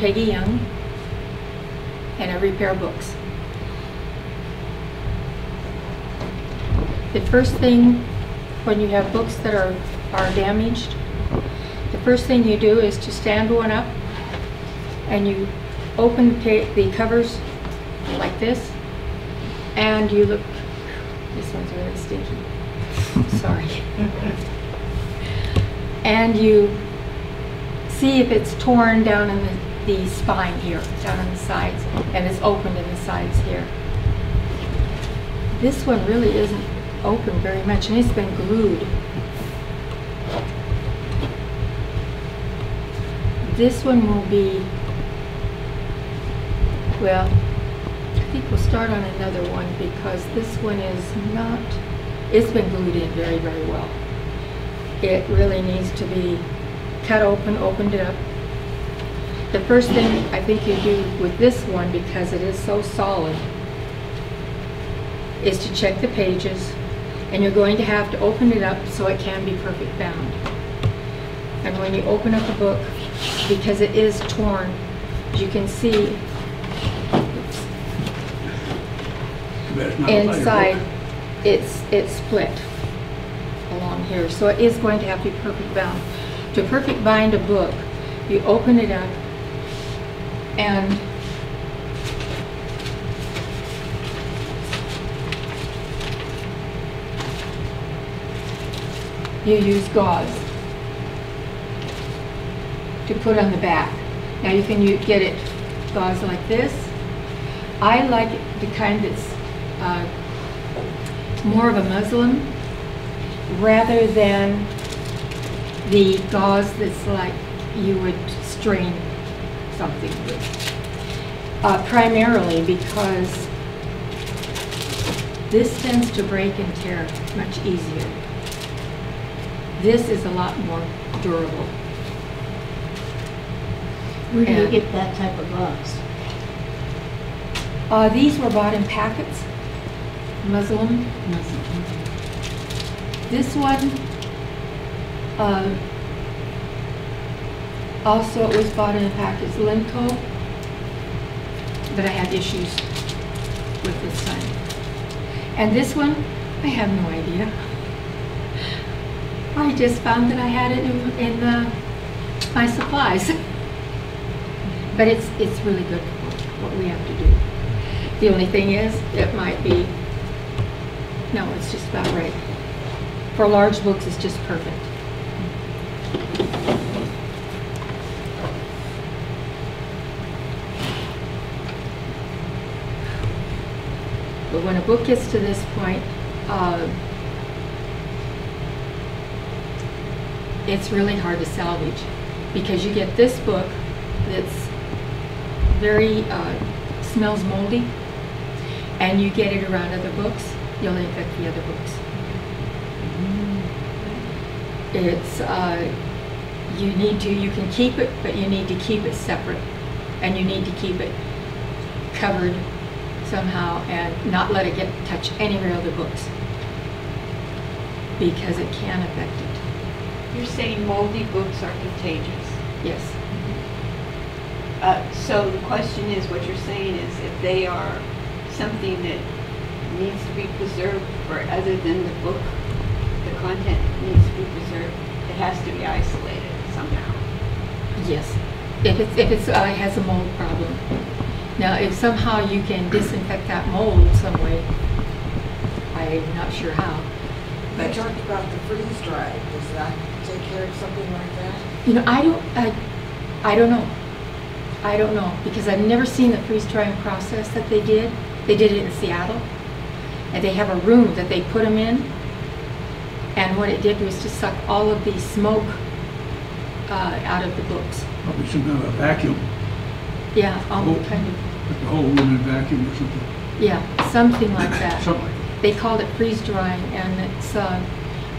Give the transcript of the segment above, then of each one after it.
Peggy Young, and I repair books. The first thing, when you have books that are, are damaged, the first thing you do is to stand one up and you open the, covers like this and you look, this one's really stinky, sorry. And you see if it's torn down in the, the spine here, down on the sides, and it's opened in the sides here. This one really isn't open very much, and it's been glued. This one will be, well, I think we'll start on another one because this one is not, it's been glued in very, very well. It really needs to be cut open, opened up. The first thing I think you do with this one, because it is so solid, is to check the pages, and you're going to have to open it up so it can be perfect bound. And when you open up a book, because it is torn, you can see inside, it's, it's split along here, so it is going to have to be perfect bound. To perfect bind a book, you open it up and you use gauze to put on the back. Now you can get it gauze like this. I like the kind that's uh, more of a muslin rather than the gauze that's like you would strain something with. Uh, primarily because this tends to break and tear much easier. This is a lot more durable. Where do you get that type of gauze? Uh, these were bought in packets, muslin. This one, uh, also it was bought in a package, Linco, but I had issues with this time. And this one, I have no idea. I just found that I had it in, in uh, my supplies. But it's, it's really good what we have to do. The only thing is, it might be, no, it's just about right. For large books, it's just perfect. But when a book gets to this point, uh, it's really hard to salvage because you get this book that's very, uh, smells moldy, and you get it around other books, you'll infect the other books. It's, uh, you need to, you can keep it, but you need to keep it separate, and you need to keep it covered somehow and not let it get, touch any of your other books, because it can affect it, You're saying moldy books are contagious. yes. Uh, So the question is, what you're saying is if they are something that needs to be preserved for other than the book, the content needs to be preserved, it has to be isolated somehow. Yes, if it's, if it's, uh, has a mold problem. Now, if somehow you can disinfect that mold some way, I'm not sure how. They But, talked about the freeze dry. Does that take care of something like that? you know, I don't, I, I don't know. I don't know, because I've never seen the freeze drying process that they did. They did it in Seattle. And they have a room that they put them in. And what it did was to suck all of the smoke, uh, out of the books. Probably some kind of a vacuum, Yeah, all Oh. kind of, put the whole room in vacuum or something. yeah, something like that. Something like that. They called it freeze drying and it's, uh,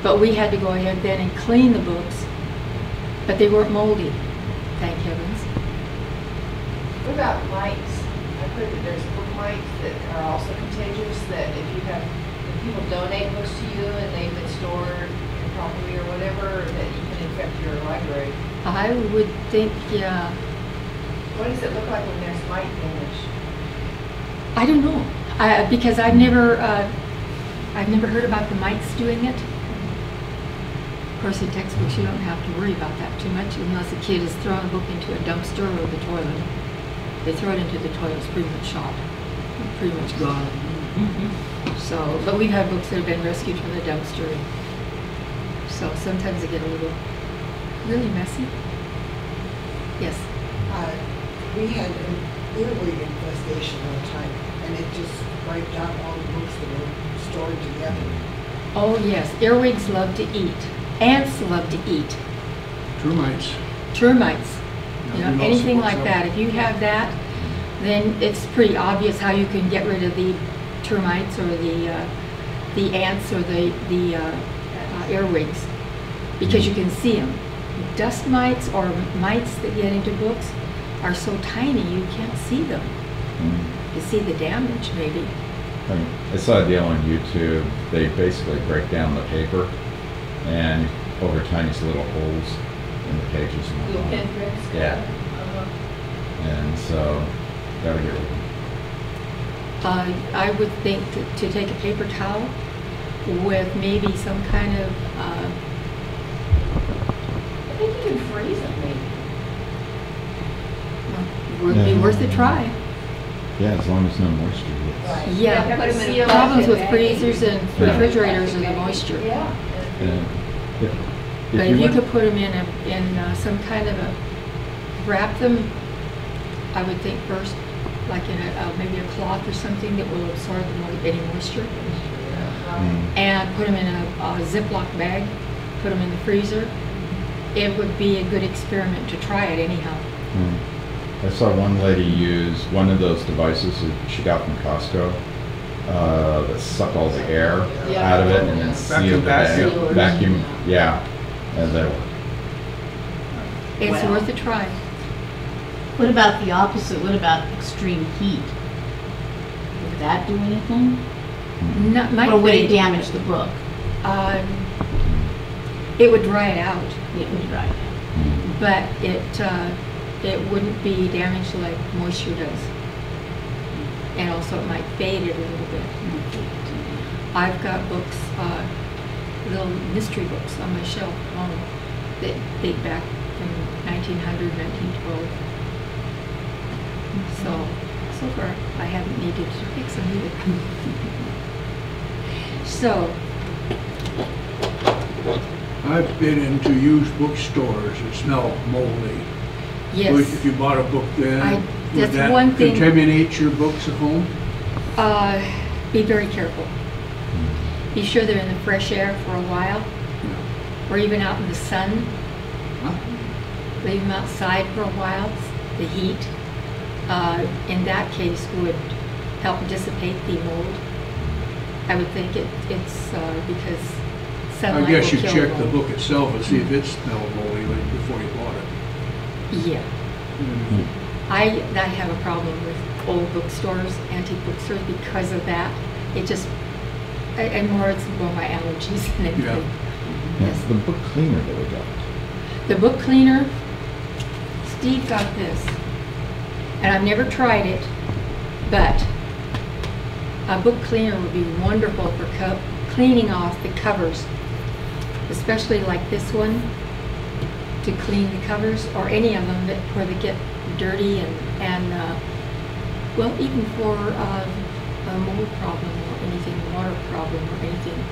but we had to go ahead then and clean the books. But they weren't moldy, thank heavens. What about mites? I've heard that there's book mites that are also contagious, that if you have, if people donate books to you and they've been stored improperly or whatever, that you can infect your library. I would think, yeah, What does it look like when there's light damage? I don't know, I, because I've never, uh, I've never heard about the mites doing it. Of course, in textbooks, you don't have to worry about that too much unless a kid is throwing a book into a dumpster or the toilet. They throw it into the toilet, it's pretty much shot, pretty much gone. So, but we've had books that have been rescued from the dumpster. So sometimes they get a little, really messy. Yes, We had an earwig infestation one time, and it just wiped out all the books that were stored together. oh yes, earwigs love to eat, ants love to eat. Termites. termites, you know, anything like that. If you have that, then it's pretty obvious how you can get rid of the termites or the, uh, the ants or the, the, uh, uh, earwigs, because you can see them. Dust mites or mites that get into books are so tiny, you can't see them. Mm. You see the damage, maybe. Um, I saw a deal on YouTube. They basically break down the paper and over tiny little holes in the pages and Little whatnot. Yeah. Uh-huh. And so, gotta get rid of them. Uh, I would think to, to take a paper towel with maybe some kind of, uh, I think you can freeze them maybe. would be worth a try. Yeah, as long as no moisture gets. Right. Yeah, Have put to 'em in a problems with freezers and Yeah. refrigerators are the moisture. Yeah. yeah. if- But if you could put them in a, in uh, some kind of a, wrap them, I would think first, like in a, uh, maybe a cloth or something that will absorb the mo- any moisture, Mm. and put them in a a Ziploc bag, put them in the freezer. It would be a good experiment to try it anyhow. Mm. I saw one lady use one of those devices that she got from Costco uh, that suck all the air Yeah. out of it and then seal Vacuum the bag. sealers. Vacuum, yeah. And that It's Wow. worth a try. What about the opposite? What about extreme heat? Would that do anything? Not, might Or would it damage the book? um, it would dry it out. It would dry it. Mm. But it, uh, it wouldn't be damaged like moisture does. And also it might fade it a little bit. I've got books, uh, little mystery books on my shelf home that date back from 1900, 1912. So, so far, I haven't needed to fix them either. So, I've been into used bookstores that smell moldy. Yes. Would- If you bought a book I- then, would that's one that thing- contaminate your books at home? Uh, be very careful. Be sure they're in the fresh air for a while, or even out in the sun. Huh? Leave them outside for a while, the heat, uh, in that case would help dissipate the mold. I would think it, it's, uh, because I sunlight will guess you kill check the mold. book itself and see if it smelled moldy before you bought it. Yeah. Mm-hmm. I, I have a problem with old bookstores, antique bookstores because of that. It just, a- and more, it's more my allergies than anything. Yeah, Yes. the book cleaner that we got. The book cleaner, Steve got this, and I've never tried it, but a book cleaner would be wonderful for co- cleaning off the covers, especially like this one, to clean the covers, or any of them that, where they get dirty and, and, uh, well, even for, uh, a mold problem or anything, water problem or anything.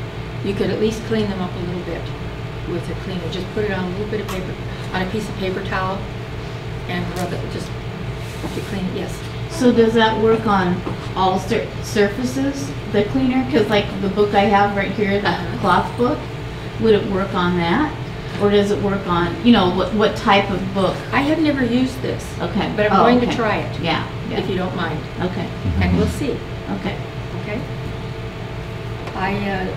You could at least clean them up a little bit with a cleaner. Just put it on a little bit of paper, on a piece of paper towel and rub it, just to clean it, yes. So does that work on all sur- surfaces, the cleaner? Because like the book I have right here, the Uh-huh. cloth book, would it work on that? Or does it work on, you know, what, what type of book? I have never used this, Okay. but I'm Oh, going to okay. try it, Yeah, if you don't mind, okay, and we'll see, okay. okay? I, uh,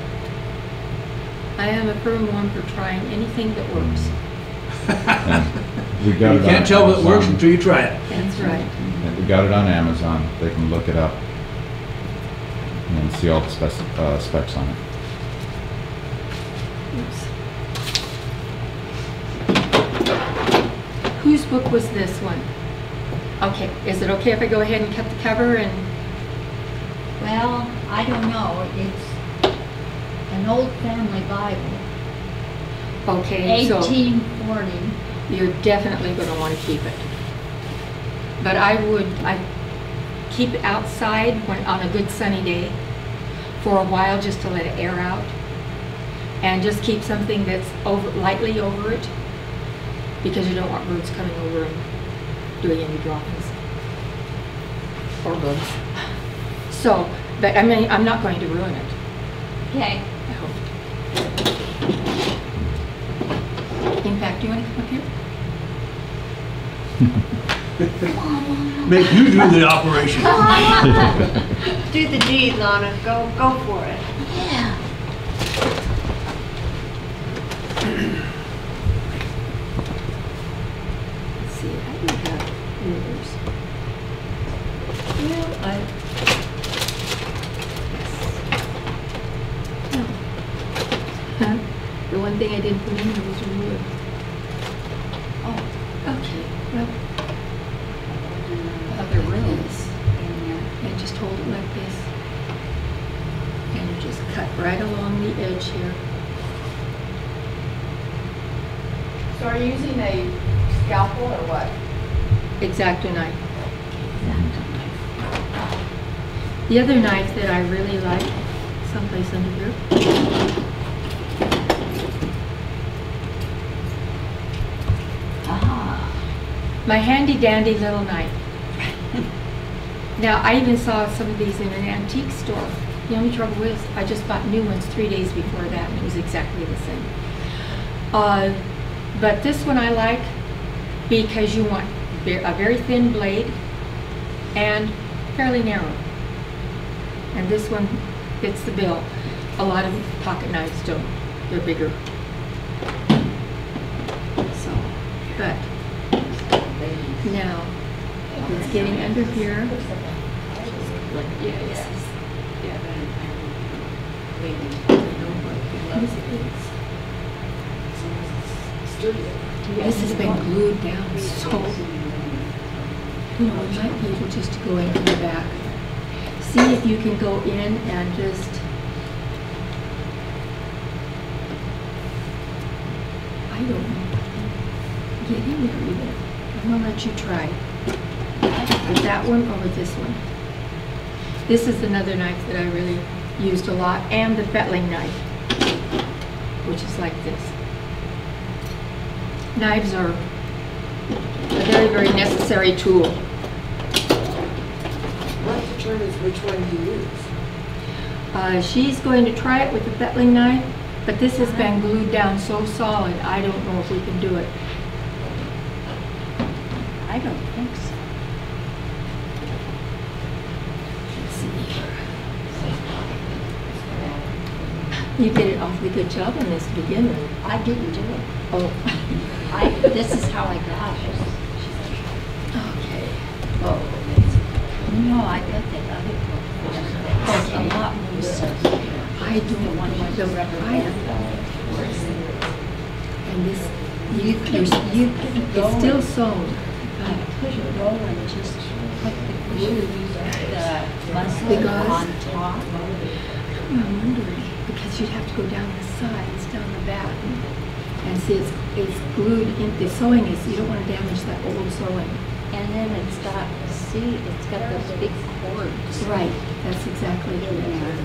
I am a firm one for trying anything that works. We got You it can't tell if it works Amazon. until you try it. That's right. And We got it on Amazon. They can look it up and see all the specs, uh, specs on it. Oops. Whose book was this one? Okay, is it okay if I go ahead and cut the cover and, Well, I don't know, it's an old family Bible, okay, so eighteen forty. you're definitely gonna wanna keep it. But I would, I keep it outside when, on a good sunny day for a while, just to let it air out. And just keep something that's over, lightly over it, because you don't want birds coming over and doing any droppings. Or bugs. So, but I mean, I'm not going to ruin it, Okay. I hope. In fact, do you wanna come up here? Make you do the operation. Do the deed, Lana, go, go for it. Yeah. Let's see, I do have rulers. Well, I. No. Huh? The one thing I didn't put in there was a ruler. Oh, okay, well. Other rules in there, and just hold it like this. And you just cut right along the edge here. So are you using a scalpel or what? X-Acto knife. The other knife that I really like, someplace under here, Ah, my handy dandy little knife. Now, I even saw some of these in an antique store. The only trouble is, I just bought new ones three days before that, and it was exactly the same. Uh, but this one I like because you want a very thin blade and fairly narrow. And this one fits the bill. A lot of pocket knives don't, they're bigger. So, but now, it's getting under here. Yes. This has been glued down so, you know, we might be able just to go into the back. See if you can go in and just. I don't know i can get in there either. I'm gonna let you try. With that one or with this one. This is another knife that I really used a lot, and the fettling knife, which is like this. Knives are a very, very necessary tool. What determines which one you use? Uh, she's going to try it with the fettling knife, but this has been glued down so solid, I don't know if we can do it. I don't think so. Let's see. You did an awfully good job on this to begin with. I didn't do it. Oh, I, this is how I got it. okay. Oh. No, I got that other book. It's a lot looser. I don't want to go right. And this, you, can, you, it's still sewn. I could go and just put the glue, the Because- on top. I'm wondering, because you'd have to go down the sides, down the back. And see, it's, it's glued in, the sewing is, you don't want to damage that old sewing. And then it's got, see, it's got those big cords. Right, that's exactly it.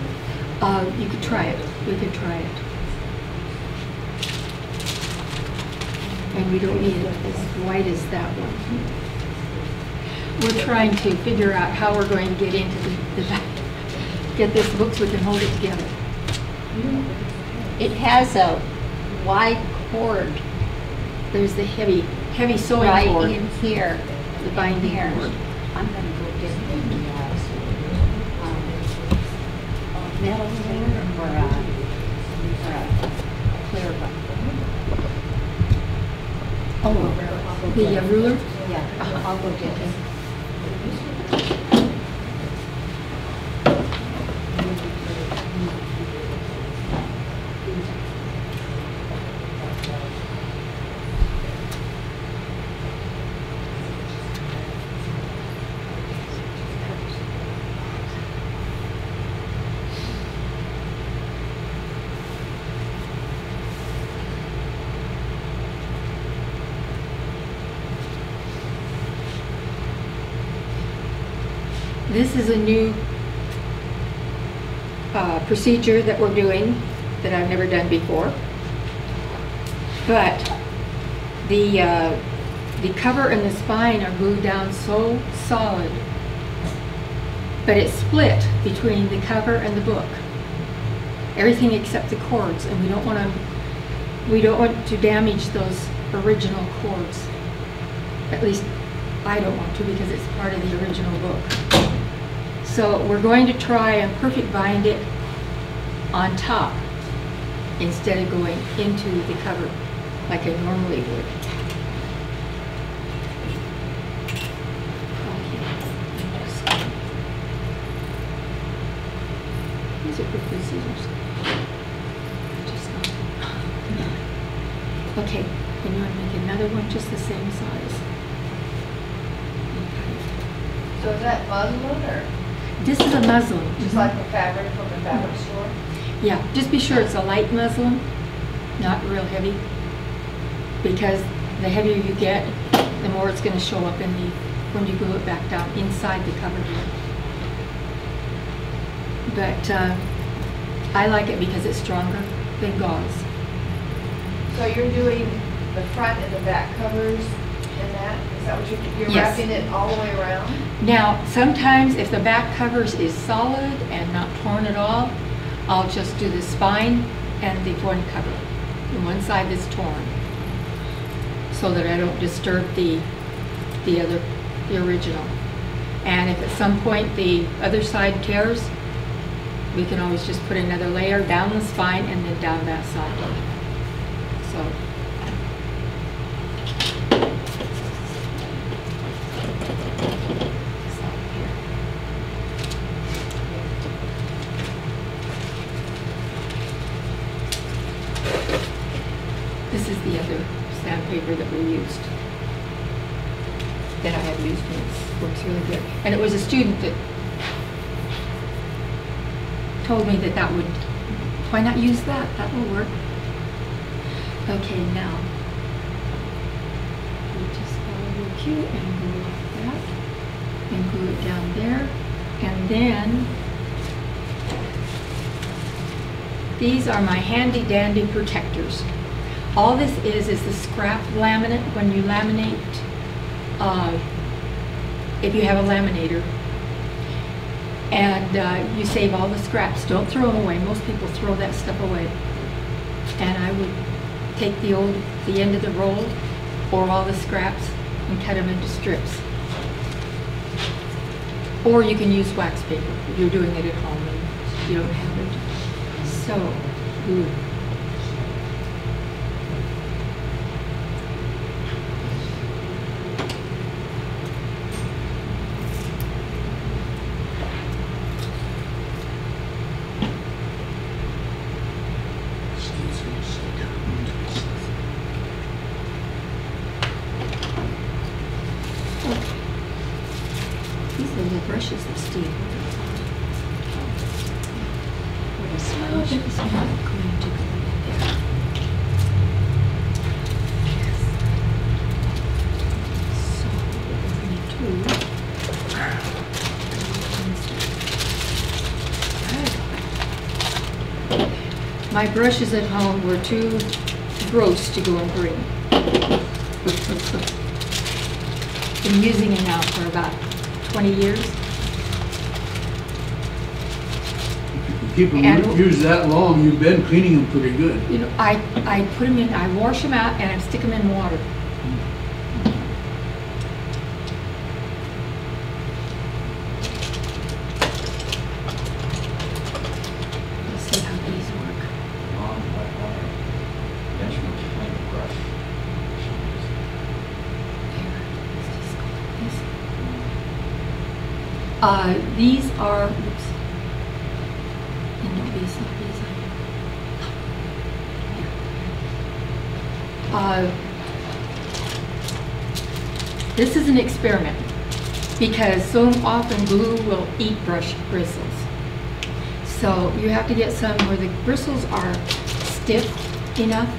Uh, you could try it, we could try it. And we don't need it as white as that one. We're trying to figure out how we're going to get into the, the, get this book so we can hold it together. It has a wide cord There's the heavy, heavy sewing right cord, in here. the binding cord. I'm gonna go get the, um, metal or a, or a clear one. Oh, the uh, ruler? Yeah, I'll go get it. This is a new uh, procedure that we're doing that I've never done before. But the, uh, the cover and the spine are glued down so solid, but it's split between the cover and the book. Everything except the cords, and we don't want to, we don't want to damage those original cords. At least I don't want to because it's part of the original book. So we're going to try and perfect bind it on top instead of going into the cover like I normally would. These are good scissors. Just not- Okay, and you want to make another one just the same size? So is that muslin or This is a muslin. just like the fabric from the fabric store? Yeah, just be sure it's a light muslin, not real heavy. Because the heavier you get, the more it's gonna show up in the, when you glue it back down inside the cover. But, uh, I like it because it's stronger than gauze. So you're doing the front and the back covers and that? Is that what you're, you're Yes. wrapping it all the way around? Now, sometimes if the back covers is solid and not torn at all, I'll just do the spine and the front cover, the one side that's torn, so that I don't disturb the, the other, the original. And if at some point the other side tears, we can always just put another layer down the spine and then down that side. So. This is the other sandpaper that we used. That I have used and it works really good. And it was a student that told me that that would, why not use that? That will work. Okay, now. We just follow your cue and glue off that. And glue it down there. And then These are my handy dandy protectors. All this is, is the scrap laminate, when you laminate, uh, if you have a laminator. And uh, you save all the scraps, don't throw them away, most people throw that stuff away. And I would take the old, the end of the roll, or all the scraps, and cut them into strips. Or you can use wax paper, if you're doing it at home and you don't have it. So, glue. Okay. In. My brushes at home were too gross to go and bring. Been using it now for about 20 years. Keep them, And- use that long, you've been cleaning them pretty good. You know, I, I put them in, I wash them out and I stick them in water. Let's see how these work. Long, white wire. Then you can clean the brush. There, let's just go like this. Uh, these are, oops. And no, these, not these. Uh, This is an experiment because so often glue will eat brush bristles. So you have to get some where the bristles are stiff enough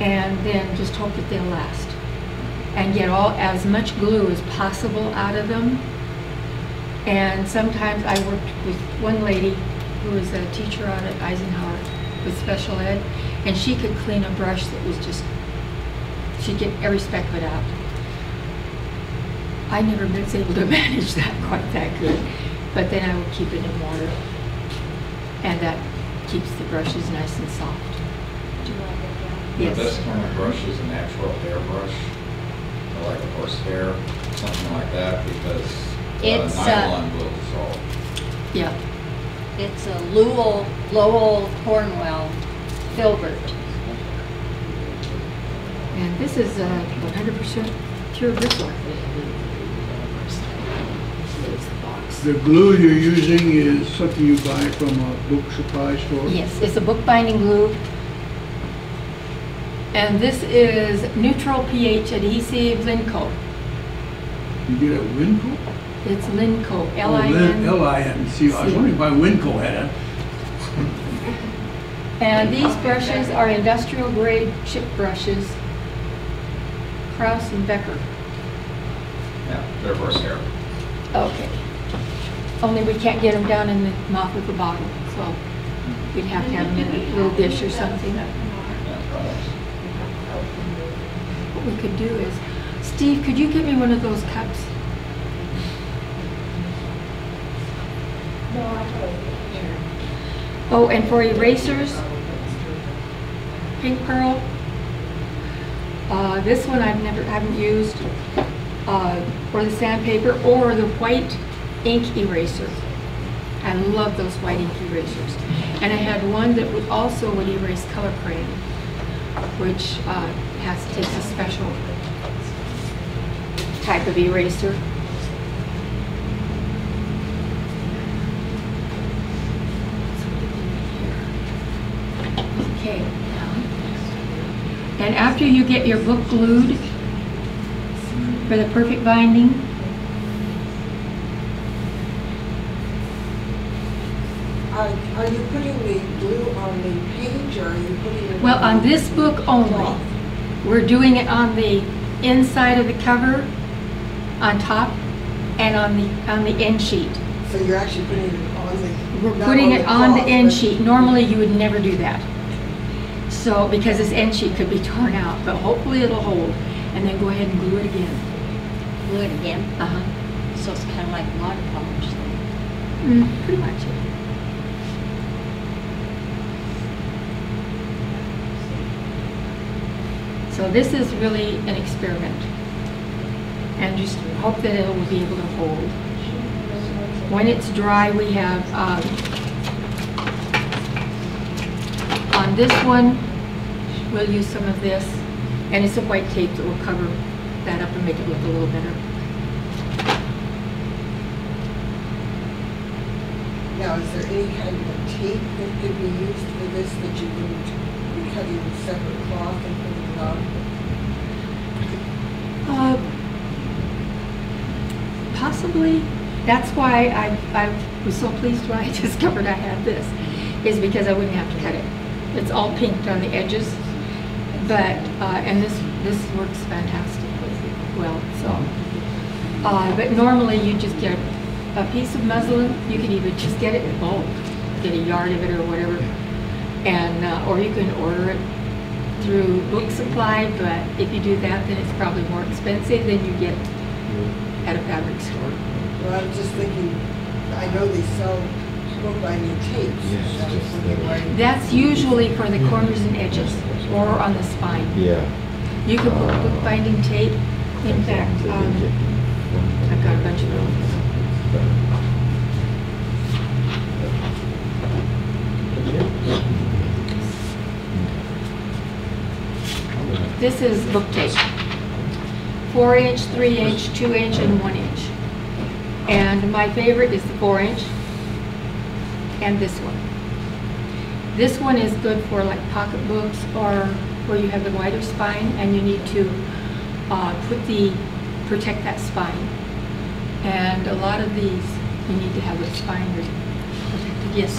and then just hope that they'll last. And get all, as much glue as possible out of them. And sometimes I worked with one lady who was a teacher out at Eisenhower with special ed, and she could clean a brush that was just, she'd get every speck of it out. I never was able to manage that quite that good, but then I would keep it in water. And that keeps the brushes nice and soft. Do you want to get down? Yes. This kind of brush is a natural hair brush, or like a horse hair, something like that, because It's, uh, uh, nylon will dissolve. Yeah. It's a Lowell, Lowell Cornwell filbert. And this is uh, 100% pure bristle. There's the glue you're using is something you buy from a book supply store? Yes, it's a bookbinding glue. And this is neutral pH adhesive Linco. You get it at Winco? It's Linco, Oh, Lin- L-I-N. L-I-N, see, I was C. wondering why Winco had it. And these brushes are industrial grade chip brushes. Kraus and Becker. Yeah, they're horse hair. Okay. Only we can't get them down in the mouth of the bottle, so we'd have to have them in a little dish or something. What we could do is, Steve, could you get me one of those cups? Oh, and for erasers, Pink Pearl. Uh, this one I've never, haven't used, uh, the sandpaper, or the white ink eraser. I love those white ink erasers. And I had one that would also would erase color crayon, which, uh, has, takes a special type of eraser. Okay. And after you get your book glued for the perfect binding, Are, are you putting the glue on the page or are you putting it? well, on this book only, we're doing it on the inside of the cover, on top, and on the, on the end sheet. So you're actually putting it on the. We're not putting it on the cloth, end but- sheet. Normally, you would never do that. So, because this end sheet could be torn out, but hopefully it'll hold. And then go ahead and glue it again. Glue it again. Uh-huh. So it's kind of like watercolors. Mm, pretty much. So this is really an experiment. And just hope that it will be able to hold. When it's dry, we have, um, on this one, we'll use some of this, and it's a white tape that will cover that up and make it look a little better. Now, is there any kind of a tape that could be used for this that you wouldn't be cutting separate cloth and? Uh, Possibly. That's why I, I was so pleased when I discovered I had this, is because I wouldn't have to cut it. It's all pinked on the edges, but, uh, and this, this works fantastically well, so. Uh, but normally you just get a piece of muslin, you can even just get it in bulk, get a yard of it or whatever. And, uh, or you can order it through book supply, but if you do that, then it's probably more expensive than you get at a fabric store. Well, I'm just thinking, I know they sell bookbinding tapes. Yes, That was just when they the- write- That's usually for the corners and edges or on the spine. Yeah. You can put bookbinding tape, in fact, um, I've got a bunch of those. This is book tape. Four inch, three inch, two inch, and one inch. And my favorite is the four inch and this one. This one is good for like pocketbooks or where you have the wider spine and you need to uh, put the, protect that spine. And a lot of these, you need to have the spine protected. Yes.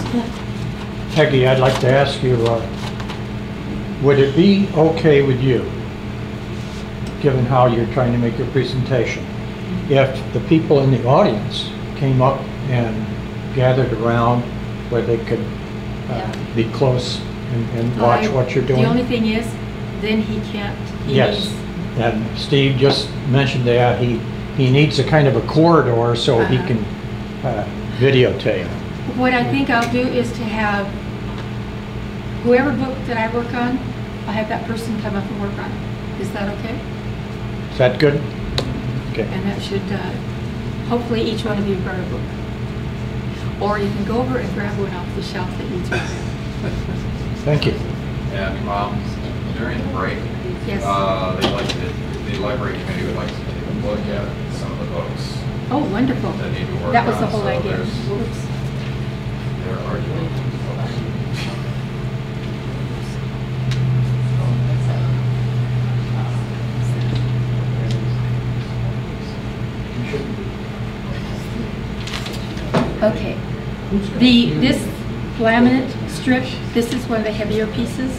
Peggy, I'd like to ask you, uh, would it be okay with you, given how you're trying to make your presentation, if the people in the audience came up and gathered around where they could uh, be close and, and watch I- what you're doing? The only thing is, then he can't. he Yes, needs- and Steve just mentioned that, he, he needs a kind of a corridor so he Uh-huh. can uh, videotape. What I think I'll do is to have whoever book that I work on, I'll have that person come up and work on it. Is that okay? Is that good? Okay. And that should, uh, hopefully each one of you brought a book. Or you can go over and grab one off the shelf that needs read. Thank you. And um, during the break, Yes. uh, they like to, the library committee would like to take a look at some of the books Oh, wonderful. that need to work on. That was the whole So idea. There are books. Okay. The, this laminate strip, this is one of the heavier pieces.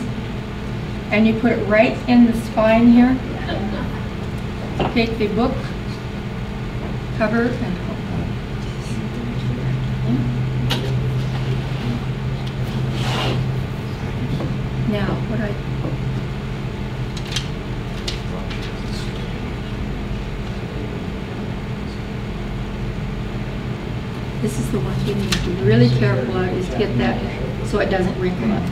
And you put it right in the spine here. Take the book cover and Now, what I, this is the one thing you need to be really careful of, is to get that so it doesn't wrinkle up.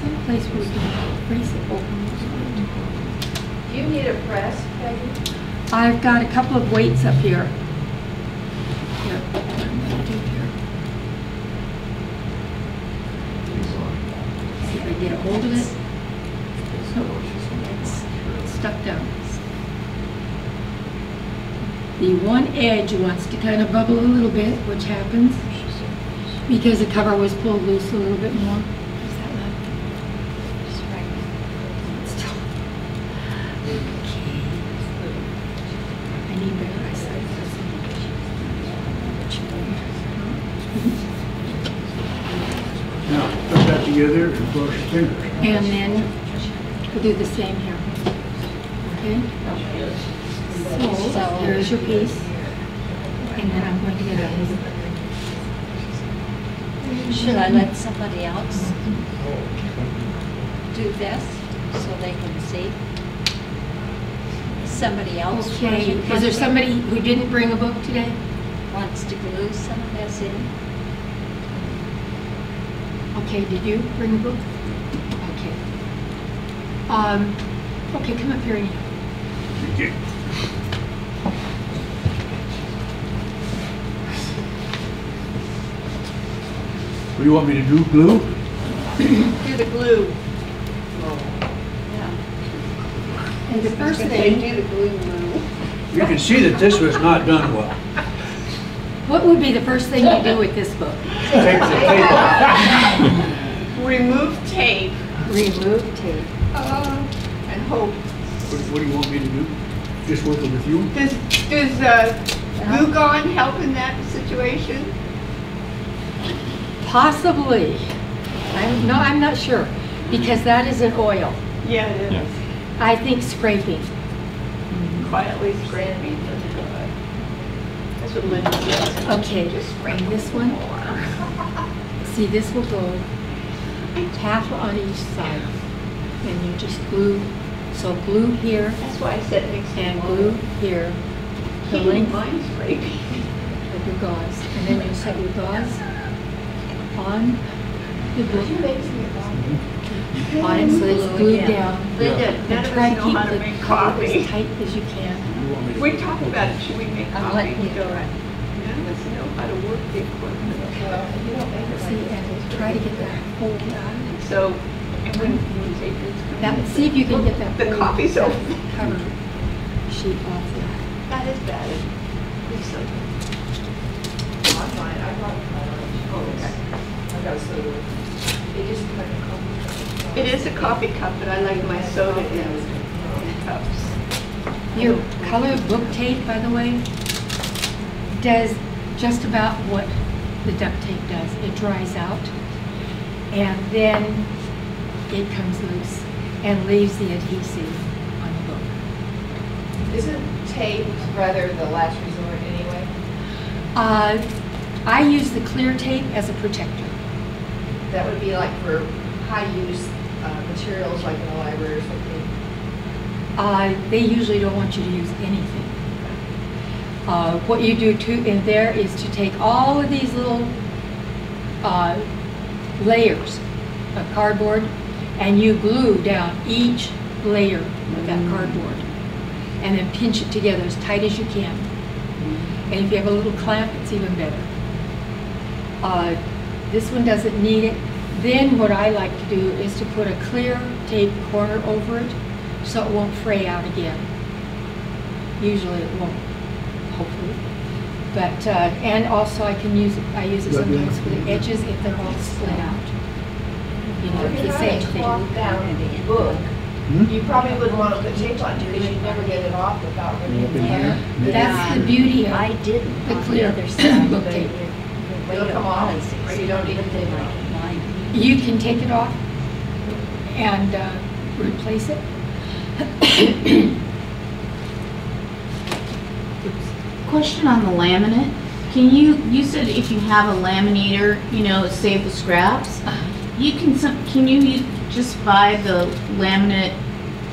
Someplace where we can brace it open. Do you need a press, Peggy? I've got a couple of weights up here. Here, what I'm gonna do here. See if I get a hold of it. Nope, it's it's stuck down. The one edge wants to kind of bubble a little bit, which happens because the cover was pulled loose a little bit more. Is that loud? Still. Okay. I need better eyesight. Now, put that together and cross your fingers. And then we'll do the same here. Okay? So, here's your piece. And then I'm going to get a, Should I let somebody else do this so they can see? Somebody else okay, is there somebody who didn't bring a book today? wants to glue some of this in? Okay, did you bring a book? Okay. Um, okay, come up here and Okay. What do you want me to do, glue? Do the glue. Yeah. And the first thing, do the glue glue. You can see that this was not done well. what would be the first thing you do with this book? Take the tape off. Remove tape Remove tape. uh, and hope. What what do you want me to do? Just working with you? Does, does uh, Goo Gone help in that situation? Possibly. I'm, no, I'm not sure, because that is an oil. Yeah, it Yeah. I think scraping. Quietly scraping doesn't go bad. That's what Linda says. Okay, Just and scrape this one, see, this will go half on each side. And you just glue, so glue here That's why I said mix and and glue glue. here, the He length mind scraping. of your gauze. And then you set your gauze on the book, on it so it's glued down. Linda, And none of try us to know keep how to the make cover as tight as you can. You want me to- We talked about it, should we make coffee? I'm coffee? letting you go, it. None of us know how to work the equipment. See, and try to get that whole out. So, and when, when tape is coming. Now, see if you can get that. The coffee coffee's that over. Cover sheet off there. That is bad. It's so- On mine, I brought mine. Oh, okay. I got soda. It is like a coffee. cup. It is a coffee cup, but I like my soda in in cups. Your color book tape, by the way, does just about what the duct tape does. It dries out. And then it comes loose and leaves the adhesive on the book. Isn't tape rather the last resort anyway? Uh, I use the clear tape as a protector. That would be like for high-use uh, materials like in the library or something. Uh, they usually don't want you to use anything. Uh, what you do too in there is to take all of these little uh, layers of cardboard and you glue down each layer of that cardboard and then pinch it together as tight as you can. And if you have a little clamp, it's even better. Uh, this one doesn't need it. Then what I like to do is to put a clear tape corner over it so it won't fray out again. Usually it won't, hopefully. But, uh, and also I can use, it. I use it sometimes for the edges if they're all split out. You know, If if you you had say a anything. cloth down book, Hmm? you probably wouldn't want to put tape on it because you'd never get it off without ripping Open it. here. That's the beauty of I didn't The on clear the other side, book but tape. it- the way It'll come off, was, or you don't need to not take it mine. you can take it off and uh, replace it. Question on the laminate. Can you, you said if you have a laminator, you know, save the scraps? You can, some- can you u- just buy the laminate,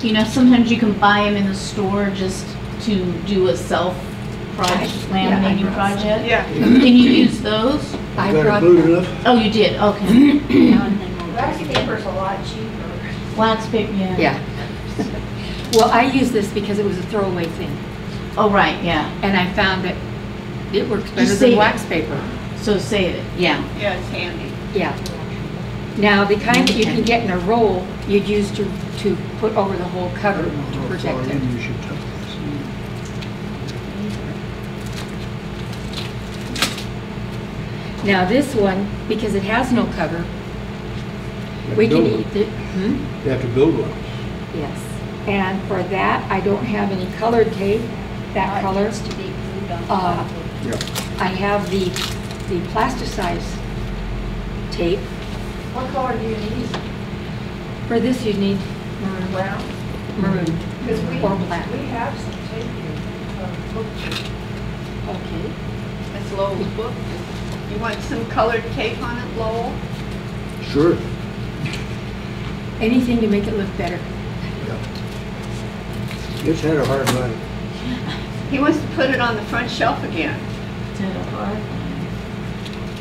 you know, sometimes you can buy them in the store just to do a self project, Yeah, laminating brought project? Yeah. Can you use those? I Got it brought, glued enough? Oh, you did, okay. Now and then we'll Wax just- paper's a lot cheaper. Wax paper, yeah. yeah. Well, I use this because it was a throwaway thing. Oh, right, yeah. And I found that it works better save than it. wax paper. So save it, yeah. Yeah, it's handy. Yeah. Now, the kind that you can get in a roll, you'd use to, to put over the whole cover to protect it. You should tuck this in. Now, this one, because it has no cover, You we can build eat one. it. Hmm? You have to build one. Yes. And for that, I don't have any colored tape, that It color. needs to be glued on Uh, top of. Yeah. I have the, the plasticized tape. What color do you need? For this, you'd need maroon. Brown? Maroon. Because we, Or black. we have some tape here. um. Okay. That's Lowell's book. You want some colored tape on it, Lowell? Sure. Anything to make it look better. Yeah. It's had a hard life. He wants to put it on the front shelf again. To the hard line.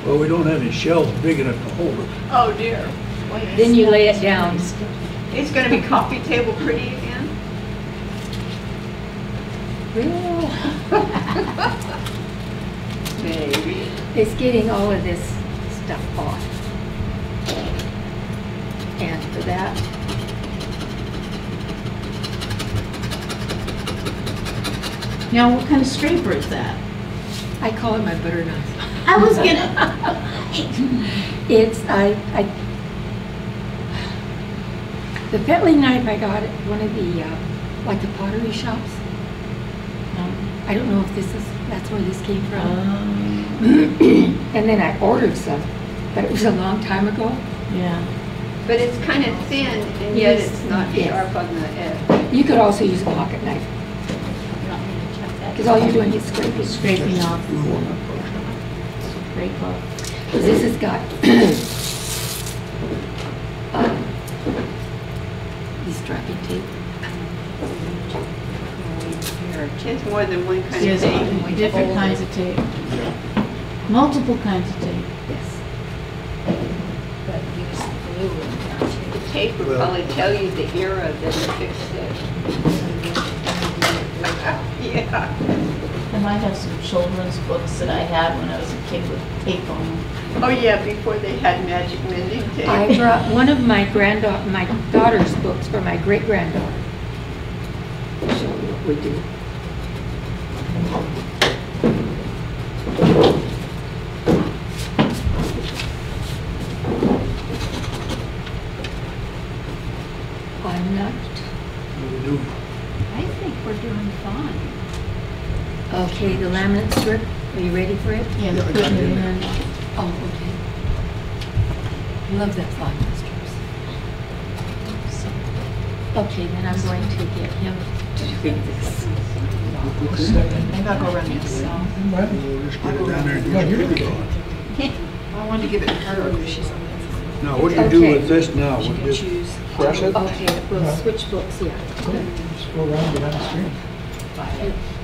Well, we don't have any shelves big enough to hold it. Oh dear. Then you lay it down. It's gonna be coffee table pretty again? Maybe. It's getting all of this stuff off. And for that, Now, what kind of scraper is that? I call it my butter knife. I was gonna, It's, I, I, the Petley knife I got at one of the, uh, like the pottery shops. I don't know if this is, that's where this came from. um, And then I ordered some, but it was a long time ago. yeah. But it's kind of thin and yet Yes. it's not Yes. sharp on the edge. You could also use a pocket knife, You want me to check that? because all you're doing is scraping. Scraping off, scrape off. Because this has got uh, the strapping tape. It's more than one kind of Yes, tape. different kinds of tape. Multiple kinds of tape. Yes. But use glue and not The tape would Well- probably tell you the era that you fixed it. Yeah. I might have some children's books that I had when I was a kid with tape on them. Oh, yeah, before they had magic mending tape. I brought one of my granddaughter, my daughter's books for my great granddaughter. Show you what we do. I'm not, What we do? I think we're doing fine. Okay, the strip, are you ready for it? Yeah, they're putting it in. Oh, okay. Love that flying strips. Okay, then I'm going to get him to read this. Maybe I'll go run this. We'll just get it down there and use it. I wanted to give it to her because she's on Now, what do you do Okay. with this now? She We can just choose. press it? Okay, we'll switch books, yeah. Just go around behind the screen.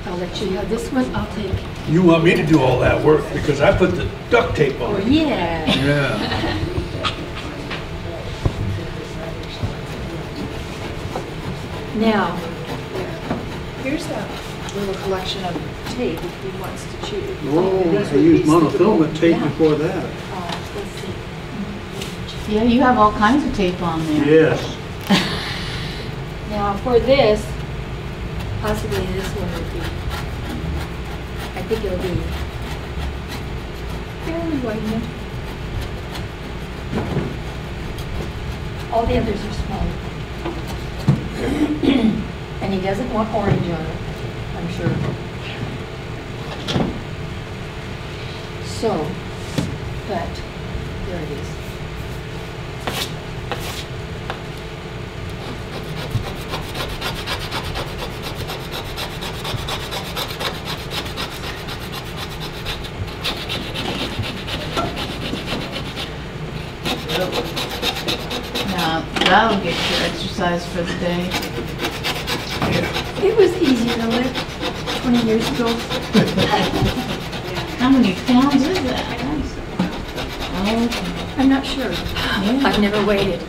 I'll let you have this one, I'll take. You want me to do all that work because I put the duct tape Oh, on it. yeah. Yeah. Now, Here's a little collection of tape if he wants to choose. Oh, These I would used be monofilament tape Yeah. before that. uh, let's see. Yeah, you have all kinds of tape on there. Yes. Now, for this, possibly this one would be, I think it'll be fairly wide. All the others are small. And he doesn't want orange on it, I'm sure. So, but, there it is. Now, that'll get your exercise for the day. It was easier to lift eh? 20 years ago. How many pounds is that? Oh, I'm not sure. yeah. I've never weighed it.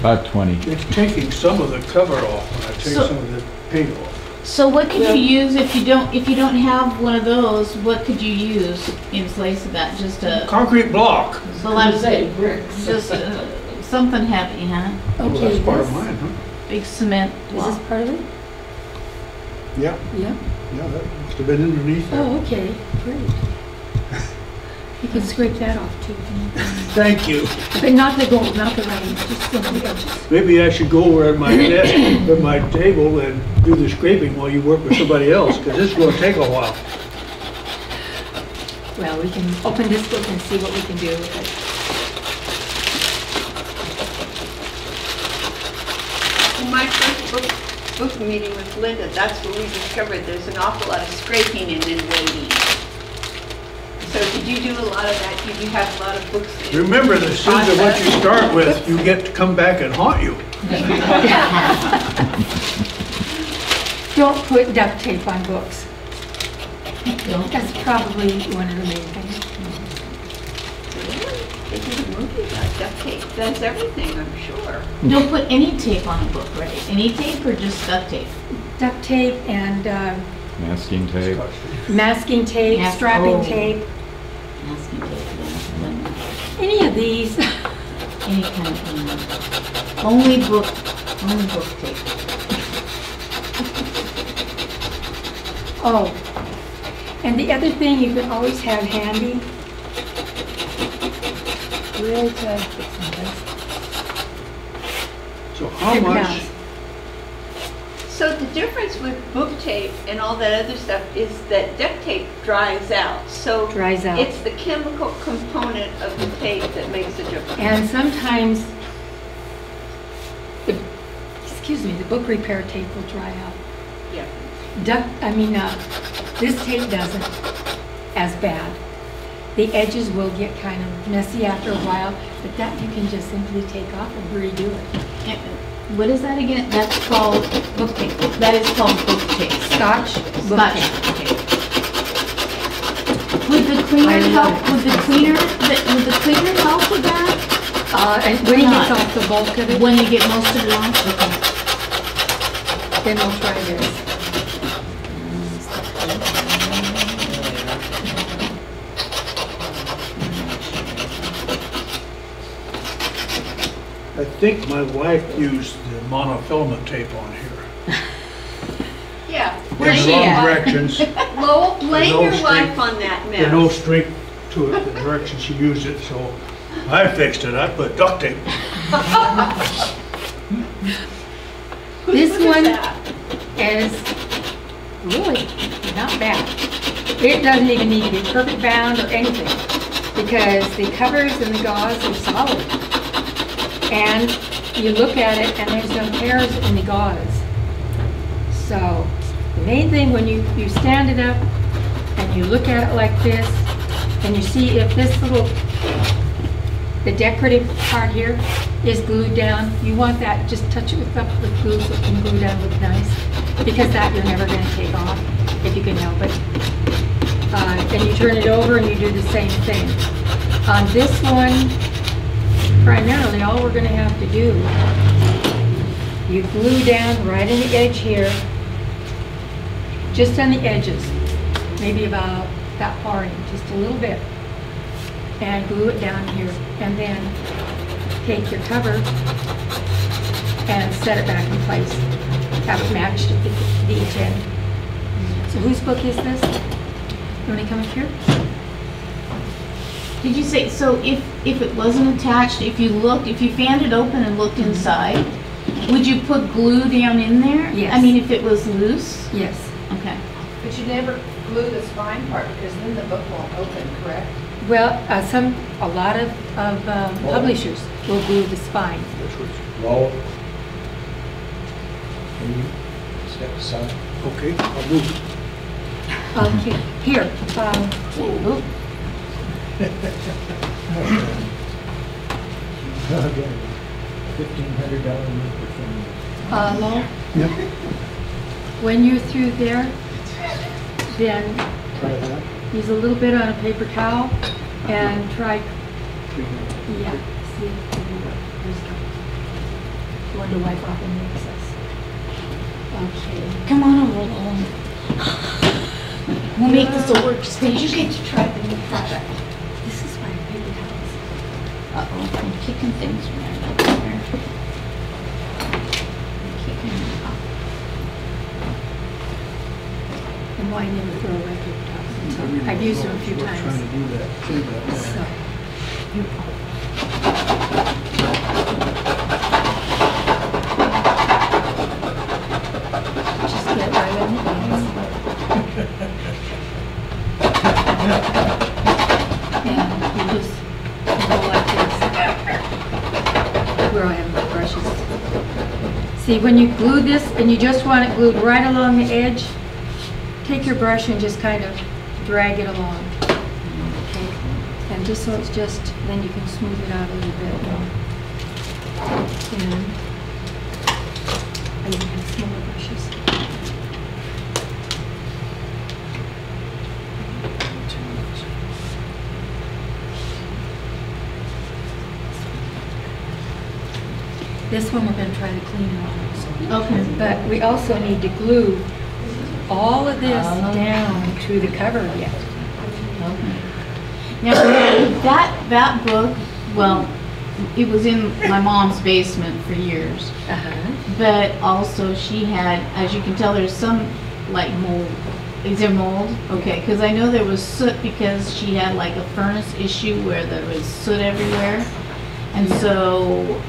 About 20. It's taking some of the cover off when I take So- some of the paint off. So what could you use if you don't, if you don't have one of those, what could you use in place of that? Just a, Concrete block. so let's say, just uh, something heavy, huh? Well, Okay, that's part of this- mine, huh? Big cement Is block. this part of it? Yeah, Yeah. yeah, that must have been underneath there. Oh, okay, great. You can scrape that off too. Thank you. But not the gold, not the rings, just some of the edges. Maybe I should go over at my desk, at my table and do the scraping while you work with somebody else, because this is gonna take a while. Well, we can open this book and see what we can do with it. In my first book, book meeting with Linda, that's when we discovered there's an awful lot of scraping and then waiting. So did you do a lot of that? Did you have a lot of books? in Remember, the sooner what you start with, you get to come back and haunt you. Don't put duct tape on books. Don't. That's probably one of the main things. They did a movie about duct tape. That's everything, I'm sure. Don't put any tape on a book, right? Any tape or just duct tape? Duct tape and uh, Masking tape. masking tape, Mas- strapping oh. tape, Masking tape, yeah. Any of these. Any kind of, thing. only book, only book tape. Oh, and the other thing you can always have handy. Really good. Uh, so how much. So the difference with book tape and all that other stuff is that duct tape dries out. So Dries out. it's the chemical component of the tape that makes a difference. And sometimes, the, excuse me, the book repair tape will dry out. Yeah. Duct, I mean, uh, this tape doesn't as bad. The edges will get kind of messy after a while, but that you can just simply take off and redo it. What is that again? That's called book tape. That is called book tape. Scotch book Scotch tape. tape. Would the cleaner help, it. would the cleaner, the- would the cleaner help with that? Uh, and when he gets Not. off the bulk of it, When you get most of it off? Okay. then we'll try this. I think my wife used the monofilament tape on here. Yeah. Where's In she wrong at? directions. Lowell, blame no your straight- wife on that There's no mess. strength to it, the direction she used it, so I fixed it. I put duct tape. This one is really not bad. It doesn't even need to be perfect bound or anything, because the covers and the gauze are solid. And you look at it and there's no hairs in the gauze. So the main thing when you, you stand it up and you look at it like this and you see if this little, the decorative part here is glued down, you want that, just touch it with couple of glue so it can glue down, look nice. Because that you're never gonna take off if you can help it. Uh, and you turn it over and you do the same thing. On this one, primarily, all we're gonna have to do, you glue down right in the edge here, just on the edges, maybe about that far in, just a little bit. And glue it down here, and then take your cover and set it back in place. Have it matched at the the each end. So whose book is this? You wanna come up here? Did you say, so if, if it wasn't attached, if you looked, if you fanned it open and looked inside, would you put glue down in there? Yes. I mean, if it was loose? Yes. Okay. But you never glue the spine part because then the book won't open, correct? Well, uh, some, a lot of, of um, publishers will glue the spine. That's what's- Roll. Can you step aside? Okay, I'll move. Okay, here, um, Oop. Fifteen hundred dollar microphone. uh, Lowell, Yep. when you're through there, then use a little bit on a paper towel and try, yeah, see, if there's going to wipe off any excess. Okay. Come on over, Lowell. We'll make this a work workstation. You get to try the new product. Uh-oh, I'm kicking things around up there. I'm kicking them up. And why never throw away paper towels? I mean, I've used them a we're few Trying to times. do that, save that. Uh, so, just get right in the ends. And you just go like this. Where I have my brushes. See, when you glue this and you just want it glued right along the edge, take your brush and just kind of drag it along. Okay, and just so it's just, then you can smooth it out a little bit. And, and you can have smaller brushes. This one we're try to it off. Okay. But we also need to glue all of this down to the cover yet. Okay. Now, that, that book, well, it was in my mom's basement for years. Uh-huh. But also she had, as you can tell, there's some like mold. Is there mold? Okay, because I know there was soot because she had like a furnace issue where there was soot everywhere. And so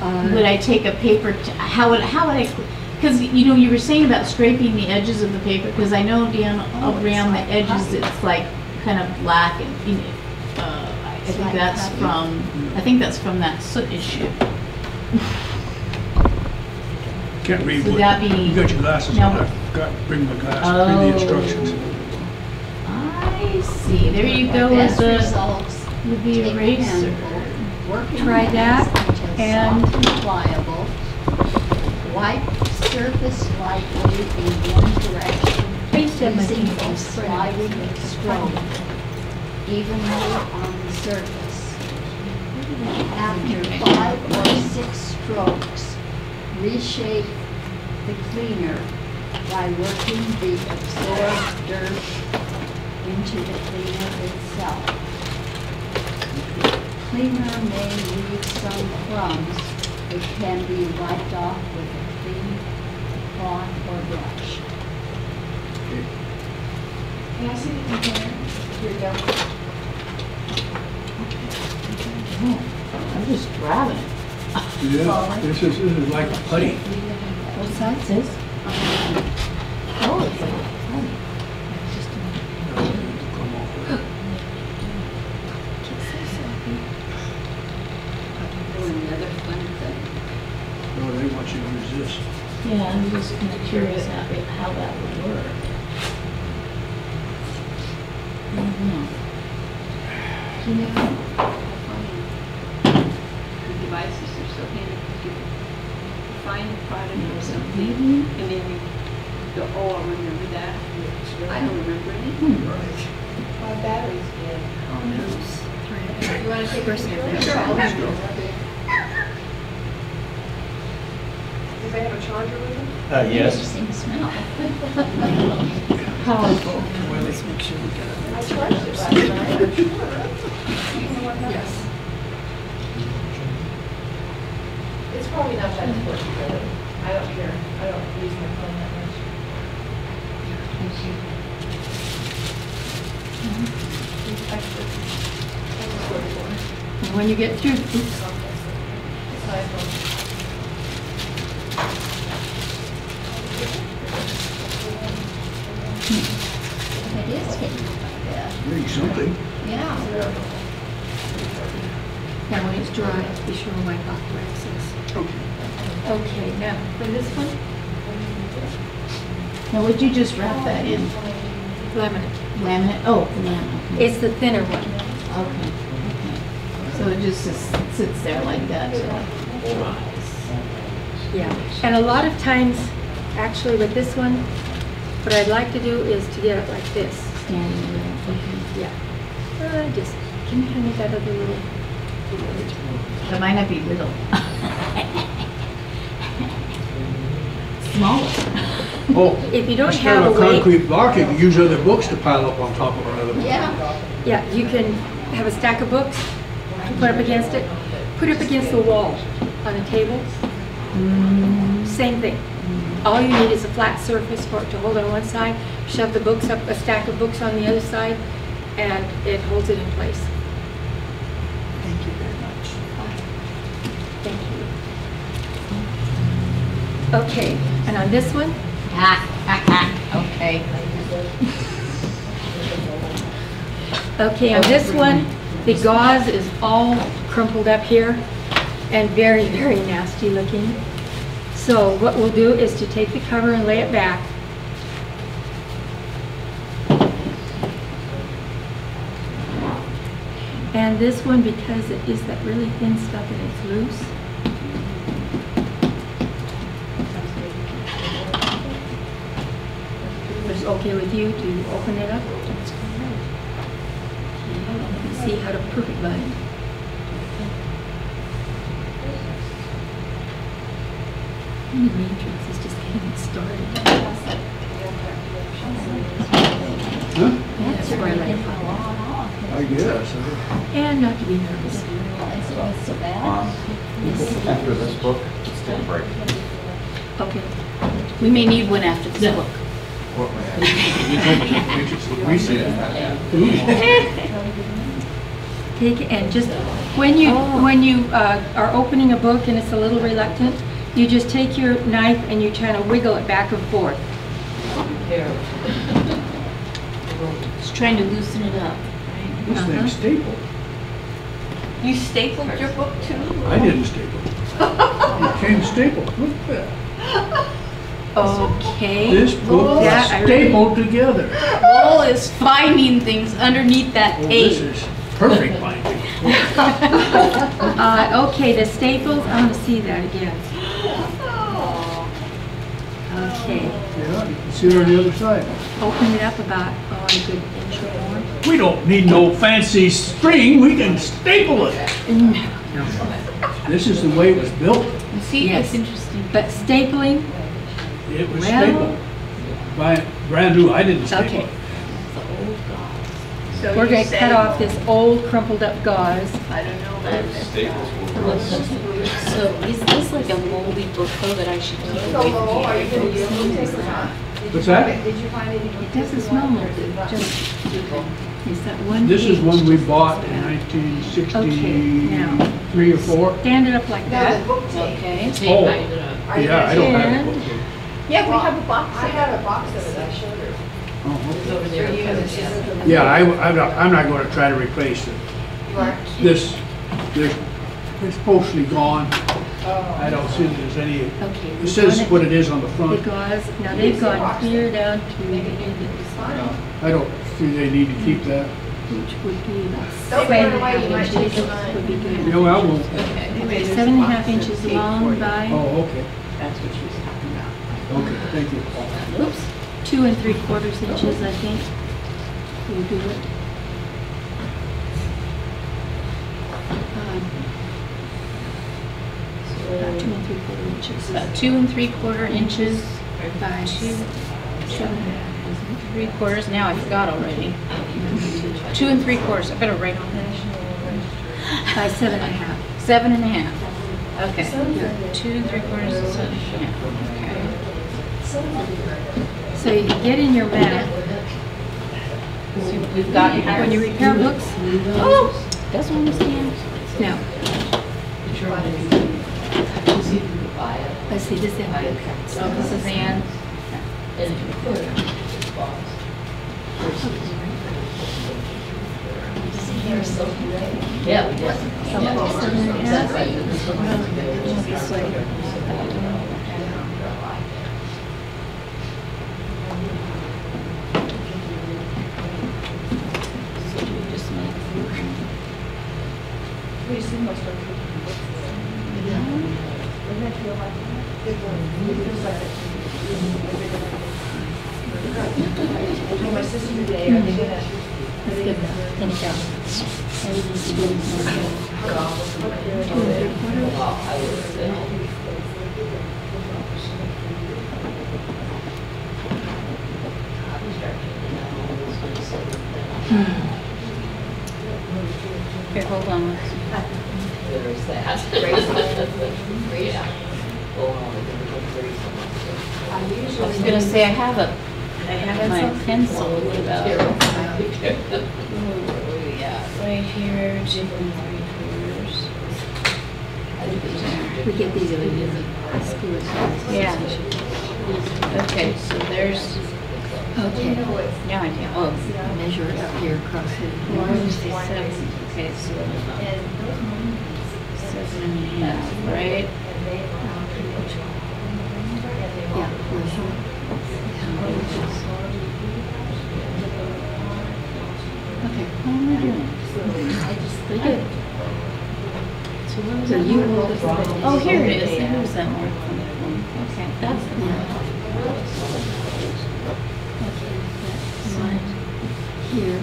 would I take a paper, t- how would, how would I, because, you know, you were saying about scraping the edges of the paper, because I know down around the edges, it's like kind of black and, you know, uh, I think like that's putty. from, I think that's from that soot issue. Can't read Would what, that be- you got your glasses No. on, I forgot to bring my glasses, read the instructions. I see, there you go with the, results. with the Take eraser. handful, Work in Try that, until and- pliable. Wipe surface lightly in one direction, using a sliding stroke evenly on the surface. After five or six strokes, reshape the cleaner by working the absorbed dirt into the cleaner itself. Cleaner may leave some crumbs which can be wiped off with a clean cloth or brush. Can I see the container? Here you go. I'm just grabbing it. Yeah, this is, this is like putty. What size is this? Oh, it's like, Come on. I'm just kind of curious how, how that would work. I don't know. You know, the devices are so handy, you find a product or something, Mhm. and then you go, oh, I remember that. I don't remember Hmm. anything. My battery's dead. Oh, no. You wanna take a First, picture? yeah. Sure, I'll have it. Does they have a charger with them? Uh, yes. Interesting smell. Powerful. I charged it last night, I'm sure. You know what happened? Yes. It's probably not that important, really. I don't care. I don't use my phone that much. And when you get through, oops, It's my phone. It is hitting like that. Maybe something. Yeah. now when it's dry, be sure to wipe off the excess. Okay. Okay, now, for this one, Now, would you just wrap that in laminate. laminate? Oh, laminate. It's the thinner one. Okay, okay. So it just sits there like that till it dries. Yeah, and a lot of times, actually with this one, what I'd like to do is to get it like this. Standing there, okay. Yeah. Uh, just, can you hand me that other little? That might not be little. Smaller. Oh. If you don't have of a weight- concrete block, you can use other books to pile up on top of another book. Yeah. Yeah, you can have a stack of books, put up against it, put it up against the wall on a table. Same thing. All you need is a flat surface for it to hold on one side, shove the books up, a stack of books on the other side, and it holds it in place. Thank you very much. Thank you. Okay, and on this one, Okay. Okay, on this one, the gauze is all crumpled up here and very, very nasty looking. So what we'll do is to take the cover and lay it back. And this one, because it is that really thin stuff and it's loose. If it's okay with you to open it up? see how to prove perfect bind. The matrix is just getting started. Huh? That's where I like. I guess. And not to be nervous. Um, After this book, it's still break. Okay. We may need one after this book. Take it and just, when you, when you uh, are opening a book and it's a little reluctant, you just take your knife and you kind of wiggle it back and forth. Just trying to loosen it up, right? This Uh-huh. thing's stapled. You stapled your book too? I didn't staple it. It came stapled. Look at that. Okay. This book That is I really- stapled together. Lowell is finding things underneath that Well, this tape. is perfect binding. Uh, okay, the staples, I want to see that again. Okay, Yeah, you can see it on the other side. open it up about, oh, a good inch or more. We don't need no fancy string, we can staple it. This is the way it was built. You see, Yes. it's interesting. But stapling, It was Well- stapled. By, brand new, I didn't staple okay. it. So We're you're going to cut saying- off this old crumpled up gauze. I don't know about Those this. staples will rust. So is this like a moldy book though that I should keep So away Lowell, are you gonna use the tape or not? Did What's that? find- Did you find any? It doesn't smell moldy, just, is that one This is page? one we bought in nineteen sixty-three or four. Stand it up like No, the that. book tape. Okay. Oh, Are you yeah, I don't have a And- book. Tape. Yeah, we have a box. I had a box of it, I showed her. Oh, okay. Over there. Yeah, I, I'm not, I'm not gonna try to replace it. You are? This, this, it's supposedly gone. Oh. I don't see that there's any, Okay. it we says want what it is on the The front. gauze, now they've gone clear down to the end of the spine, I don't see they need to keep that. which would be about Don't seven and a away, you half might inches. your mind. Would be good. You know, I won't. Okay, seven and a half inches long by, oh, okay, That's what she was talking about. Okay, thank you. oops, two and three quarters inches, I think. Will do it. Um, About two and three quarter inches. About two and three quarter inches By two, two and a half. three quarters, now I forgot already. Two and three quarters, I better write on that. By seven and a half. Seven and a half. Okay. Two and three quarters is seven and a half, okay. So you get in your See what we've got when you repair books, Oh, doesn't understand. now. Let's see, this end. So this is Ann. Yep. Seven and a half. So we just make. My sister today, are they gonna? That's good enough. Finish out. Everything's good. Two and three quarters. Here, hold on. I was I have a, I have my pencil about. Oh, yeah, right here, two and three quarters. We get these at school. Yeah. Okay, so there's, Okay, now I can, oh, measure it up here across one, seven, okay, so seven and a half, right? Yeah. Mhm. Okay, How am I doing? pretty good. So you. Oh, here it is, that okay, that's Here.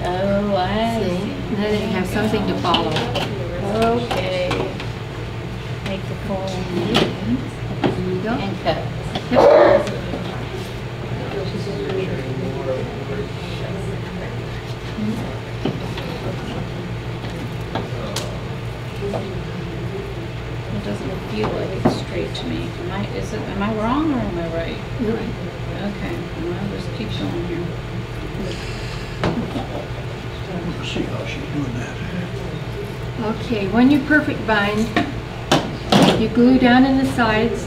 Oh, I See, see. and then you have something to follow. Okay. Make the phone There you go. and cut. Yep. It doesn't feel like it's straight to me. Am I, is it, am I wrong or am I right? You're right. Okay, well, just keep going here. Let's see how she's doing that. Okay, when you perfect bind, you glue down in the sides.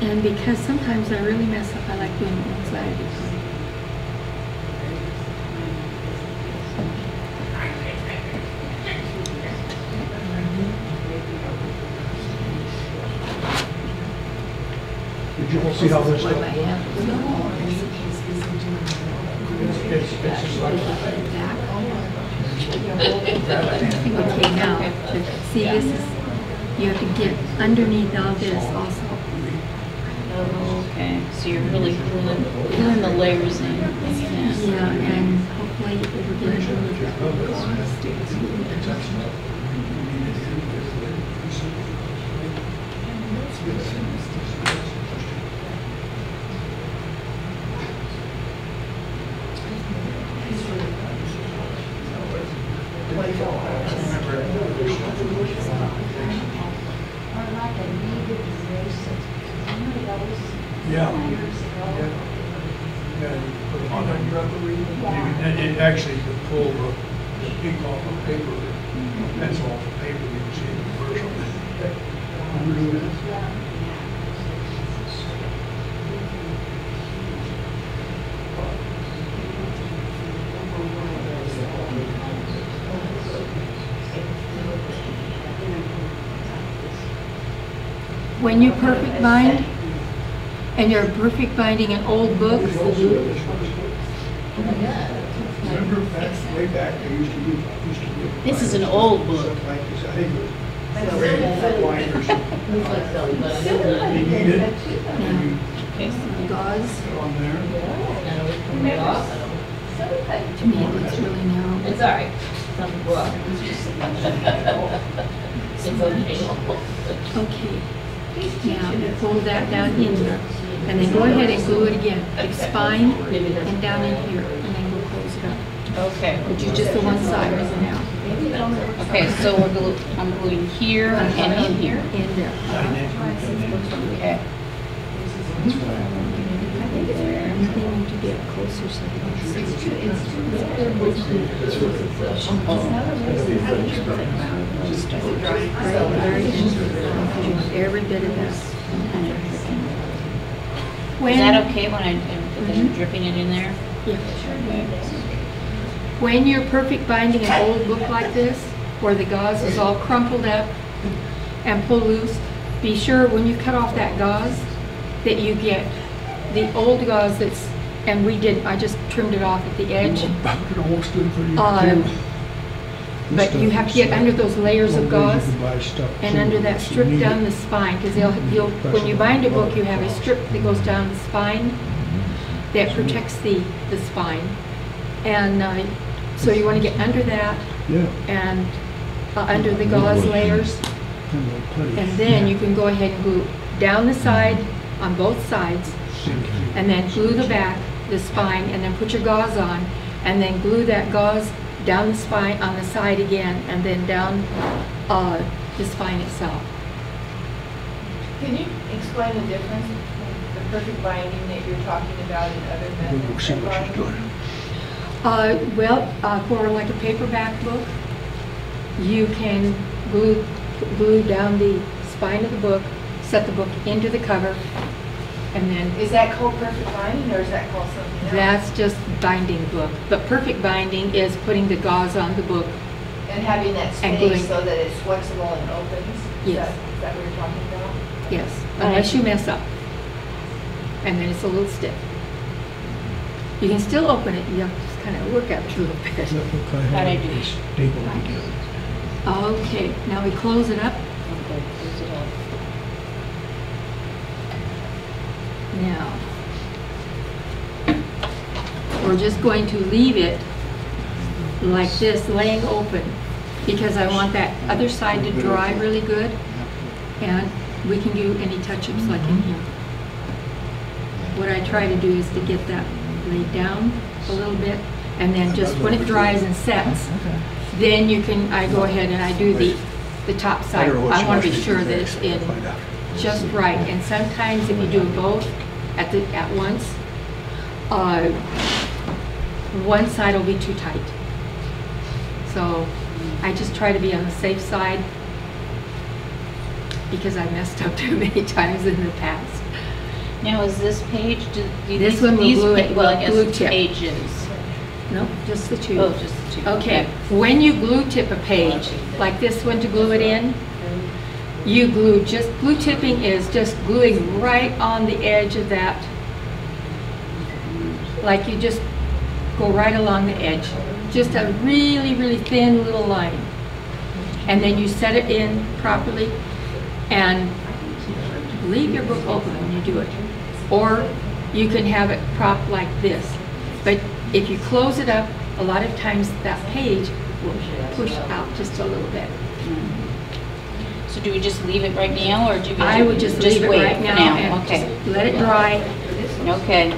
And because sometimes I really mess up, I like doing it one side at a time. Did you see how this One looks? by hand. It's, it's just like, Okay, now, to see this is, you have to get underneath all this also. Okay, so you're really pulling, pulling the layers in. Yeah. Yeah, and hopefully it will get underneath that. Yeah. Yeah, you put them on there. You can, and it actually, can pull the, the ink off of paper, pencil off of paper, you see it When you perfect bind, and you're perfect binding an old book, Remember back, way back, they used to do, used to do. This is an old book. Stuff like this, I think it was. Ray Wine or something. They need it, and gauze, put on there. to me it looks really narrow. It's all right. It's okay. Okay. Now, fold that down in there, and then go ahead and glue it again. It's spine and down in here, and then we'll close it up. Okay. Which is just the one side right now, Okay, so we're glue, I'm gluing here and in here. in there. Okay. Anything to get closer so they can see. Right, very interesting. Every bit of this. Is that okay when I, if I'm mm-hmm. dripping it in there? Yeah. When you're perfect binding an old book like this, where the gauze is all crumpled up and pulled loose, be sure when you cut off that gauze, that you get the old gauze that's, and we did, I just trimmed it off at the edge. Uh, But you have to get under those layers of gauze and under that strip down the spine, because they'll, you'll, when you bind a book, you have a strip that goes down the spine that protects the, the spine. And, uh, so you want to get under that Yeah. and, uh, under the gauze layers. And then you can go ahead and glue down the side, on both sides, and then glue the back, the spine, and then put your gauze on, and then glue that gauze down the spine, on the side again, and then down, uh, the spine itself. Can you explain the difference between the perfect binding that you're talking about and other methods? Of binding? Uh, well, uh, for like a paperback book, you can glue, glue down the spine of the book, set the book into the cover, and then Is that called perfect binding or is that called something else? that's just binding book. But perfect binding is putting the gauze on the book. And having that space so that it's flexible and opens? Is Yes. that- Is that what you're talking about? Yes, unless you mess up. And then it's a little stiff. You can still open it, you have to kind of work at it a little bit. I do? Staple together. Okay, now we close it up. Okay, close it up. Now, we're just going to leave it like this, laying open, because I want that other side to dry really good, and we can do any touch-ups like in here. What I try to do is to get that laid down a little bit, and then just when it dries and sets, then you can, I go ahead and I do the, the top side. don't know what I want to be sure do that it's in just right, and sometimes if you do both at the, at once, uh, one side will be too tight. So I just try to be on the safe side because I messed up too many times in the past. Now, is this page, do do This these, one will these, pa- it well, I guess tip. pages. No, just the two. Oh, just the two. Okay, when you glue tip a page, like this one to glue it in, you glue, just, glue tipping is just gluing right on the edge of that. Like you just go right along the edge. Just a really, really thin little line. And then you set it in properly and leave your book open when you do it. Or you can have it propped like this. But if you close it up, a lot of times that page will push out just a little bit. So do we just leave it right now, or do we? I would just leave it wait right for now and Okay, just let it dry, okay,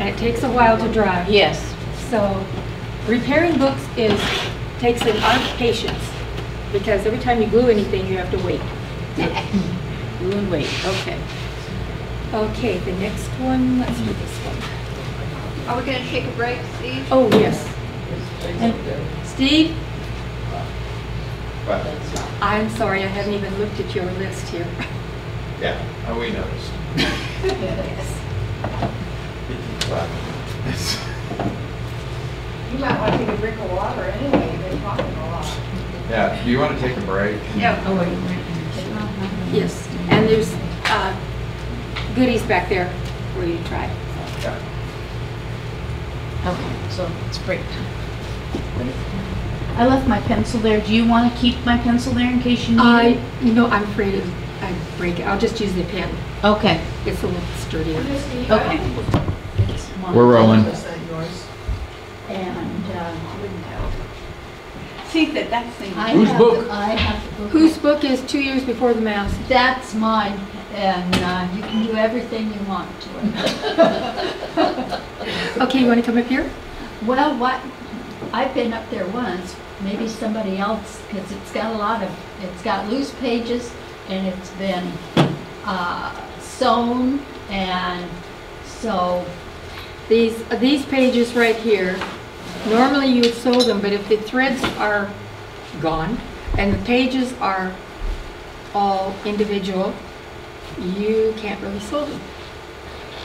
and it takes a while to dry. yes. So repairing books is, takes an art of patience, because every time you glue anything, you have to wait. Glue and wait, okay. Okay, the next one, let's do this one. Are we gonna take a break, Steve? Oh, yes. Steve? But, I'm sorry, I haven't even looked at your list here. yeah, oh, we noticed. Yes. You might want to take a drink of water anyway, you've been talking a lot. Yeah, do you want to take a break? Yeah. Oh, wait, Yes, and there's uh, goodies back there for you to try. Yeah. Okay, so it's break time. I left my pencil there. Do you want to keep my pencil there in case you need I, it? you know, I'm afraid of, I'd break it. I'll just use the pen. Okay. It's a little sturdier. Misty, you- I Okay. don't think It's one We're rolling. Is that yours? And, uh, See, that, that's the. I Whose have, book? the- I have the book. Whose book is Two Years Before the Mast? That's mine, and uh, you can do everything you want to it. Okay, you want to come up here? Well, what, I've been up there once, maybe somebody else, because it's got a lot of, it's got loose pages, and it's been uh, sewn, and so, These, these pages right here, normally you would sew them, but if the threads are gone and the pages are all individual, you can't really sew them.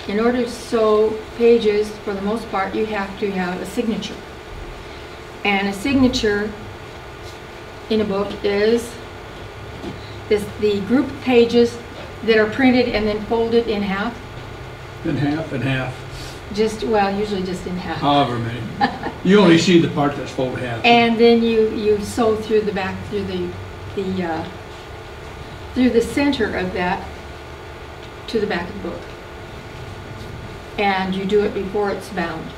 In order to sew pages, for the most part, you have to have a signature. And a signature in a book is this, the group of pages that are printed and then folded in half. In half and half, Just, well, usually just in half. however many. You only see the part that's folded half. And then you, you sew through the back, through the, the, uh, through the center of that to the back of the book. And you do it before it's bound.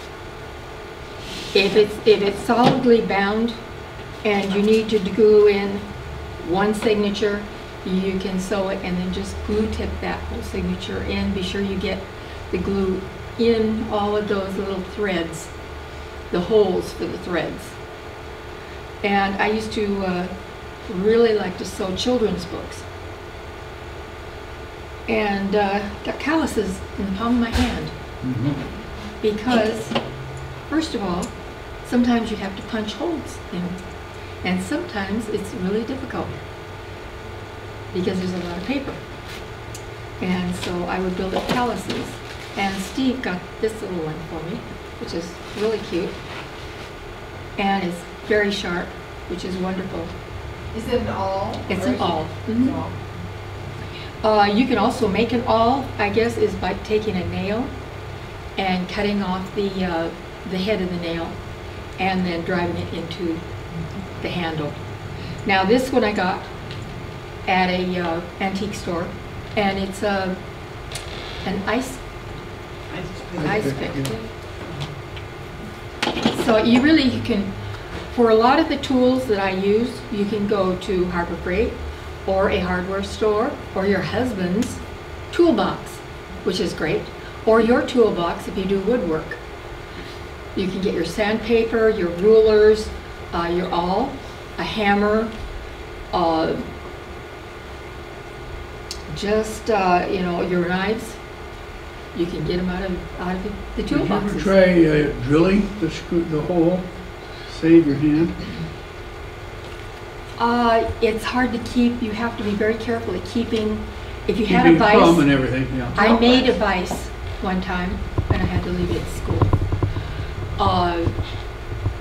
If it's, if it's solidly bound and you need to glue in one signature, you can sew it and then just glue tip that whole signature in. Be sure you get the glue in all of those little threads, the holes for the threads. And I used to uh, really like to sew children's books. And uh, got calluses in the palm of my hand Mhm. because, first of all, sometimes you have to punch holes in them. And sometimes it's really difficult because there's a lot of paper. And so I would build up calluses. And Steve got this little one for me, which is really cute. And it's very sharp, which is wonderful. Is it an awl? It's or an is it- awl. It's Mhm. an awl. Uh, you can also make an awl, I guess, is by taking a nail and cutting off the, uh, the head of the nail and then driving it into the handle. Now, this one I got at a uh, antique store, and it's a, an ice, ice pick. So you really, you can, for a lot of the tools that I use, you can go to Harbor Freight or a hardware store or your husband's toolbox, which is great, or your toolbox if you do woodwork. You can get your sandpaper, your rulers, uh, your awl, a hammer, uh, just, uh, you know, your knives. You can get them out of, out of the Did you ever try uh, drilling the screw, the hole, save your hand? Uh, it's hard to keep, you have to be very careful at keeping, if you had a Keeping Thumb and vise, everything, yeah. I made a vise one time and I had to leave it at school. Uh,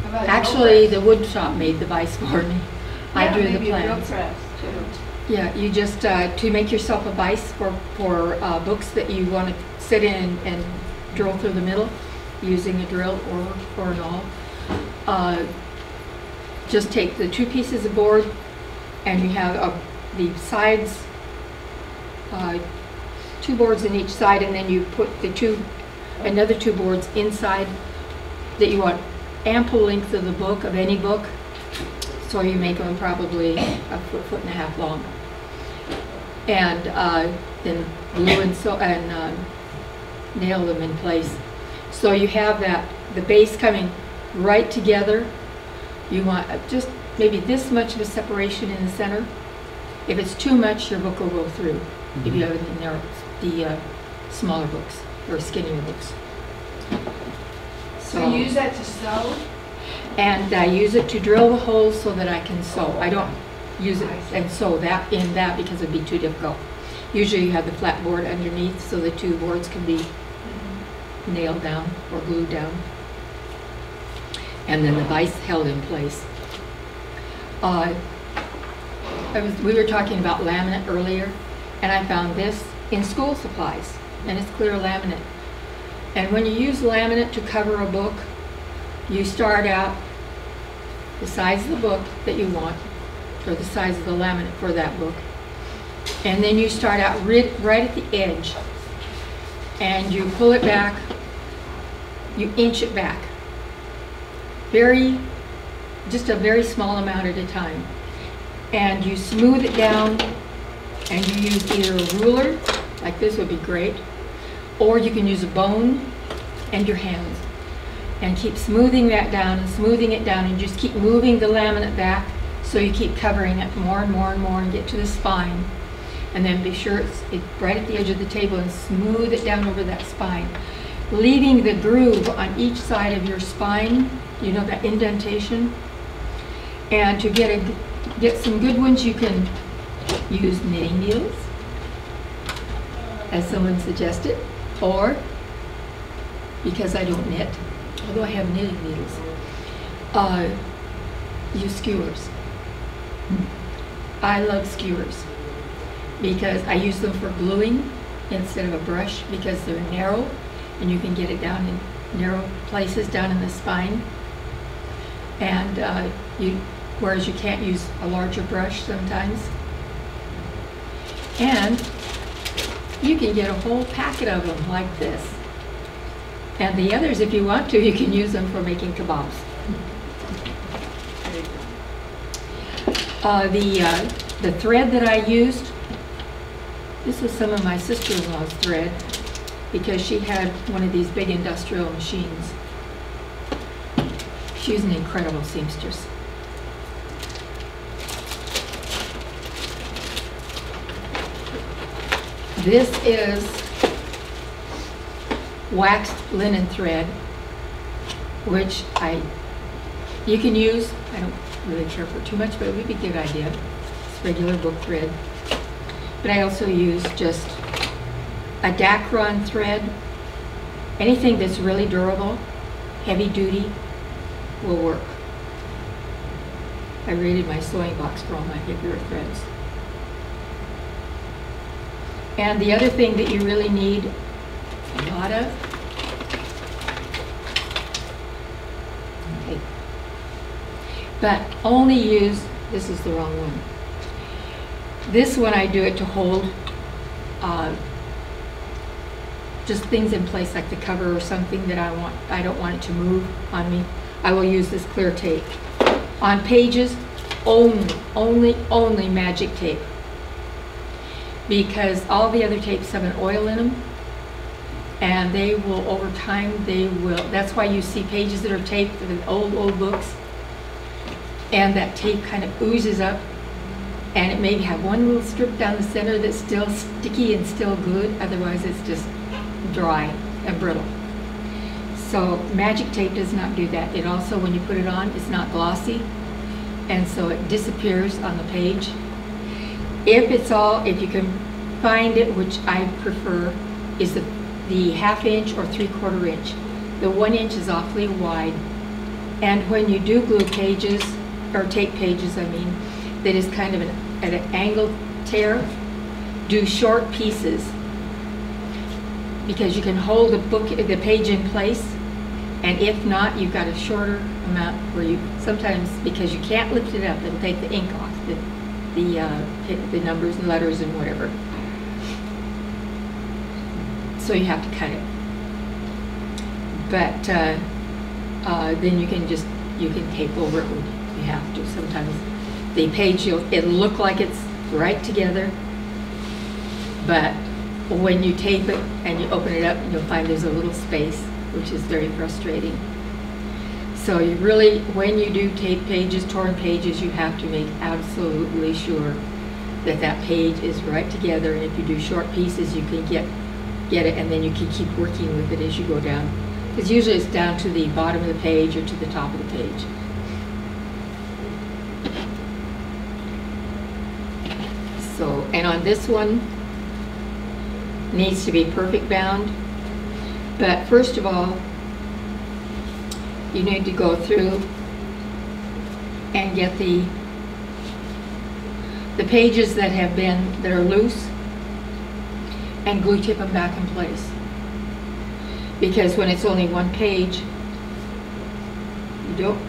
How about a actually, the wood shop made the vise for me. I drew the maybe a plans. press too. Yeah, you just, uh, to make yourself a vise for, for, uh, books that you want to sit in and drill through the middle, using a drill or, or an awl. Uh, just take the two pieces of board and you have, uh, the sides, uh, two boards in each side and then you put the two, another two boards inside that you want ample length of the book, of any book. So you make them probably a foot, foot and a half long. And uh, then glue and so, and um, nail them in place. So you have that, the base coming right together. You want uh, just maybe this much of a separation in the center. If it's too much, your book will go through. If you have it in there, the uh, smaller books or skinnier books. So you use that to sew? and I use it to drill the holes so that I can sew. I don't, use it and sew that in that because it'd be too difficult. Usually you have the flat board underneath so the two boards can be nailed down or glued down. And then the vise held in place. Uh, was, we were talking about laminate earlier, and I found this in school supplies, and it's clear laminate. And when you use laminate to cover a book, you start out the size of the book that you want, or the size of the laminate for that book. And then you start out right, right at the edge, and you pull it back, you inch it back. Very, just a very small amount at a time. And you smooth it down, and you use either a ruler, like this would be great, or you can use a bone and your hands. And keep smoothing that down and smoothing it down and just keep moving the laminate back so you keep covering it more and more and more and get to the spine. And then be sure it's, it's right at the edge of the table and smooth it down over that spine. Leaving the groove on each side of your spine, you know, that indentation. And to get a, get some good ones, you can use knitting needles, as someone suggested, or because I don't knit, although I have knitting needles, uh, use skewers. I love skewers because I use them for gluing instead of a brush because they're narrow and you can get it down in narrow places down in the spine. And uh, you, whereas you can't use a larger brush sometimes. And you can get a whole packet of them like this. And the others, if you want to, you can use them for making kebabs. Uh, the, uh, the thread that I used, this was some of my sister-in-law's thread because she had one of these big industrial machines. She's an incredible seamstress. This is waxed linen thread, which I, you can use, I don't really care for too much, but it would be a good idea. It's regular book thread. But I also use just a Dacron thread. Anything that's really durable, heavy duty, will work. I rated my sewing box for all my heavier threads. And the other thing that you really need a lot of okay. But only use, this is the wrong one. This one I do it to hold uh, just things in place like the cover or something that I want, I don't want it to move on me. I will use this clear tape. On pages, only, only, only magic tape. Because all the other tapes have an oil in them and they will, over time, they will, that's why you see pages that are taped in old, old books and that tape kind of oozes up and it may have one little strip down the center that's still sticky and still good, otherwise it's just dry and brittle. So magic tape does not do that. It also, when you put it on, it's not glossy, and so it disappears on the page. If it's all, if you can find it, which I prefer, is the, the half inch or three quarter inch. The one inch is awfully wide. And when you do glue pages, or tape pages, I mean, that is kind of an, at an angled tear, do short pieces because you can hold the book, the page in place, and if not, you've got a shorter amount where you, sometimes, because you can't lift it up, it'll take the ink off, the, the, uh, the numbers and letters and whatever. So you have to cut it. But, uh, uh, then you can just, you can tape over it when you have to. Sometimes the page, you'll, it'll look like it's right together, but when you tape it and you open it up, you'll find there's a little space, which is very frustrating. So you really, when you do tape pages, torn pages, you have to make absolutely sure that that page is right together. And if you do short pieces, you can get, get it and then you can keep working with it as you go down. Because usually it's down to the bottom of the page or to the top of the page. So, and on this one, needs to be perfect bound. But first of all, you need to go through and get the, the pages that have been, that are loose, and glue tip them back in place. Because when it's only one page, you don't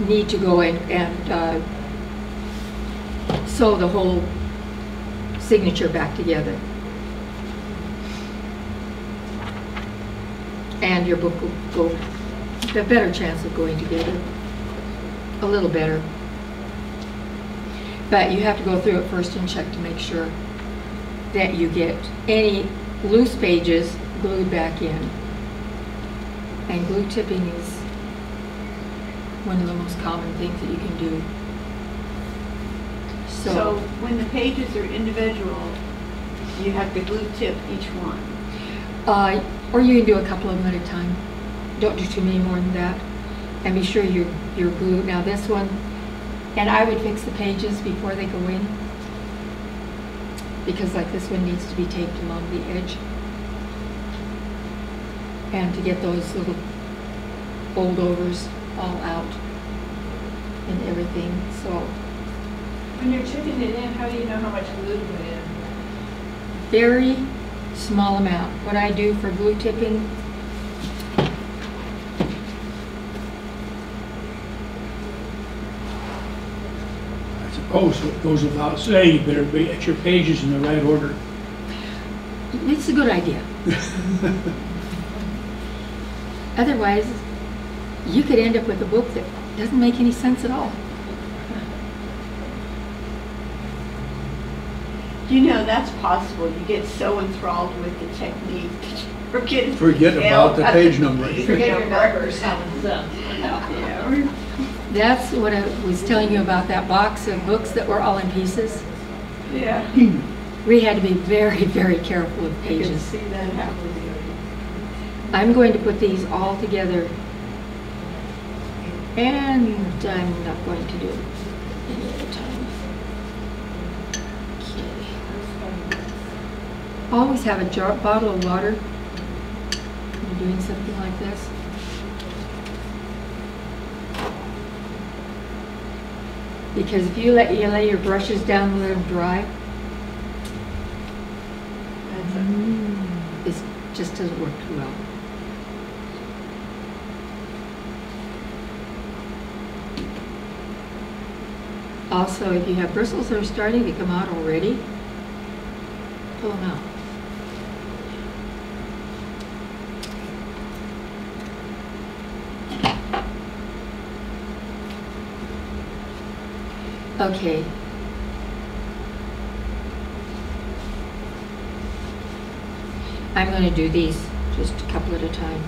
need to go and, and uh, sew the whole signature back together. And your book will go, a better chance of going together, a little better. But you have to go through it first and check to make sure that you get any loose pages glued back in. And glue tipping is one of the most common things that you can do. So So, when the pages are individual, you have to glue tip each one. uh, or you can do a couple of them at a time. Don't do too many more than that. And be sure your, your glue, now this one, and I would fix the pages before they go in. Because like this one needs to be taped along the edge. And to get those little holdovers all out and everything, so. When you're tipping it in, how do you know how much glue to put in? very small amount. What I do for glue tipping, I suppose it goes without saying, you better be at your pages in the right order. it's a good idea. Otherwise, you could end up with a book that doesn't make any sense at all. You know, that's possible. You get so enthralled with the technique that you forget. Forget about the page numbering. You forget your numbers. Yeah. That's what I was telling you about that box of books that were all in pieces. Yeah. Hmm. We had to be very, very careful with pages. I can pages. see that happening. I'm going to put these all together. And I'm not going to do it any other time. Okay. Always have a jar, bottle of water when you're doing something like this. Because if you let, you lay your brushes down and let them dry, a- mm. it just doesn't work too well. Also, if you have bristles that are starting to come out already, pull them out. Okay. I'm going to do these just a couple at a time.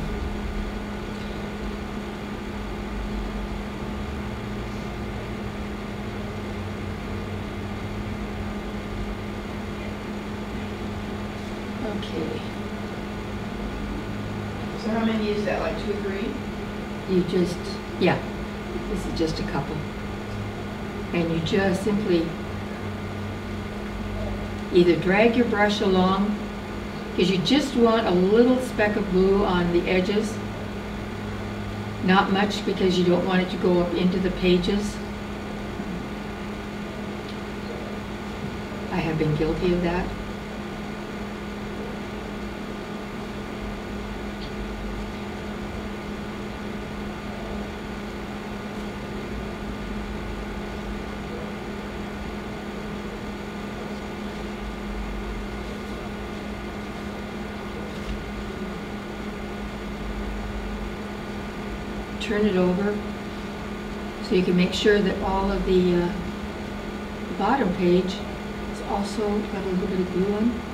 Okay, So how many is that, like two or three? you just, yeah, this is just a couple. And you just simply either drag your brush along, because you just want a little speck of glue on the edges. Not much because you don't want it to go up into the pages. I have been guilty of that. Turn it over so you can make sure that all of the uh, bottom page is also got a little bit of glue on.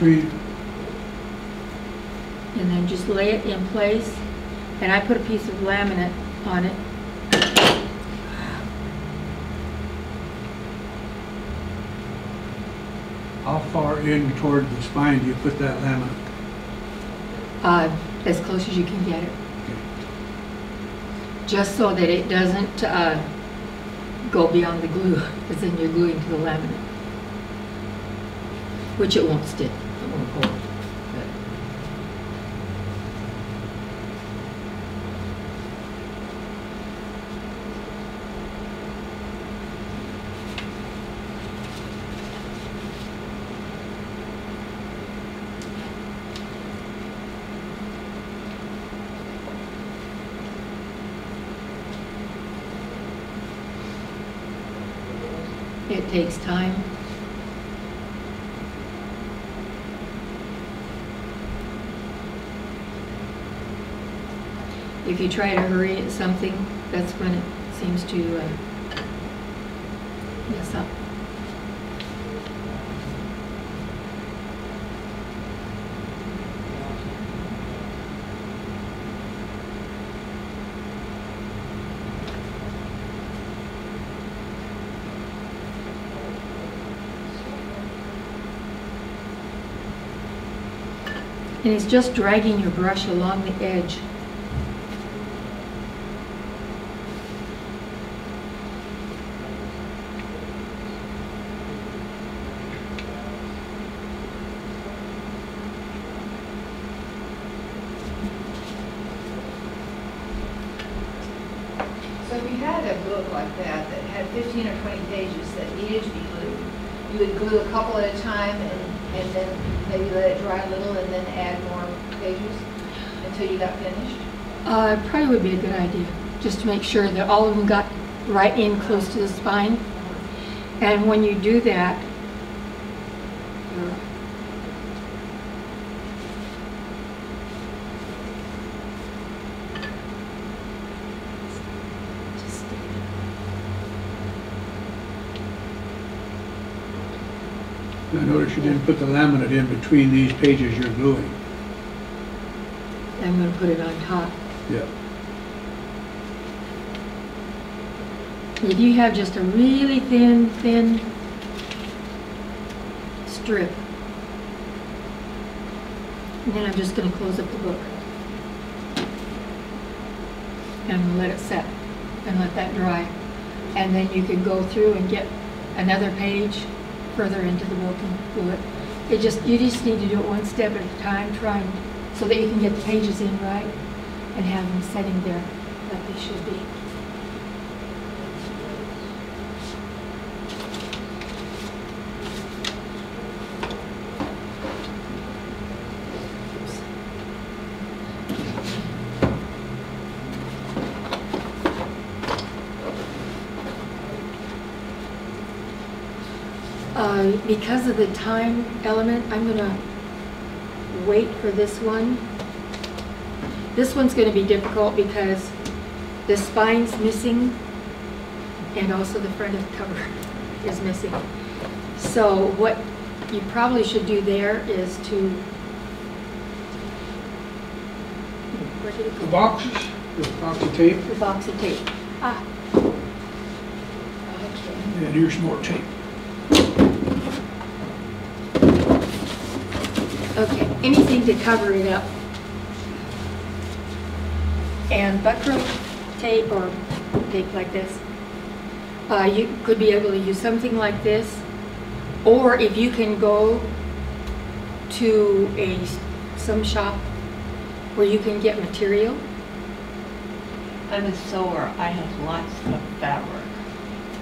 Where are you laying that? Between, then just lay it in place. And I put a piece of laminate on it. How far in toward the spine do you put that laminate? uh, as close as you can get it. Just so that it doesn't uh, go beyond the glue, because then you're gluing to the laminate. Which it won't stick, it won't hold. but- It takes time. If you try to hurry at something, that's when it seems to uh, mess up. And it's just dragging your brush along the edge. So if you had a book like that that had 15 or 20 pages that needed to be glued, you would glue a couple at a time and, and then maybe let it dry a little and then add more pages until you got finished? Uh, it probably would be a good idea, just to make sure that all of them got right in close to the spine. And when you do that, you're- just stick it in. I noticed you didn't put the laminate in between these pages you're gluing. I'm gonna put it on top. Yeah. If you have just a really thin, thin strip, and then I'm just gonna close up the book. And let it set and let that dry. And then you can go through and get another page further into the book and glue it. It just, you just need to do it one step at a time, trying, so that you can get the pages in right and have them setting there like they should be. Uh, Because of the time element, I'm gonna wait for this one. This one's gonna be difficult because the spine's missing and also the front of the cover is missing. So what you probably should do there is to, where did it The boxes, the box of tape, The box of tape. Ah. Okay. and here's more tape. Okay, anything to cover it up. And buckram tape or tape like this. Uh, you could be able to use something like this. Or if you can go to a, some shop where you can get material. I'm a sewer, I have lots of fabric.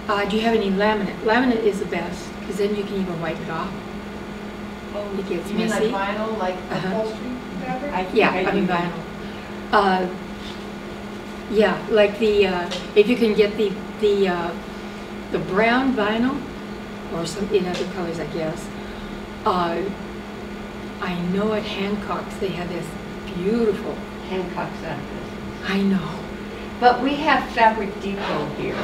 Uh, do you have any laminate? Laminate is the best, because then you can even wipe it off. It gets You mean like vinyl, like Uh-huh. upholstery fabric? I Yeah, I I mean vinyl. Uh, yeah, like the, uh, if you can get the, the, uh, the brown vinyl, or some, in other colors, I guess. Uh, I know at Hancock's, they have this beautiful, Hancock's out of business. I know. But we have Fabric Depot here.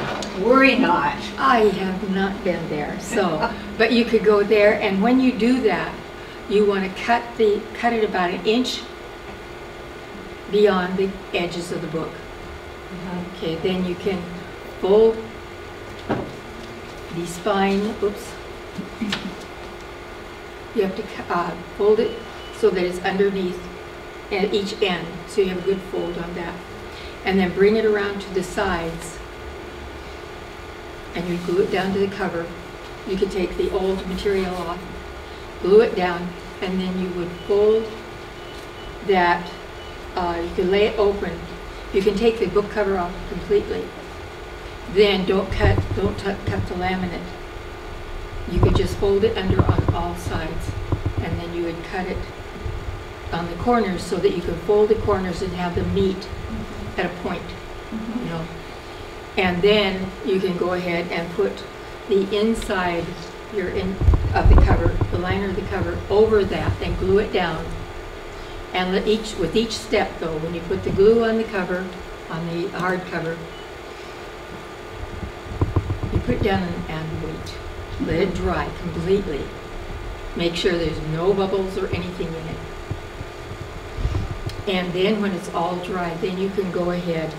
Worry not. I have not been there, so, but you could go there, and when you do that, you want to cut the, cut it about an inch beyond the edges of the book. Okay, then you can fold the spine, oops. You have to uh, fold it so that it's underneath at each end, so you have a good fold on that. And then bring it around to the sides. And you glue it down to the cover. You can take the old material off, glue it down, and then you would fold that, uh, you could lay it open. You can take the book cover off completely. Then don't cut, don't cut the laminate. You could just fold it under on all sides, and then you would cut it on the corners so that you could fold the corners and have them meet at a point, you know. And then you can go ahead and put the inside, your in, of the cover, the liner of the cover, over that and glue it down. And let each, with each step though, when you put the glue on the cover, on the hard cover, you put down and, and wait. Let it dry completely. Make sure there's no bubbles or anything in it. And then when it's all dry, then you can go ahead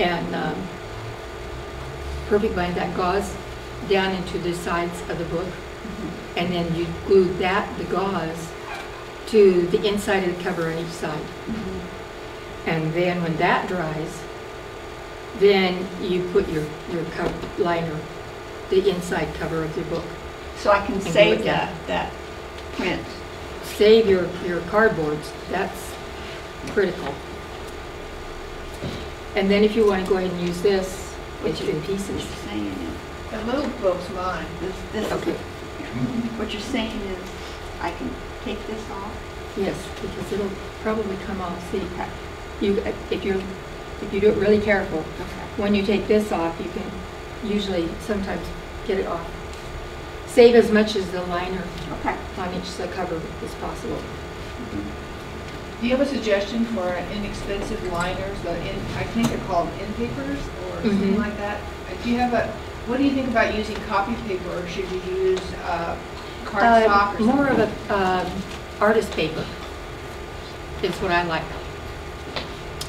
and um, perfect bind that gauze down into the sides of the book. And then you glue that, the gauze, to the inside of the cover on each side. And then when that dries, then you put your, your cover, liner, the inside cover of your book. So I can And glue it save that, that print. Save your, your cardboards, that's critical. And then if you want to go ahead and use this, it's in pieces. You're saying is, The little book's mine. this, this is, Okay. what you're saying is, I can take this off? Yes, because it'll probably come off, see, you, if you're, if you do it really careful, Okay. when you take this off, you can usually sometimes get it off. Save as much as the liner Okay. on each side cover as possible. Do you have a suggestion for an inexpensive liners, the in, I think they're called in papers or something Mhm. like that? Uh, Do you have a, what do you think about using copy paper or should you use uh, Uh, cardstock or something? More of a um, artist paper is what I like.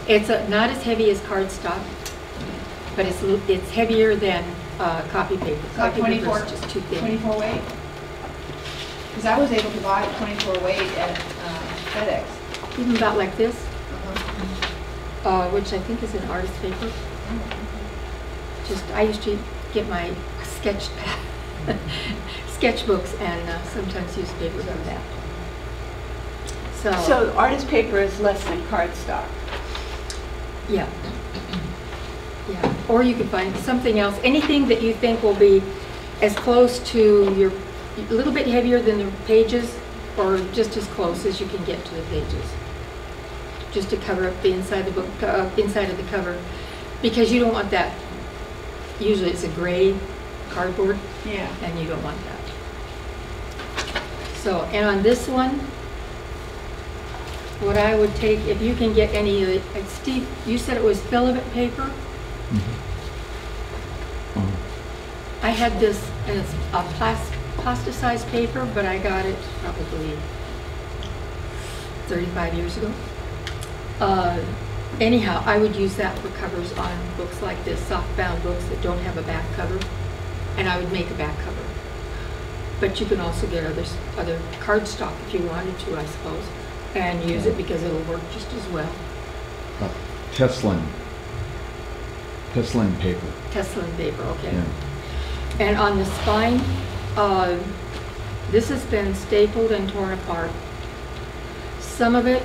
It's uh, not as heavy as cardstock, but it's, it's heavier than uh, copy paper. It's like Copy paper 24 is just too thin. 24 weight? Because I was able to buy 24 weight at uh, FedEx. Even about like this, Uh-huh. uh, which I think is an artist paper. Just, I used to get my sketch pad, sketchbooks and uh, sometimes use paper for that. So, So artist paper is less than cardstock. yeah. Yeah, or you can find something else, anything that you think will be as close to your, a little bit heavier than the pages, or just as close as you can get to the pages. Just to cover up the inside of the book, uh, inside of the cover, because you don't want that, usually it's a gray cardboard, Yeah. and you don't want that. So, and on this one, what I would take, if you can get any, uh, Steve, you said it was filament paper? I had this, and it's a plas- plasticized paper, but I got it probably 35 years ago. Uh, Anyhow, I would use that for covers on books like this, soft-bound books that don't have a back cover, and I would make a back cover. But you can also get other, other cardstock if you wanted to, I suppose, and use it because it'll work just as well. Uh, Teslin. Teslin paper. Teslin paper, okay. Yeah. And on the spine, uh, this has been stapled and torn apart. Some of it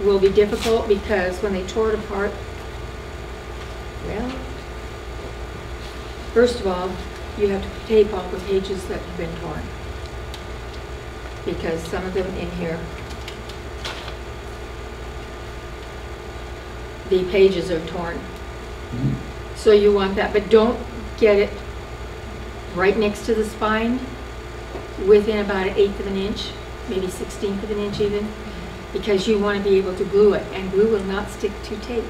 will be difficult because when they tore it apart, well, first of all, you have to tape off the pages that have been torn. Because some of them in here, the pages are torn. Mm-hmm. So you want that, but don't get it right next to the spine, within about an eighth of an inch, maybe sixteenth of an inch even, because you want to be able to glue it, and glue will not stick to tape.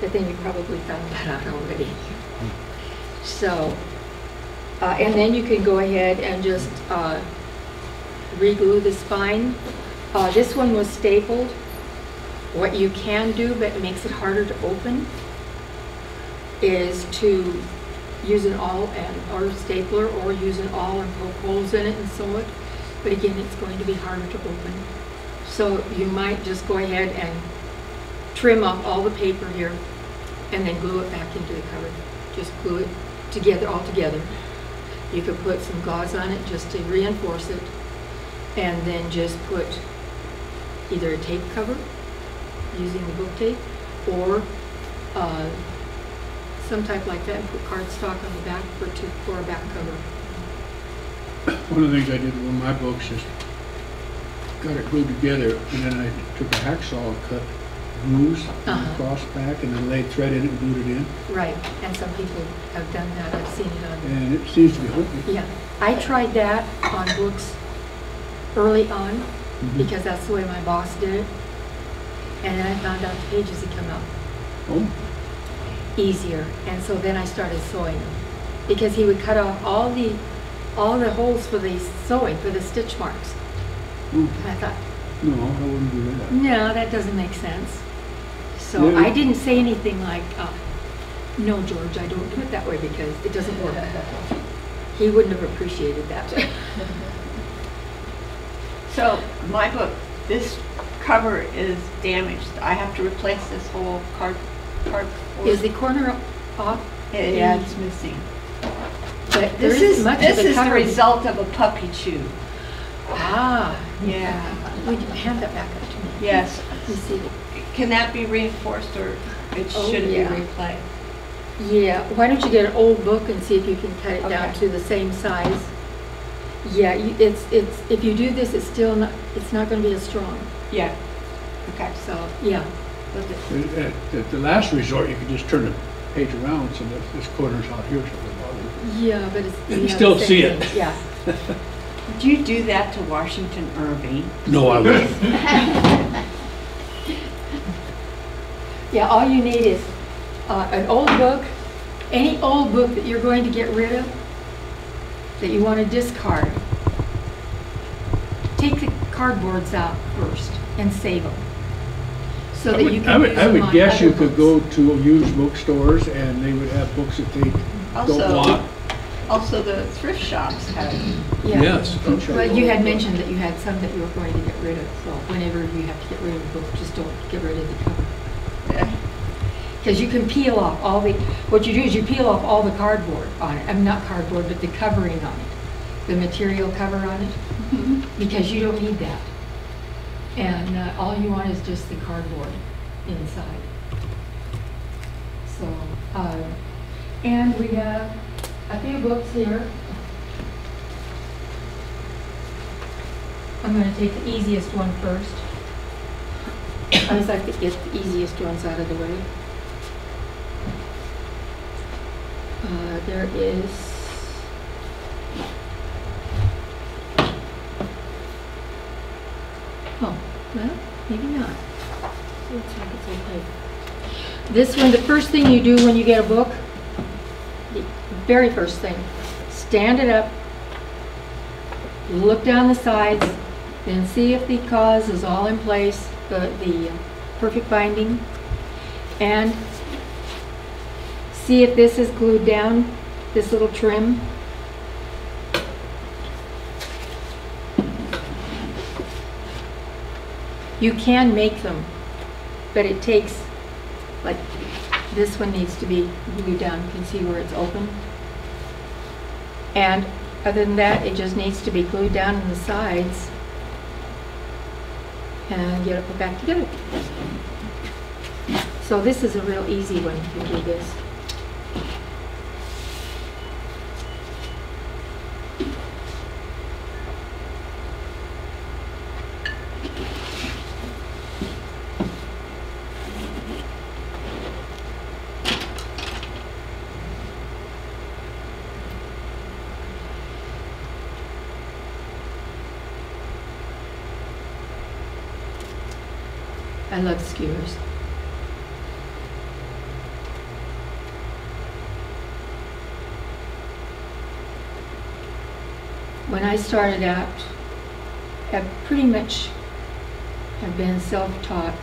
But then you probably found that out already. So, uh, and then you can go ahead and just uh, re-glue the spine. Uh, This one was stapled, What you can do, but it makes it harder to open, is to use an awl and, or stapler, or use an awl and poke holes in it and sew it. But again, it's going to be harder to open. So you might just go ahead and trim off all the paper here, and then glue it back into the cover. Just glue it together, all together. You could put some gauze on it just to reinforce it, and then just put either a tape cover, using the book tape, or uh, some type like that, and put cardstock on the back for, to, for a back cover. One of the things I did with my books is got it glued together, and then I took a hacksaw and cut grooves Uh-huh. across back, and then laid thread in it and glued it in, Right, and some people have done that, I've seen it on, and it seems to be holding. yeah. I tried that on books early on, Mhm. because that's the way my boss did it. And then I found out the pages had come out Oh, easier, and so then I started sewing them. Because he would cut off all the, all the holes for the sewing, for the stitch marks. oh, And I thought, no, I wouldn't do that. no, that doesn't make sense. So Yeah. I didn't say anything like, uh, no, George, I don't do it that way because it doesn't work. He wouldn't have appreciated that. So, my book, this cover is damaged. I have to replace this whole card, cardboard. Is the corner off? Yeah, it's missing. But there This isn't much this the is the result of a puppy chew. Ah, Yeah, would you hand that back up to me? yes. Let me see. Can that be reinforced or it Oh, should be yeah. replaced? Yeah, why don't you get an old book and see if you can cut it down to the same size? Yeah, you- it's, it's, if you do this, it's still not, it's not gonna be as strong, Yeah. Okay. so, yeah. At, at- at the last resort, you could just turn the page around so that this corner's out here, so it bother Yeah, but it's. You can yeah, still the same see it. thing, Yeah. Do you do that to Washington Irving? No, I wouldn't. Yeah, all you need is uh, an old book, any old book that you're going to get rid of, that you want to discard. Take the cardboards out first and save them. So I that would- you I would, use I them would on guess you other could go to used bookstores and they would have books that they don't Also, want. Also the thrift shops have, Yeah. Yes. I'm sure. But you had mentioned that you had some that you were going to get rid of, so whenever you have to get rid of a book, just don't get rid of the cover. yeah. Because you can peel off all the, what you do is you peel off all the cardboard on it, I mean, not cardboard, but the covering on it, the material cover on it, because you don't need that. And uh, all you want is just the cardboard inside. So, uh, and we have a few books here. I'm gonna take the easiest one first. I always like to get the easiest ones out of the way. Uh, there is. Oh, well, maybe not. This one, the first thing you do when you get a book, very first thing, stand it up, look down the sides, then see if the cause is all in place, the, the perfect binding, and see if this is glued down, this little trim. You can make them, but it takes, this one needs to be glued down, you can see where it's open. And other than that, it just needs to be glued down on the sides and get it put back together. So this is a real easy one to do this. I. When I started out, I pretty much have been self-taught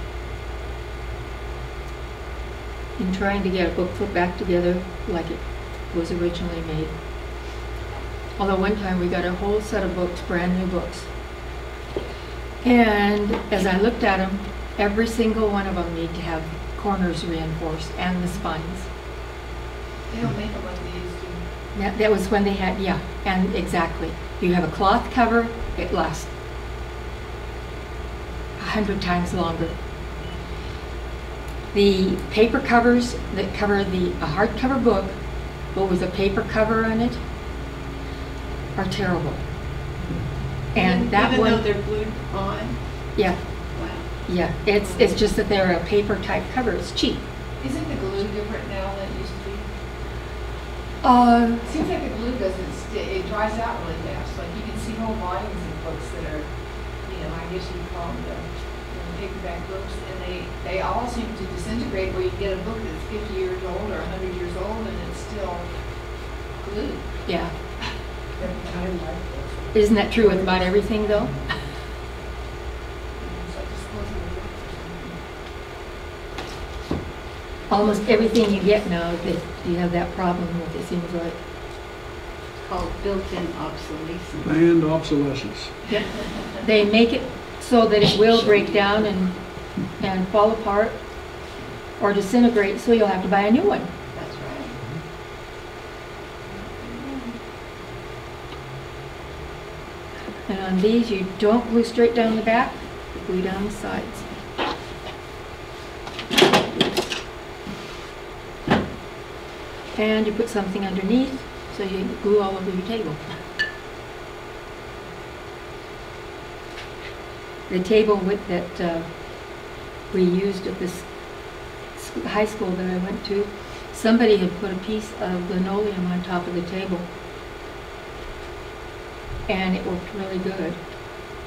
in trying to get a book put back together like it was originally made. Although one time we got a whole set of books, brand new books. And as I looked at them, every single one of them need to have corners reinforced and the spines. They don't make them like they used to. That, that was when they had, yeah, and exactly. You have a cloth cover, it lasts a hundred times longer. The paper covers that cover the, a hardcover book, but with a paper cover on it, are terrible. And that Even though one, they're glued on? yeah. Yeah, it's, it's just that they're a paper type cover, it's cheap. Isn't the glue different now than it used to be? Uh, It seems like the glue doesn't stay, it dries out really fast. Like you can see whole volumes of books that are, you know, I guess you'd call them the know, paperback books. And they, they all seem to disintegrate where you get a book that's fifty years old or hundred years old and it's still glued. yeah, Every time like this. isn't that true with about everything though? It's like disposable books or something. Almost everything you get now, that you have that problem with, it seems like. It's called built-in obsolescence. Planned obsolescence. They make it so that it will break down and, and fall apart or disintegrate, so you'll have to buy a new one. That's right. And on these, you don't glue straight down the back, you glue down the sides. And you put something underneath, so you glue all over your table. The table with, that uh, we used at this high school that I went to, somebody had put a piece of linoleum on top of the table. And it worked really good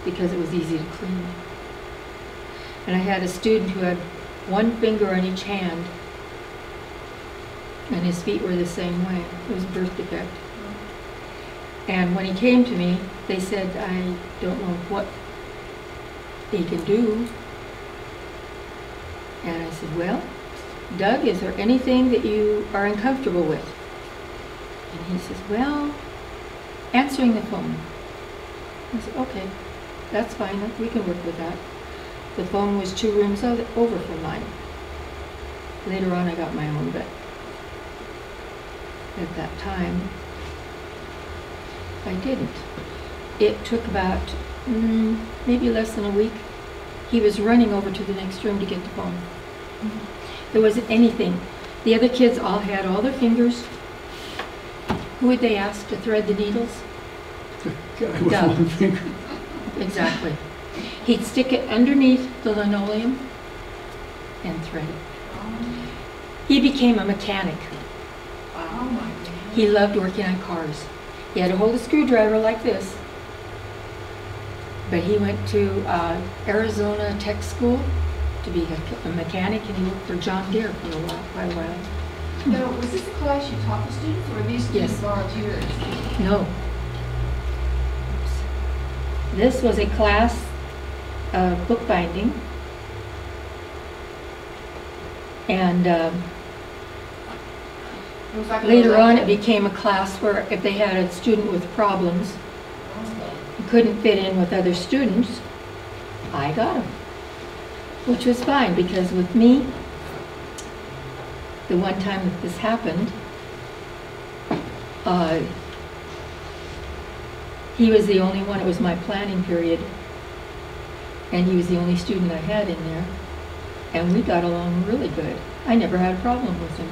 because it was easy to clean. And I had a student who had one finger on each hand and his feet were the same way. It was a birth defect. And when he came to me, they said, I don't know what he can do. And I said, well, Doug, is there anything that you are uncomfortable with? And he says, well, answering the phone. I said, okay, that's fine, we can work with that. The phone was two rooms over from mine. Later on, I got my own, but at that time, I didn't. It took about, mm, maybe less than a week. He was running over to the next room to get the phone. There wasn't anything. The other kids all had all their fingers. Who would they ask to thread the needles? The Guy with Doug. one finger. Exactly. He'd stick it underneath the linoleum and thread it. He became a mechanic. Oh. He loved working on cars. He had to hold a screwdriver like this. But he went to uh, Arizona Tech School to be a, a mechanic, and he worked for John Deere for a while, quite a while. Now, was this a class you taught the students or these students Yes. volunteers? No. This was a class of bookbinding. And um, It was like a later on, it became a class where if they had a student with problems, who couldn't fit in with other students, I got them. Which was fine, because with me, the one time that this happened, uh, he was the only one, it was my planning period, and he was the only student I had in there, and we got along really good. I never had a problem with him.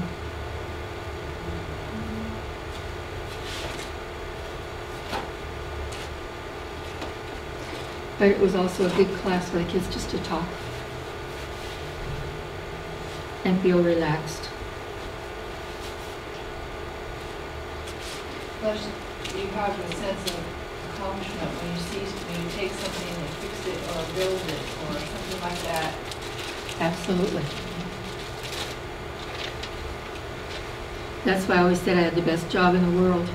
But it was also a good class for the kids just to talk and feel relaxed. Plus, you have a sense of accomplishment when you see, when you take something and fix it or build it or something like that. Absolutely. That's why I always said I had the best job in the world.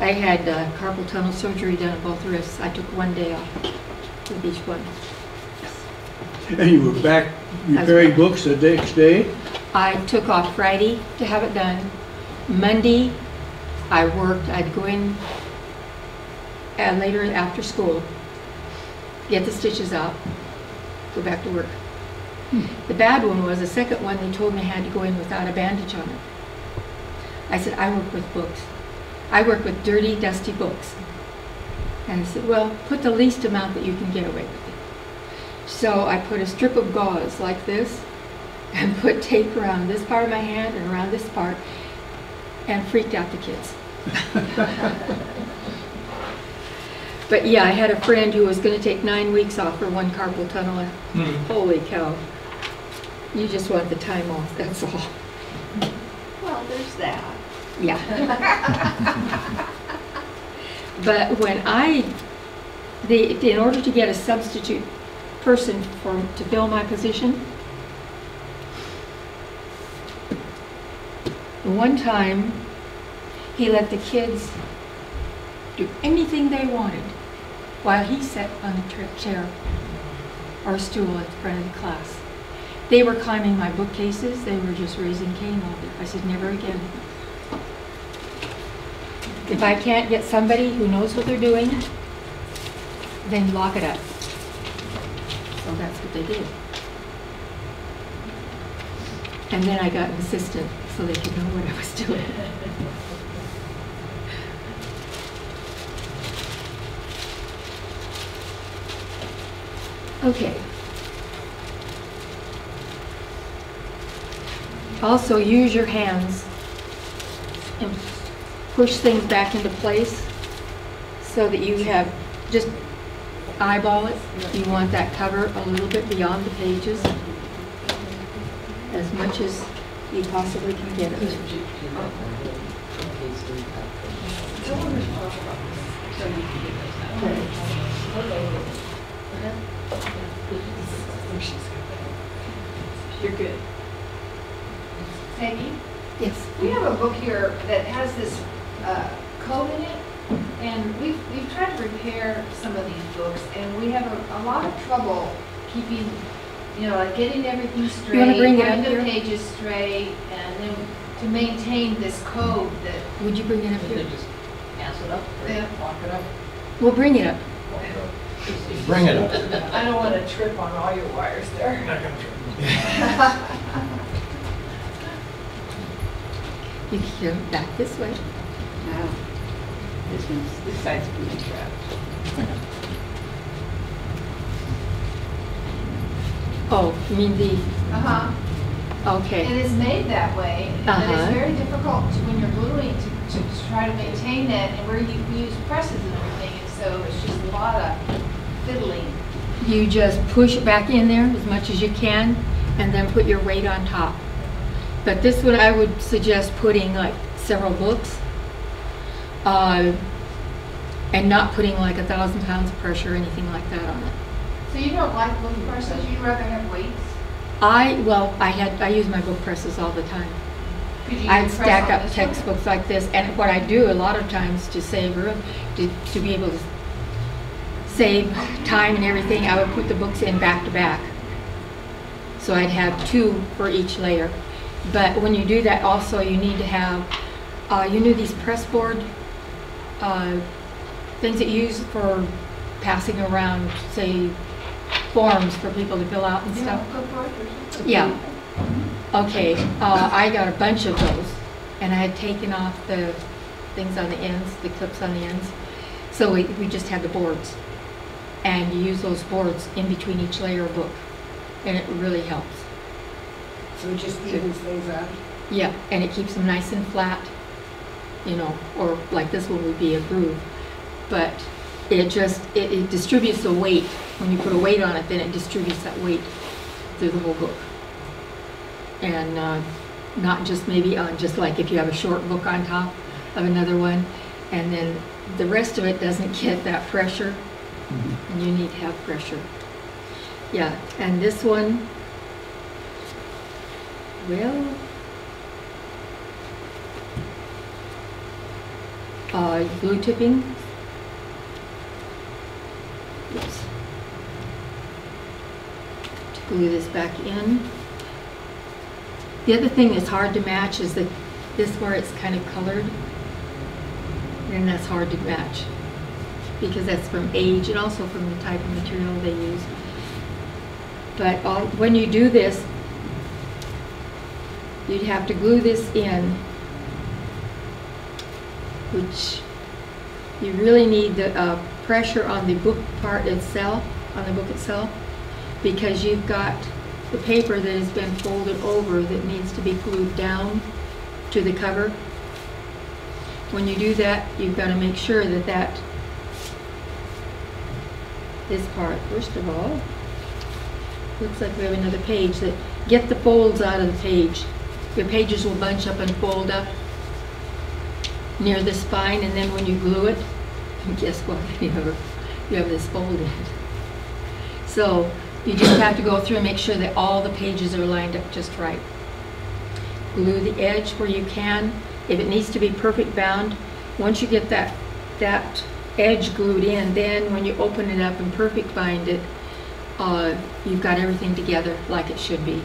I had uh, carpal tunnel surgery done on both wrists. I took one day off with each one. And you were back repairing books the next day? I took off Friday to have it done. Monday, I worked, I'd go in and later after school, get the stitches out, go back to work. The bad one was, the second one, they told me I had to go in without a bandage on it. I said, I work with books. I work with dirty, dusty books. And I said, well, put the least amount that you can get away with it. So I put a strip of gauze like this and put tape around this part of my hand and around this part and freaked out the kids. But yeah, I had a friend who was gonna take nine weeks off for one carpal tunnel. and hmm. Holy cow. You just want the time off, that's all. Well, there's that. Yeah. But when I, the, in order to get a substitute person for, to fill my position, one time, he let the kids do anything they wanted while he sat on a chair or a stool at the front of the class. They were climbing my bookcases, they were just raising Cain all day. I said, never again. If I can't get somebody who knows what they're doing, then lock it up. So that's what they did. And then I got an assistant so they could know what I was doing. Okay. Also, use your hands and push things back into place so that you have, just eyeball it. You want that cover a little bit beyond the pages, as much as you possibly can get it. You're good. Peggy, Yes. we have a book here that has this uh, code in it, and we've, we've tried to repair some of these books, and we have a, a lot of trouble keeping, you know, like getting everything straight, wanna bring it having up the here? pages straight, and then to maintain this code that, Would you bring it up here? Pass it up, or Yeah. lock it up. We'll bring it up. Bring it up. I don't want to trip on all your wires there. You can go back this way. This one's, this side's being trapped. Oh, you mean the, Uh-huh. It okay. is made that way, but Uh-huh. it's very difficult to, when you're gluing to, to try to maintain that, and where you use presses and everything, and so it's just a lot of fiddling. You just push it back in there as much as you can and then put your weight on top. But this one, I would suggest putting like several books. Uh, And not putting like a thousand pounds of pressure or anything like that on it. So you don't like book presses, you'd rather have weights? I, well, I had, I use my book presses all the time. I'd stack up this one? textbooks like this, and what I do a lot of times to save room, to, to be able to save time and everything, I would put the books in back to back. So I'd have two for each layer. But when you do that, also, you need to have, uh, you know these press board, uh, things that you use for passing around, say, forms for people to fill out and stuff? know, cookbook or something? Yeah. Okay, uh, I got a bunch of those, and I had taken off the things on the ends, the clips on the ends. So we, we just had the boards. And you use those boards in between each layer of book, and it really helps. So it just evens things out? Yeah, and it keeps them nice and flat, you know, or like this one would be a groove. But it just, it, it distributes the weight. When you put a weight on it, then it distributes that weight through the whole book. And, uh, not just maybe on, just like if you have a short book on top of another one, and then the rest of it doesn't get that pressure, and you need to have pressure. Yeah, and this one, well, uh, glue tipping. Oops. glue this back in. The other thing that's hard to match is that this where it's kind of colored. And that's hard to match because that's from age and also from the type of material they use. But all, when you do this, you'd have to glue this in, which you really need the uh, pressure on the book part itself, on the book itself, because you've got the paper that has been folded over that needs to be glued down to the cover. When you do that, you've got to make sure that that, this part, first of all, looks like we have another page that, get the folds out of the page. Your pages will bunch up and fold up near the spine, and then when you glue it, guess what? You have, you have this folded. So you just have to go through and make sure that all the pages are lined up just right. Glue the edge where you can. If it needs to be perfect bound, once you get that, that edge glued in, then when you open it up and perfect bind it, uh, you've got everything together like it should be.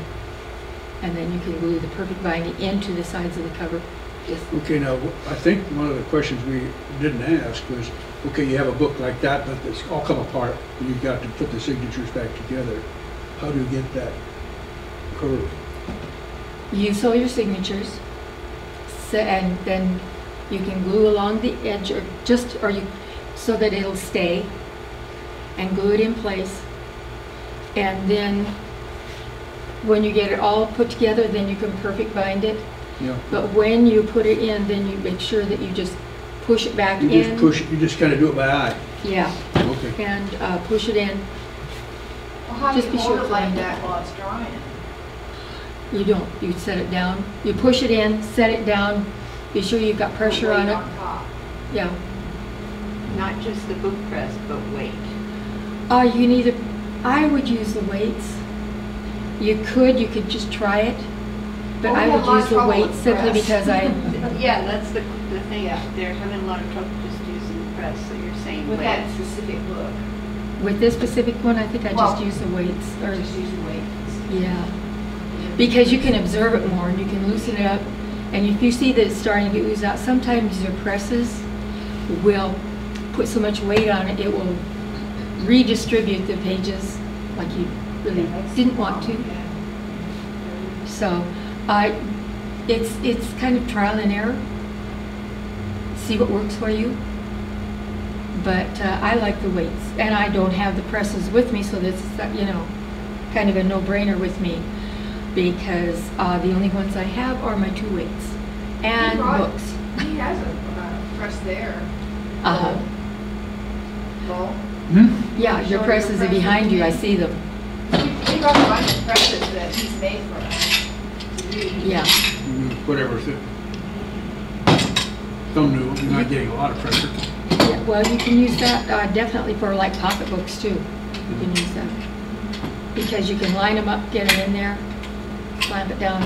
And then you can glue the perfect binding into the sides of the cover. Okay, now, I think one of the questions we didn't ask was, okay, you have a book like that, but it's all come apart, and you've got to put the signatures back together. How do you get that curve? You sew your signatures, and then you can glue along the edge, or just, or you, so that it'll stay, and glue it in place. And then, when you get it all put together, then you can perfect bind it. Yeah. But when you put it in, then you make sure that you just push it back You in. just push, it. you just kind of do it by eye? Yeah, Okay. and uh, push it in. Well, how do Just you be hold sure it to like find it. that while it's drying? You don't, you set it down, you push it in, set it down, be sure you've got pressure on Weight it. on top. Yeah. Not just the book press, but weight. Uh, you need a, I would use the weights. You could, you could just try it, but I would use the trouble weights simply because I, Yeah, that's the, the thing, they're having a lot of trouble just using the press, so you're saying With that weight. specific book, with this specific one, I think I just Well- use the weights, or or, just use the weights. yeah. Because you can observe it more and you can loosen it up. And if you see that it's starting to ooze out, sometimes your presses will put so much weight on it, it will redistribute the pages like you really didn't want to. So, I, it's, it's kind of trial and error. See what works for you. But uh, I like the weights, and I don't have the presses with me, so this is, uh, you know, kind of a no-brainer with me. Because uh, the only ones I have are my two weights and he brought- books. He has a uh, press there. Uh-huh. Bull. Hmm? Yeah, your Showing presses are behind you, I see them. He brought a bunch of presses that he's made for us to use. Yeah, Whatever, thumbnail, you're not getting a lot of pressure. Yeah, well, you can use that uh, definitely for like pocketbooks too. You can use that. Because you can line them up, get it in there, clamp it down,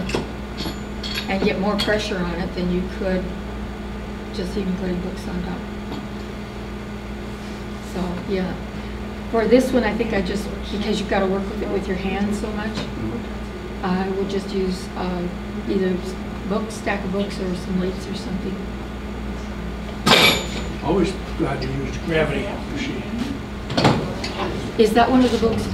and get more pressure on it than you could just even putting books on top. So, yeah. For this one, I think I just, because you've got to work with it with your hands so much, I would just use uh, either books, stack of books, or some weights or something. Always glad to use gravity machine. Is that one of the books?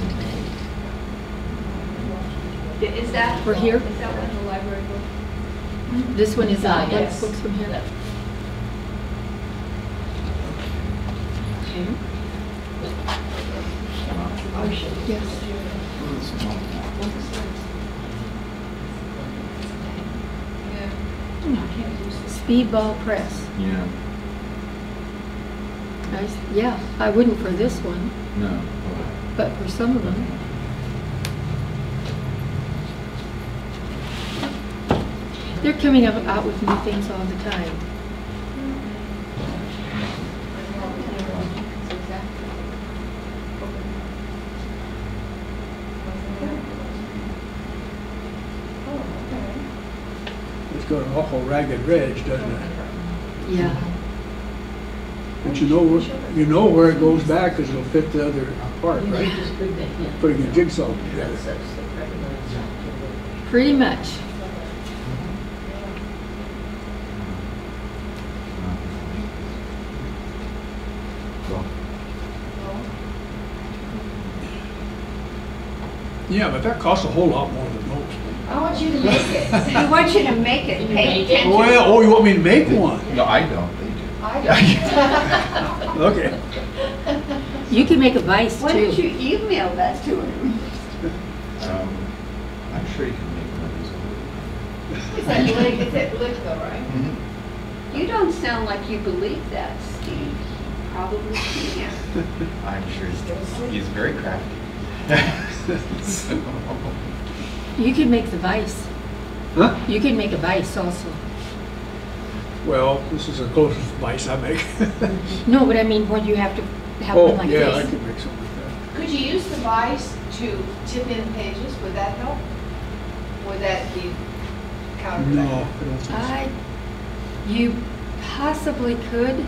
Is that? For here? Is that one of the library book? This one is uh, Uh, yes. books from here. Okay. Yes. Speedball press. Yeah, Nice. Yeah, I wouldn't for this one, no. but for some of them. They're coming up out with new things all the time. Awful ragged edge, doesn't it? Yeah. But you know, where- you know where it goes back, because it'll fit the other part, right? Putting a jigsaw together. Pretty much. Yeah, but that costs a whole lot more than. I want you to make it. I want you to make it, pay attention. Well, oh, you want me to make one? No, I don't, they do. I don't. Okay. You can make a vice Why don't too. you email that to him? Um, I'm sure you can make one of these. It's at Lick, it's at Lick though, right? Mhm. You don't sound like you believe that, Steve. Probably can't. I'm sure he's, he's very crafty. So, You could make the vice. Huh? You could make a vice also. Well, this is the closest vice I make. No, but I mean, when you have to have one Oh, like yeah, I this. could make something like Could you use the vice to tip in pages? Would that help? Would that be that. counterproductive? No, I don't think so. I, you possibly could.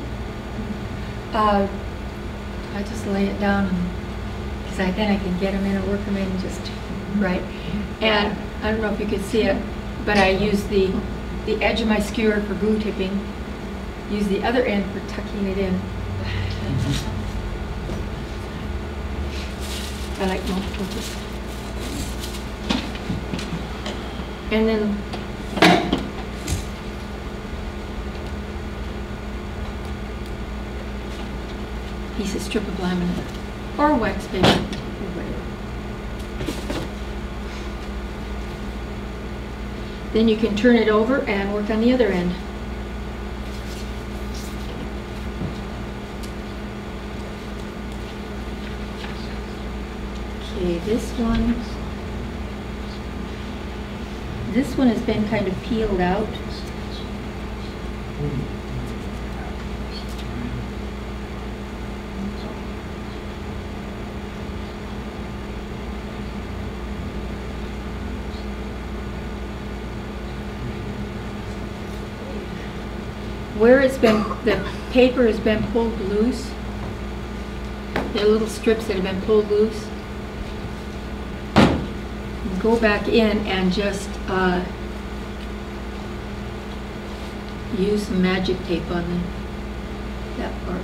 Uh, I just lay it down and, cause I, then I can get them in or work them in just right. And I don't know if you could see it, but I use the, the edge of my skewer for glue tipping. Use the other end for tucking it in. I like multi-purpose. And then piece of strip of laminate or wax paper or whatever. Then you can turn it over and work on the other end. Okay, this one, this one has been kind of peeled out. Hmm. Where it's been, the paper has been pulled loose, there are little strips that have been pulled loose. Go back in and just, uh, use some magic tape on the, that part.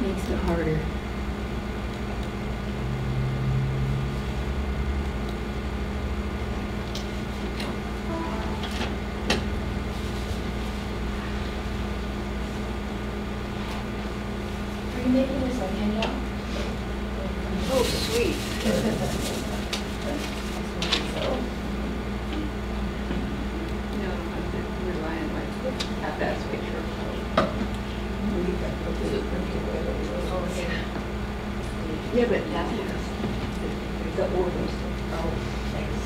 Makes it harder. Are you making this a handout? Oh, sweet. No, I'm not relying on my, have that picture. Yeah, but that was the orders. Oh,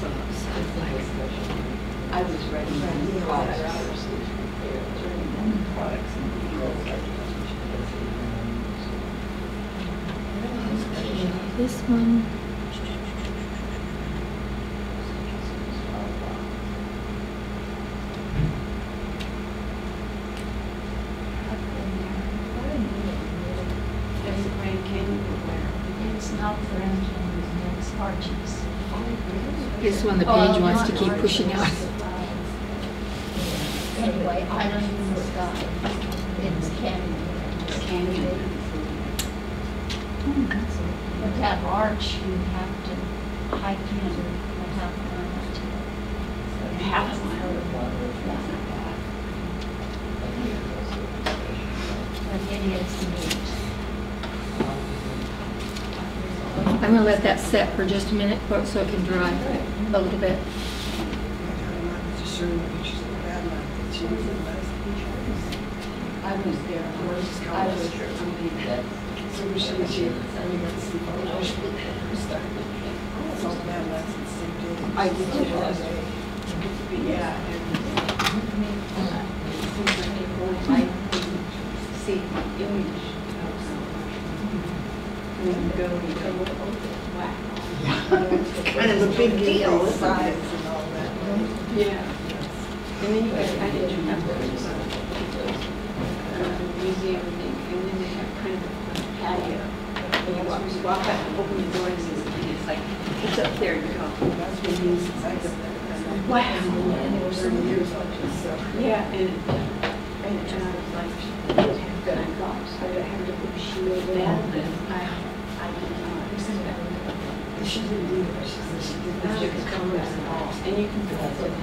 some stuff like, I was ready for products. This one. That's the Grand Canyon or where? It's not for engineers, it's Arches. This one the Oh, page wants to keep pushing out. Arches. Anyway, Island in the Sky, it's Canyon. Canyon. But that arch, you have to hike in a half mile. Half a mile. But it is neat. I'm gonna let that set for just a minute so it can dry a little bit. Just showing the pictures of the bad life that she was in last I was there, I was, I was, I mean, that, So was she, she, I mean, that's the photo she started. It's all bad life, it's the same day. I did too. Day. Yeah. and It seems like people like to see the image of something. And then go and go, oh, Kind of a big deal? size and all that. Yeah. And then you guys, I didn't remember, it's a museum thing, and then they have kind of a patio. And you walk, you walk out and open the doors, and it's like, it's up there, you go. That's been used since I was there. Wow. And it was thirty years old, so. Yeah, and, and, and I was like, good, I thought, so I had to put shield that, and I, I did not. She didn't do it, she said she did Now the you can come colors back and all. and you can put the head in there and then Yeah. And you drive, you see how you through, you go, oh my God, you can't tell what way. Yeah, everything looks the same. E- Every, yeah, and it's like, And then fifteen minutes later, it's you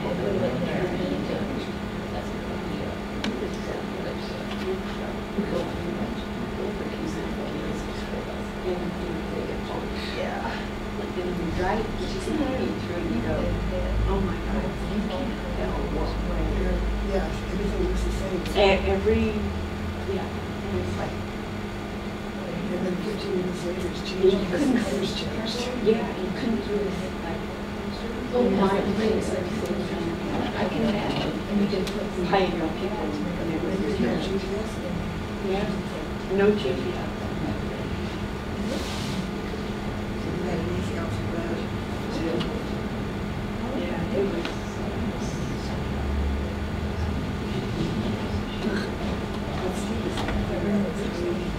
changed, because couldn't the colors see, yeah, you couldn't do it like. Oh, my goodness. I can imagine. And you did put some pioneer people. Yeah, no GPS. So we had an easy out for that. Yeah, it was. But Steve is, everyone's really-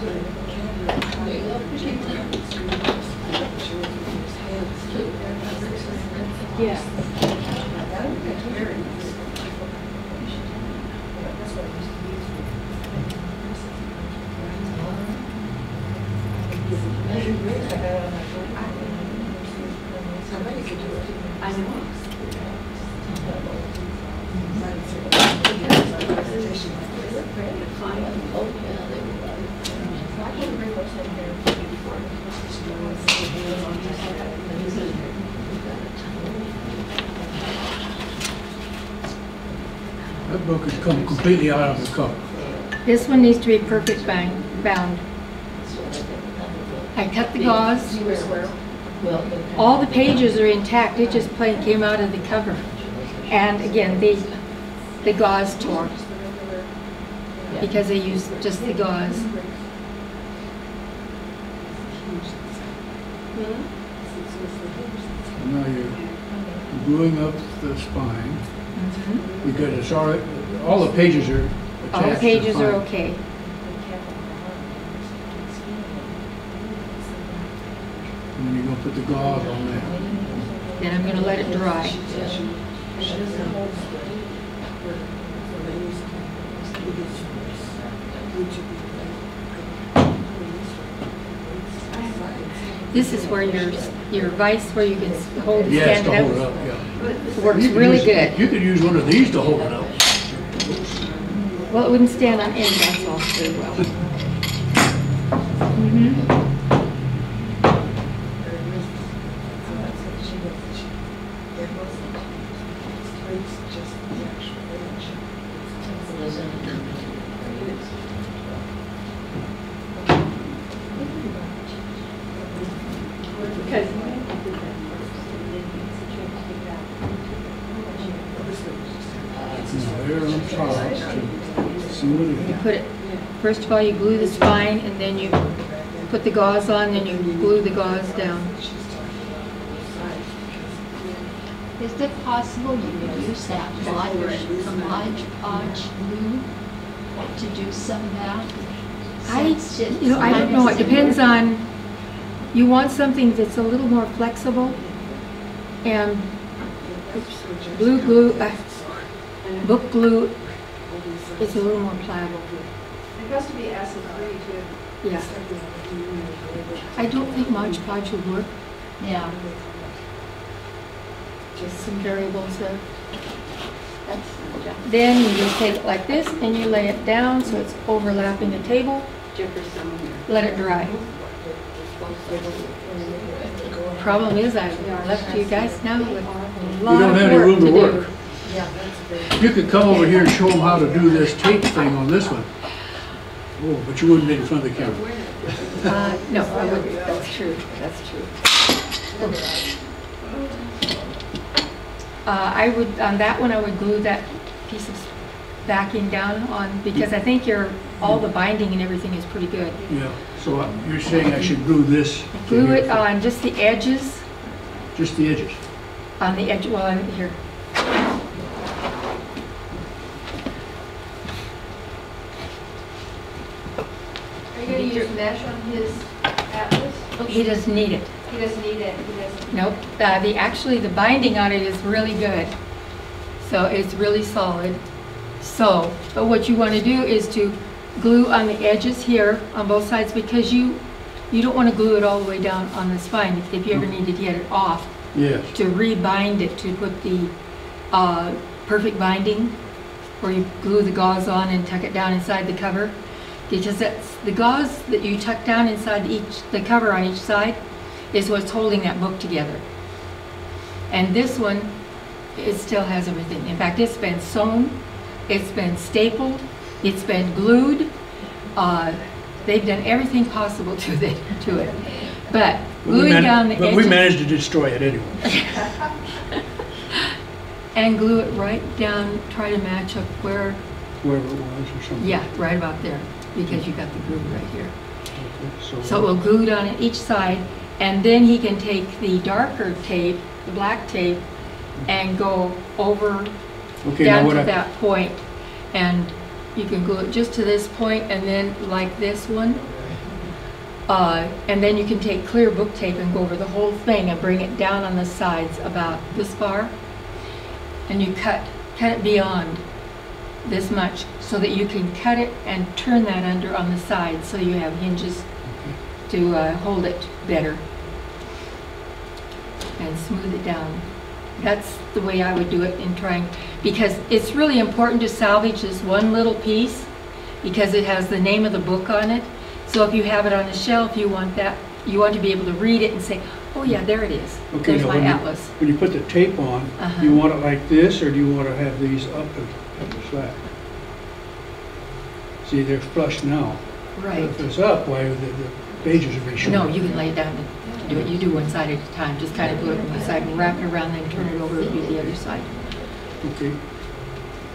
So the camera, how they love the camera, it's really just, show it with his hands. Yeah. That would be very nice. That's what I used to use for. Somebody could do it. I know. Presentation like this. That book has come completely out of the cover. This one needs to be perfect bound. I cut the gauze. All the pages are intact, it just plain came out of the cover. And again, the, the gauze tore. Because they used just the gauze. Now you're gluing up the spine, because it's already, all the pages are All the pages are okay. And then you're gonna put the gauze on that. Then I'm gonna let it dry. This is where your, your vise, where you can hold the Yes, stand to hold it up, up, yeah. works really use- good. You could use one of these to hold it up. Well, it wouldn't stand on end, that's all very well. Mhm. Because. Now, There on top, to seal it You in. put it, first of all, you glue the spine, and then you put the gauze on, then you glue the gauze down. Is it possible you could use that Mod, Mod Podge glue to do some of that? I, you know, I don't know, it depends on, you want something that's a little more flexible, and blue glue, uh, book glue is a little more pliable. It has to be acid free too. Yeah. I don't think Mod Podge would work, Yeah, just some variables there. Then you just take it like this, and you lay it down so it's overlapping the table, let it dry. Problem is, I've left you guys now with a lot of work to don't of have any room to to do. work. You could come over here and show them how to do this tape thing on this one. Oh, but you wouldn't be in front of the camera. Uh, no, I wouldn't, that's true, that's true. Uh, I would, on that one, I would glue that piece of backing down on, because I think your, all the binding and everything is pretty good. Yeah, so uh, you're saying I should glue this? to Glue here it on just the edges, Just the edges? on the edge, well, I'm here. Are you gonna use mesh on his atlas? He doesn't need it. He doesn't need it, he doesn't. Nope, uh, the, actually, the binding on it is really good. So it's really solid. So, but what you want to do is to glue on the edges here on both sides because you, you don't want to glue it all the way down on the spine if- if you ever needed to get it off. Yes. To rebind it, to put the, uh, perfect binding where you glue the gauze on and tuck it down inside the cover. Because that's, the gauze that you tuck down inside each, the cover on each side is what's holding that book together. And this one, it still has everything. In fact, it's been sewn, it's been stapled, it's been glued. Uh, They've done everything possible to it, to it. But gluing down the But we managed to destroy it anyway. and glue it right down, try to match up where, whoever it was or something. yeah, right about there, because you got the groove right here. Okay, So we'll glue it on each side, and then he can take the darker tape, the black tape, and go over Okay, down to I, that point. point, and you can glue it just to this point, and then like this one. Uh, and then you can take clear book tape and go over the whole thing and bring it down on the sides about this far. And you cut, cut it beyond this much, so that you can cut it and turn that under on the side so you have hinges to uh, hold it better and smooth it down. That's the way I would do it in trying, because it's really important to salvage this one little piece because it has the name of the book on it. So if you have it on the shelf, you want that, you want to be able to read it and say, oh yeah, there it is. Okay, There's my when you- atlas. when you put the tape on, Uh-huh. you want it like this, or do you want to have these up and, up and flat? See, they're flush now. Right. If it's up, why, the, the pages are very short. No, you can lay it down and do it. You do one side at a time. Just kind of glue it on one side and wrap it around, then turn it over and do the other side. Okay,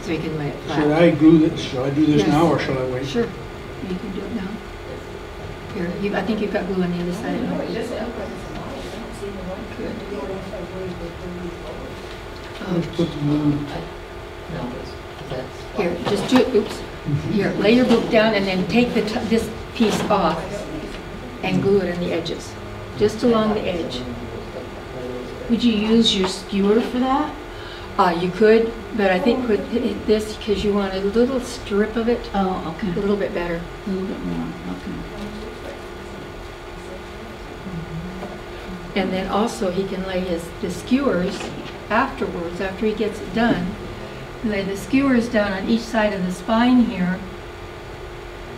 So you can lay it flat. should I glue this, shall I do this Yes. now, or shall I wait? Sure, you can do it now. Here, you, I think you've got glue on the other side. No, it doesn't look like it's alive, I don't see the one. Good. Let's Oh, put the moon, Here, just do it, oops. Here, lay your book down and then take the, t- this piece off and glue it on the edges, just along the edge. Would you use your skewer for that? Uh, you could, but I think it this, because you want a little strip of it, Oh, okay. a little bit better. A little bit more, okay. And then also he can lay his, the skewers afterwards, after he gets it done. Lay the skewers down on each side of the spine here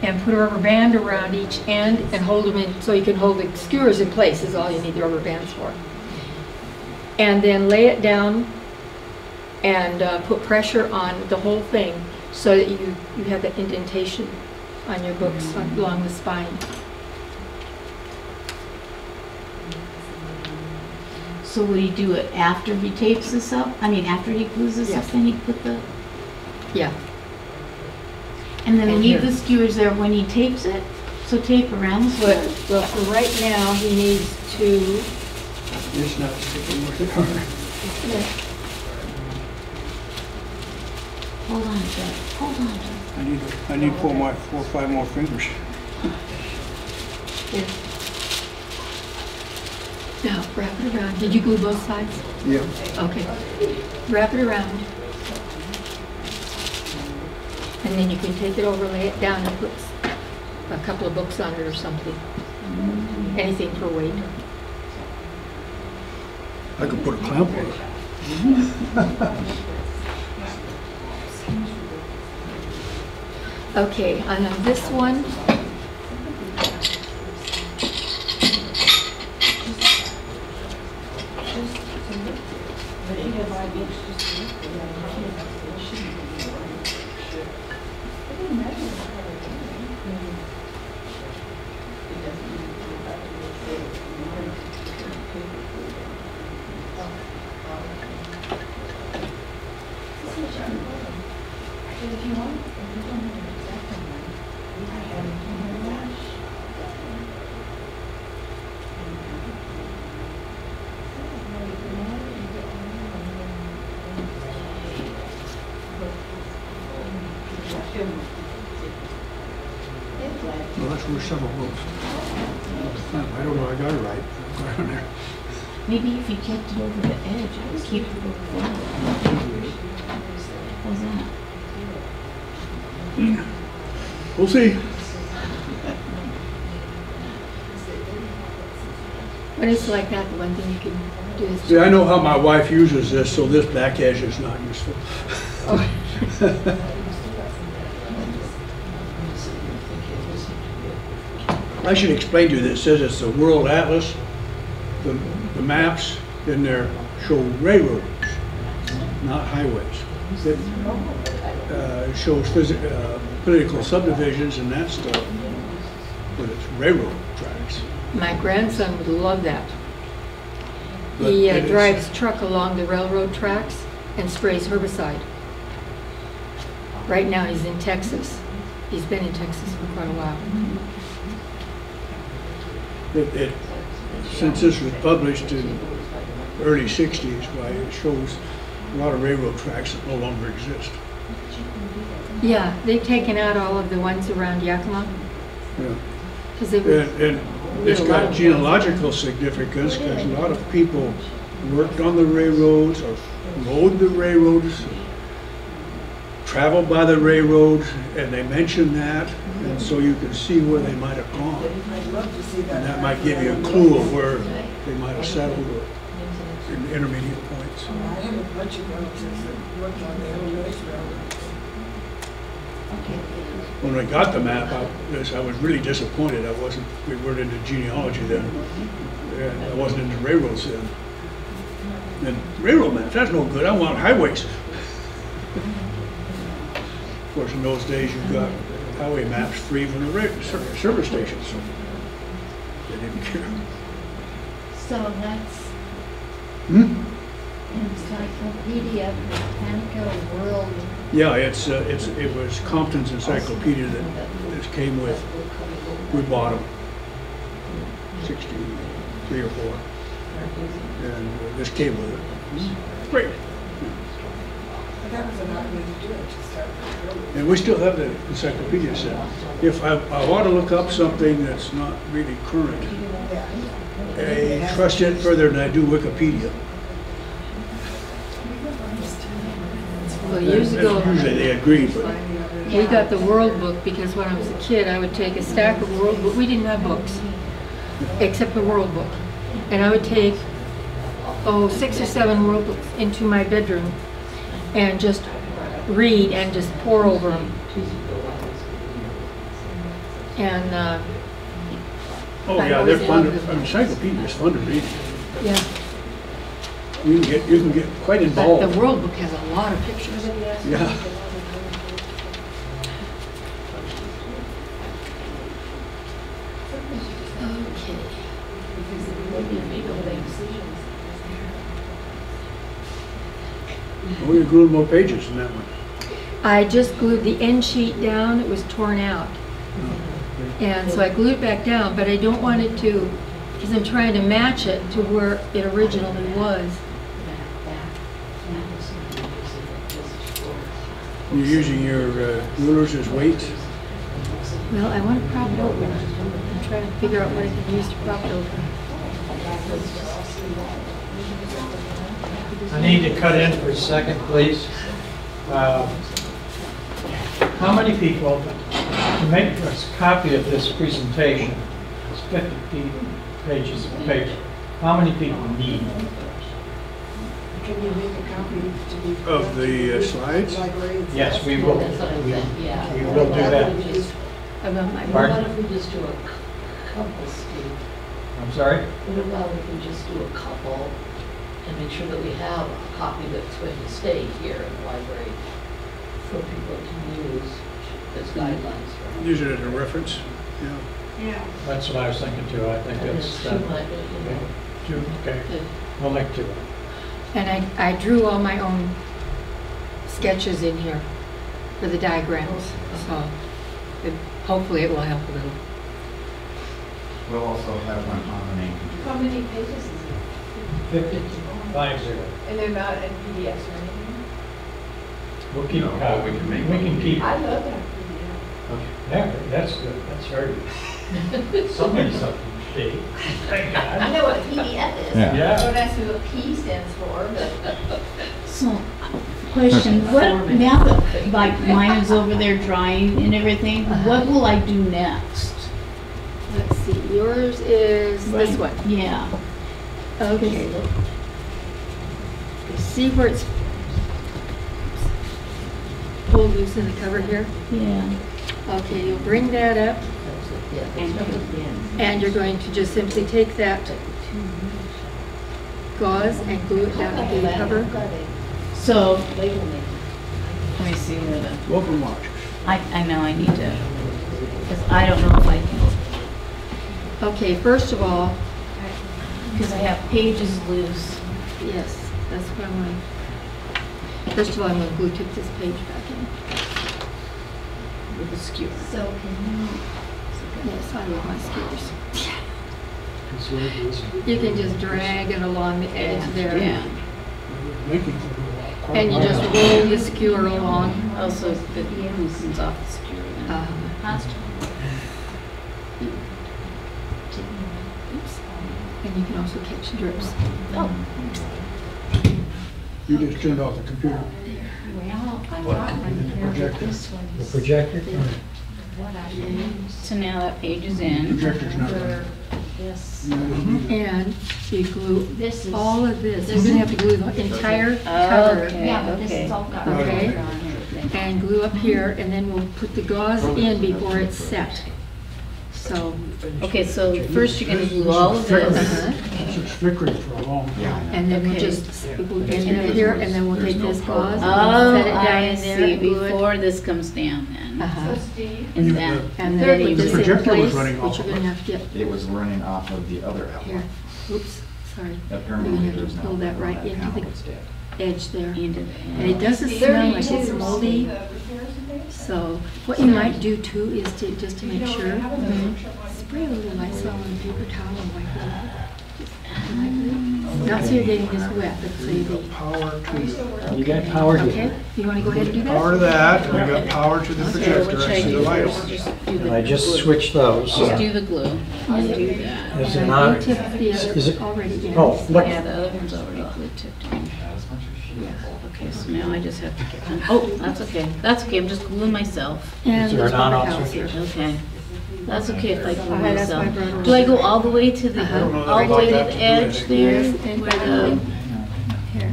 and put a rubber band around each end and hold them in, so you can hold the skewers in place is all you need the rubber bands for. And then lay it down and uh, put pressure on the whole thing so that you, you have that indentation on your books along the spine. So would he do it after he tapes this up? I mean, after he glues this up, Yes. then he put the, Yeah. and then And leave here. the skewers there when he tapes it? So tape around the But, skewers? well, for right now, he needs to, it's not sticking with it, all right. Hold on, Jeff, hold on, Jeff. I need, I need four more, four, or five more fingers. here. Now, wrap it around. Did you glue both sides? Yeah. Okay. Wrap it around. And then you can take it over, lay it down, and put a couple of books on it or something. Mm. Anything for weight. I could put a clamp on it. Okay, and on this one, Deus. We'll see. When it's like that, the one thing you can do is. See, I know how my wife uses this, so this back edge is not useful. I should explain to you that it says it's the World Atlas. The, the maps in there show railroads, not highways. It uh, shows physical. uh, political subdivisions and that stuff, but it's railroad tracks. My grandson would love that. But He uh, drives truck along the railroad tracks and sprays herbicide. Right now, he's in Texas. He's been in Texas for quite a while. It, it, since this was published in early sixties, why it shows a lot of railroad tracks that no longer exist. Yeah, they've taken out all of the ones around Yakima, Yeah. because they were, And, and it's Yeah, a lot got of- genealogical significance, because a lot of people worked on the railroads or rode the railroads, traveled by the railroads, and they mention that, and so you can see where they might have gone. I'd love to see that. And that might give you a clue of where they might have settled or in intermediate points. I have a bunch of relatives that worked on the Illinois railroads. When I got the map, I was, I was really disappointed. I wasn't, we weren't into genealogy then. And I wasn't into railroads then. And railroad maps, that's no good. I want highways. Of course, in those days, you got highway maps free from the service stations, so they didn't care. So that's Hmm? Encyclopedia Britannica World. Yeah, it's, uh, it's, it was Compton's encyclopedia that this came with. We bought them. Sixty-three or four. And uh, this came with it. Great. But that was an odd to do it, to start with railroads. And we still have the encyclopedia set. If I, I want to look up something that's not really current, I trust it further than I do Wikipedia. Well, years ago, Usually they agree, but we got the World Book because when I was a kid, I would take a stack of World Book. We didn't have books, except the World Book. And I would take, oh, six or seven World Books into my bedroom and just read and just pour over them. And, uh, Oh, yeah, they're fun, to- loved them. encyclopedia is fun to read. yeah, You can get, you can get quite but involved. the World Book has a lot of pictures. Yeah. Okay. Oh, you're gluing more pages in that one. I just glued the end sheet down, it was torn out. And so I glued it back down, but I don't want it to, because I'm trying to match it to where it originally was. You're using your uh, rulers as weights? Well, I want to prop it over. I'm trying to figure out what I can use to prop it over. I need to cut in for a second, please. Uh, How many people, to make a copy of this presentation, it's 50 pages of paper, how many people need? Can you make a copy to be? Of the uh, slides? Yes, we will. That's what I We said, yeah. we will do that. Why don't we just- About my- Why Pardon? don't we just do a couple, Steve? I'm sorry? What about if we just do a couple and make sure that we have a copy that's going to stay here in the library for people to use as guidelines for. Use it as a reference? Yeah. Yeah. That's what I was thinking too. I think And that's, it's too much, you know, two, okay. to- We'll make two. And I, I drew all my own sketches in here for the diagrams, so it- hopefully it will help a little. We'll also have one on the main How many pages is it? 50, five zero. And they're not in PDFs or anything? We'll keep a No, copy. we can make We one can keep. I love that. Yeah, that's good. That's very good. Somebody's up to date. Thank I know what a PDF is. Yeah. Yeah. Don't ask me what P stands for, but So, question, what, now that, like, mine is over there drying and everything, what will I do next? Let's see, yours is this Right. one. Yeah, Okay. See where it's pulled loose in the cover here? yeah. Okay, you'll bring that up And, and you're going to just simply take that gauze and glue it down to the cover. so, let me see where the, Open watch. I, I know I need to, because I don't know if I can, Okay, first of all, because I have pages loose. yes, that's what I'm going, to first of all, I'm going to glue tip this page back in. with a skewer. So can Yes, I love my skewers. You can just drag it along the edge there. Yeah, Lincoln will do a lot. And you just roll the skewer along. also if it loosens off the skewer then. Uh, oops. And you can also catch drips. Oh, You just turned off the computer. Well, I'm not unfair, but this one The is projector? What I used so now that page is in. Projector's not running. for this. You just need to- And you glue This is, all of this. You're gonna have to glue the entire Oh, cover. okay. yeah, but this is all got. Okay. glitter on it. And glue up here, and then we'll put the gauze in before it's set. So, Okay, so first you're gonna glue all of this. uh-huh. It's flickering for a long time. and then we'll Okay. just, we'll end it here, and then we'll take this power. gauze Oh, and set it down I in there. see, glue it. before this comes down then. Uh-huh. And You- then, And then then you put this projector was place, running which off you're of gonna it. have to get It was running off of the other here. outlet. Oops, sorry. That You're gonna have thermometer to now. pull that right that into panel the dead. edge there. And it doesn't smell like it's moldy, The repairs and things? so what you might do too is to, just to make sure, spray a little Lysol on a paper towel and wipe it off. Just lightly. Not so you're getting this wet, but so you get, Power to the, You got power okay? here. You wanna go ahead and do that? power to that, we got power to the So projector, I and the light. first? Just do the And I just glue. switched those. Just do the glue. Just do that. Is it And not? glue tip the Is other already in. Oh, look. Yeah, the other one's already glue tipped in. As much as she Okay, so now I just have to get, oh, that's okay. That's okay, I'm just gluing myself. And Is there there's an on-off rubber valves switch? Okay. That's okay if I glue Okay, that's myself. brother. Do I go all the way to the, Uh-huh. all the way to About that the to edge it. there? Yes, Where the, here,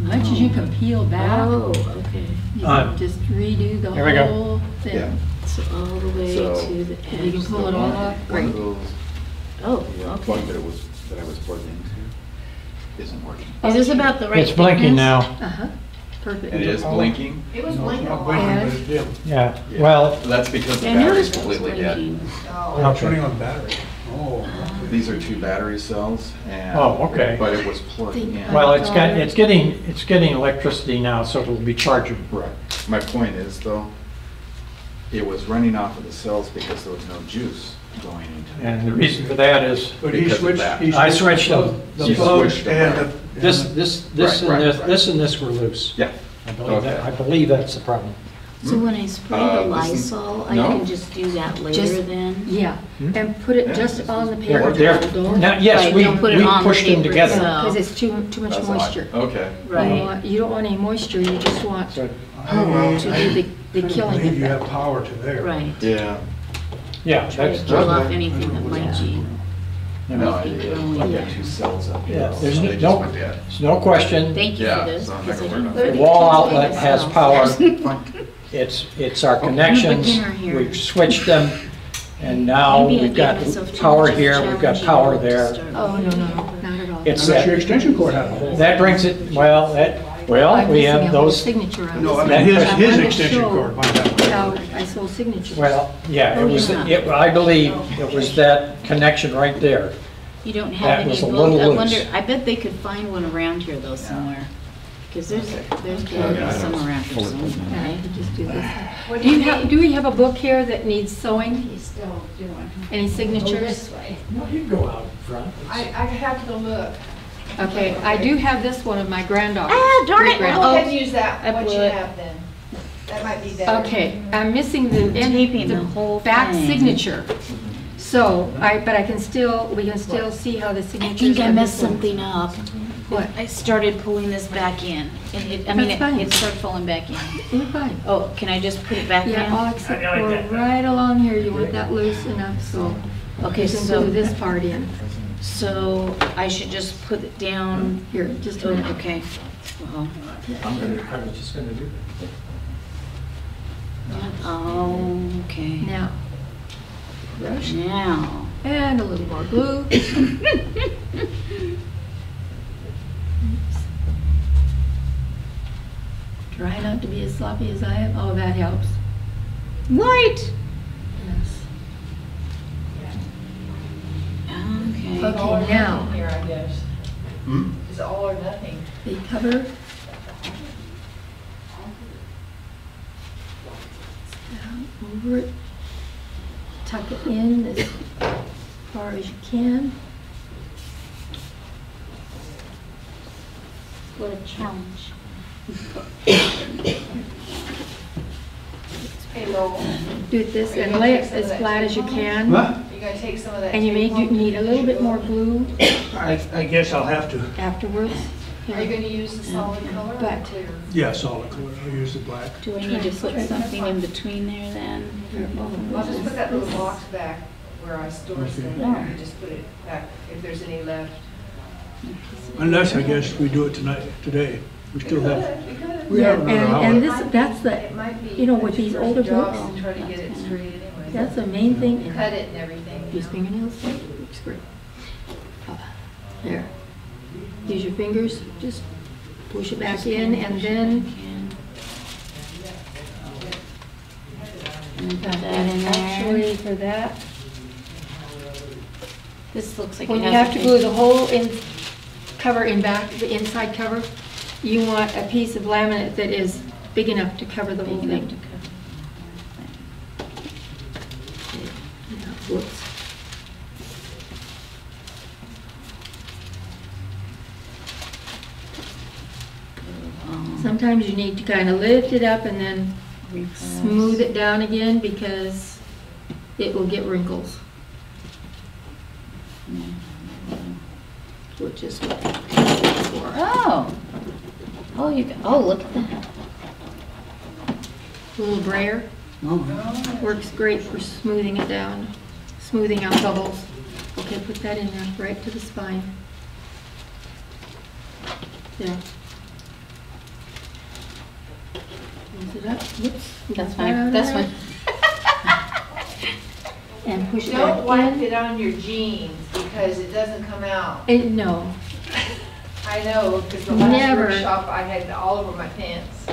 much as you can peel back, oh, okay. you Uh, can just redo the there we go. whole Yeah. thing. So all the way So- to the If you can edge. pull it all off, One great. of those, Oh, the plug that okay. it was, that I was plugged into isn't working. Is this about the right It's blinking thickness? now. Uh-huh, perfect. It is blinking. It was No, it's blinking a not lot. blinking, but it's dim. Yeah, Yeah. well, That's because the Yeah, I battery's noticed was completely dead. blinking. Oh, It's running on battery. Oh. Uh-huh. These are two battery cells and. Oh, okay. But it was plugged in. well, it's got, it's getting, it's getting electricity now, so it'll be charging. Right. My point is though, it was running off of the cells because there was no juice going into it. And the reason for that is, But he Because of switched, that. he I switched switched the them. the You plug switched them, and right. the. This, and this, this Right, and right, this, right. this and this were loose. Yeah. I believe that, Okay. I believe that's the problem. So when I spray Uh, the listen- Lysol, I no. can just do that later Just- then? Yeah, and put it just on the They're, paper they're, now, yes, Right, we, don't put it we on the pushed them paper together. itself. because it's too, too much That's odd. moisture. Okay. You don't Right. want- You don't want any moisture, you just want to I do the, the I killing believe you have power to there. Right. Yeah. Yeah, Try to that's, kill off anything that might be. No, I I've got two cells up here. Yeah, so there's they no- just no- went dead. it's no question, Thank you Yeah, for this. so I'm not gonna didn't the know. wall outlet has power, Fine. it's, it's our Oh, I'm a connections, beginner here. we've switched them, and now Maybe I we've got myself too power much of a here, we've got challenge power to there. start Oh, no, with. no, not at all. It's Unless your that, extension cord had a hole. that brings it, well, that, well, I'm we missing a have whole those, Signature on No, I this. mean, his, his extension cord might have. How I sold signatures. well, yeah, it Oh, was, yeah. it, I believe it was that connection right there. You don't That have any, was a little I loose. wonder, I bet they could find one around here though somewhere. Because there's, there's Okay, gotta be some around here somewhere. Yeah, I could just do this. Do you have, do we have a book here that needs sewing? He's still doing. Any Go signatures? this way. No, you can go out in front. I, I have to go look. Okay, I do have this one of my granddaughters. Ah, darn it. great-grand- Go ahead and use that, I what blew you it. have then. That might be better. Okay, I'm missing the, Taping in the the whole back thing. signature. So, I, but I can still, we can still see how the signature I signatures. think I of messed this something up. What? I started pulling this back in. and it- I mean, That's it fine. it started falling back in. You're fine. Oh, can I just put it back Yeah, all in? except for right along here, you want that loose enough, so Okay, you can so, this part in. so I should just put it down, Here, just a oh, minute. okay. Well, I was just gonna do Oh, okay. Now, brush Now, and a little more glue. Try not to be as sloppy as I am. Oh, that helps. right. Yes. Okay. Okay, All or now. Here, I guess. Hmm? It's all or nothing. The cover. Down over it. Tuck it in as far as you can. What a challenge. Hey, Lowell, Do this and gonna lay it as flat as you can. What? you gonna take some of that? And you may do- need a little bit more glue I, I guess I'll have to, afterwards. Are you gonna use the solid color or But- clear? yeah, solid color, I'll use the black. Do I need to put something in between there then? I'll just put that little box back where I store stuff, Okay. and you just put it back if there's any left. Unless, I guess, we do it tonight, today. We still have, You could. we Yeah, have and, another and hour. this, that's the, It might be. you know, with these first older job books, to Try to get it straight anyway. that's the main thing. Cut it and everything. you These know. fingernails, looks great. There. Use your fingers, just push it back in and then And put that in there. actually for that, This looks like it when you has have to a glue big- the whole in, cover in back, the inside cover, you want a piece of laminate that is big enough to cover the whole Big enough thing. to cover. Yeah, Whoops. Um, Sometimes you need to kind of lift it up and then smooth it down again because it will get wrinkles, mm-hmm. which is what it's for. Oh. Oh, you, got- oh, look at that. Little brayer Oh, works great for smoothing it down, smoothing out bubbles. Okay, put that in there, right to the spine. There. Close it whoops. we That's got that out fine, that's fine. And push it Don't wipe in. it on your jeans because it doesn't come out. Eh, no, I know, because the last Never. workshop, I had it all over my pants.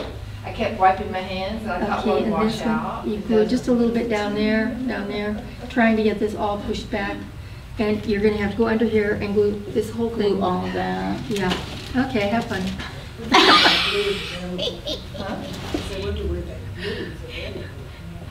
I kept wiping my hands and I thought, Okay, well, it'd and wash this out. one, you glue just a little bit down there, down there, trying to get this all pushed back. And you're gonna have to go under here and glue this whole thing. Glue all that. Yeah, okay, have fun.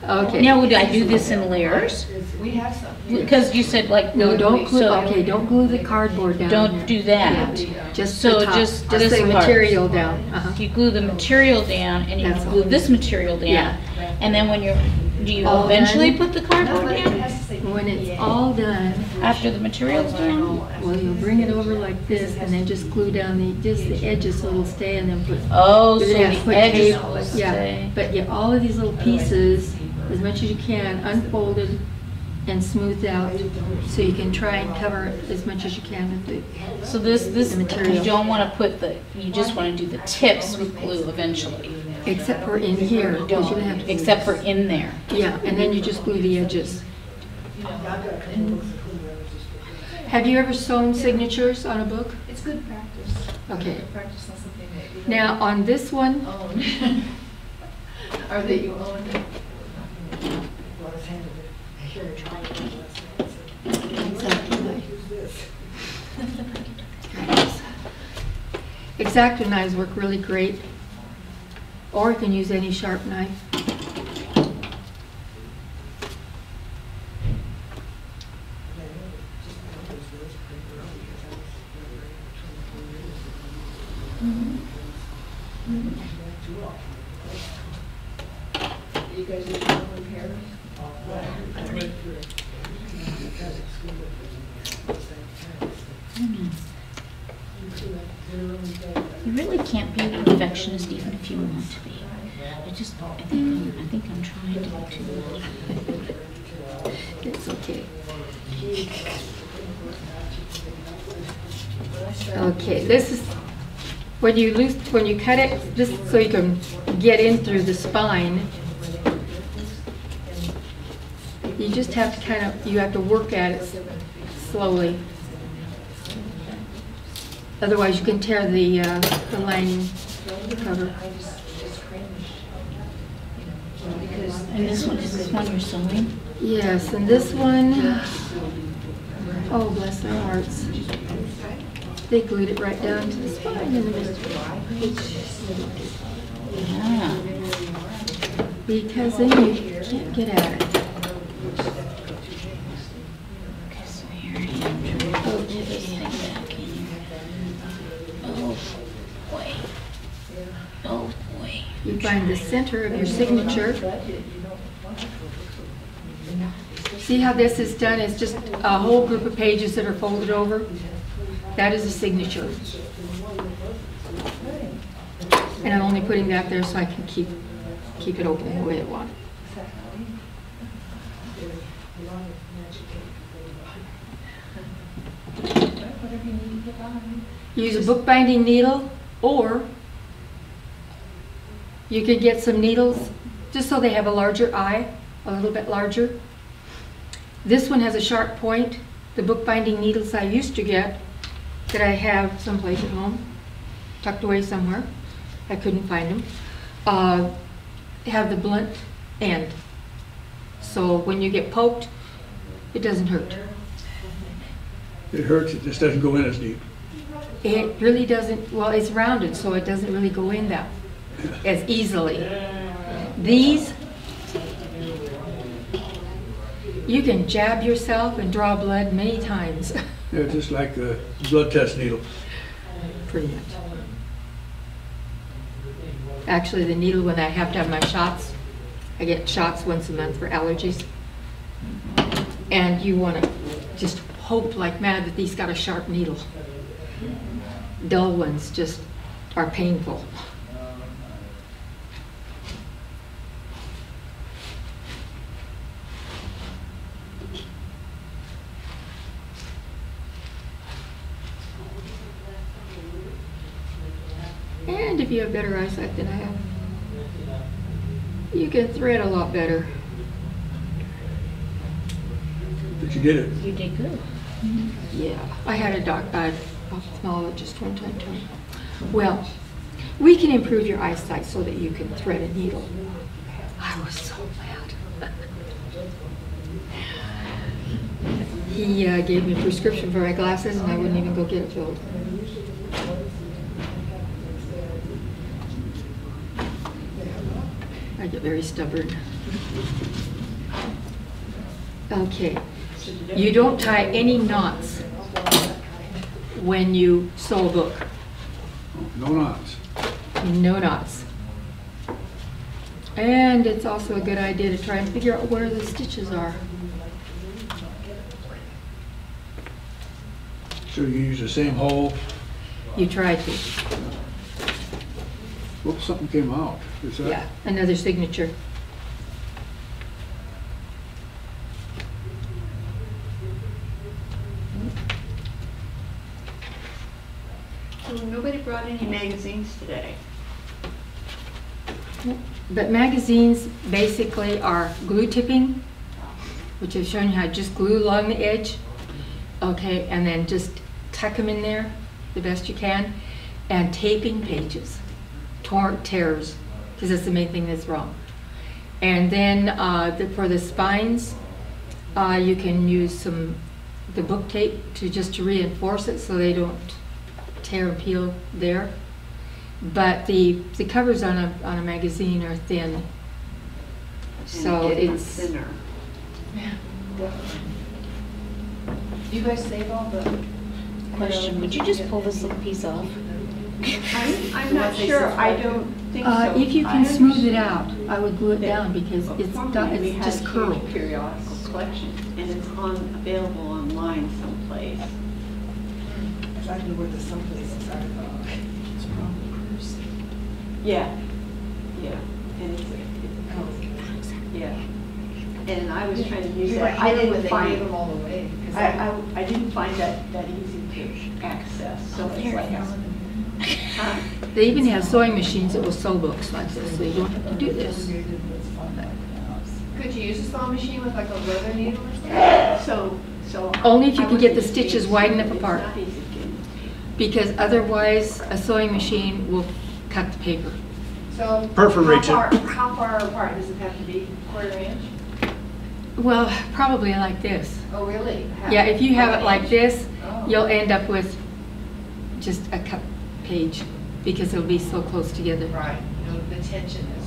Okay. Now, would I do this in layers? We have some. Because you said like. No, don't glue, so okay, don't glue the cardboard down Don't there. do that. Yeah, Just So the top, just just this the part. material down, uh-huh. You glue the material down and you That's glue all. this material down. Yeah. down. And then when you're, do you All eventually done? put the No, cardboard but it down? Has to say When it's all done, After the material's done? well, you'll bring it over like this and then just glue down the, just the edges so it'll stay and then put Oh, so You're gonna the put edges tape- will Yeah, stay. but get all of these little pieces, as much as you can, unfolded and smoothed out, so you can try and cover as much as you can with the, So this, this, material. you don't want to put the, you just want to do the tips with glue eventually. except for in here, because gonna have to. Except for in there. Yeah, and then you just glue the edges. Have you ever sewn signatures on a book? It's good practice. Okay. Practice on something that you Now, on this one, own. Or that you own. X-Acto knives work really great, or you can use any sharp knife. You really can't be a perfectionist even if you want to be. I just, I think, I'm- I think I'm trying to be too much. It's okay. Okay, this is, when you lose, when you cut it, just so you can get in through the spine, you just have to kind of, you have to work at it slowly. Otherwise, you can tear the, uh, the lining cover. And this one, is this one you're sewing? Yes, and this one, oh, bless their hearts. They glued it right down to the spine and Yeah. because then you can't get at it. Okay, so here in here. Oh, boy. Oh, boy. You find the center of your signature. See how this is done? It's just a whole group of pages that are folded over? That is a signature. And I'm only putting that there so I can keep, keep it open the way I want. Use a bookbinding needle or you could get some needles just so they have a larger eye, a little bit larger. This one has a sharp point. The bookbinding needles I used to get that I have someplace at home, tucked away somewhere, I couldn't find them, uh, have the blunt end. So when you get poked, it doesn't hurt. It hurts, it just doesn't go in as deep. It really doesn't, well, it's rounded, so it doesn't really go in that as easily. These, you can jab yourself and draw blood many times. They're just like a blood test needle. Pretty much. Actually, the needle, when I have to have my shots, I get shots once a month for allergies. And you want to just hope like mad that these got a sharp needle. Dull ones just are painful. And if you have better eyesight than I have, you can thread a lot better. But you did it. You did good. Yeah, I had a doc, uh, ophthalmologist one time tell me, well, we can improve your eyesight so that you can thread a needle. I was so mad. He uh, gave me a prescription for my glasses and I wouldn't even go get it filled. I get very stubborn. Okay, you don't tie any knots when you sew a book. No knots. No knots. And it's also a good idea to try and figure out where the stitches are. So you use the same hole. You try to. Whoops, something came out. Is that? Yeah, another signature. So nobody brought any magazines today. But magazines basically are glue tipping, which I've shown you how to just glue along the edge. Okay, and then just tuck them in there the best you can. And taping pages, tor- tears, because that's the main thing that's wrong. And then uh, the, for the spines, uh, you can use some the book tape to just to reinforce it so they don't tear and peel there. But the the covers on a on a magazine are thin, so And getting it's Thinner. Yeah. Do you guys save all the? Question, would you just pull this little piece off? I'm, I'm not sure, I don't think so. Uh, if you I can smooth it out, I would glue it down because it's, do- we it's had just huge curled. Periodicals collection, and it's on, available online someplace. Exactly where the someplaces are. Yeah, yeah, and it's, it's, yeah. And I was trying to use You're that, I didn't find, them all away. 'cause I, I, I didn't find that, that easy to access, so it's like. Huh? They even have sewing machines that will sew books like this, so you don't have to do this. Could you use a sewing machine with like a leather needle or something? So, so. Only if you I can get the stitches wide enough apart. not easy to- Because otherwise, a sewing machine will cut the paper. So. Perforates it. How far, how far apart? Does it have to be quarter inch? Well, probably like this. Oh, really? Half- Yeah, if you have it half like this, Oh. you'll end up with just a cut page because it'll be so close together. Right, you know, the tension is.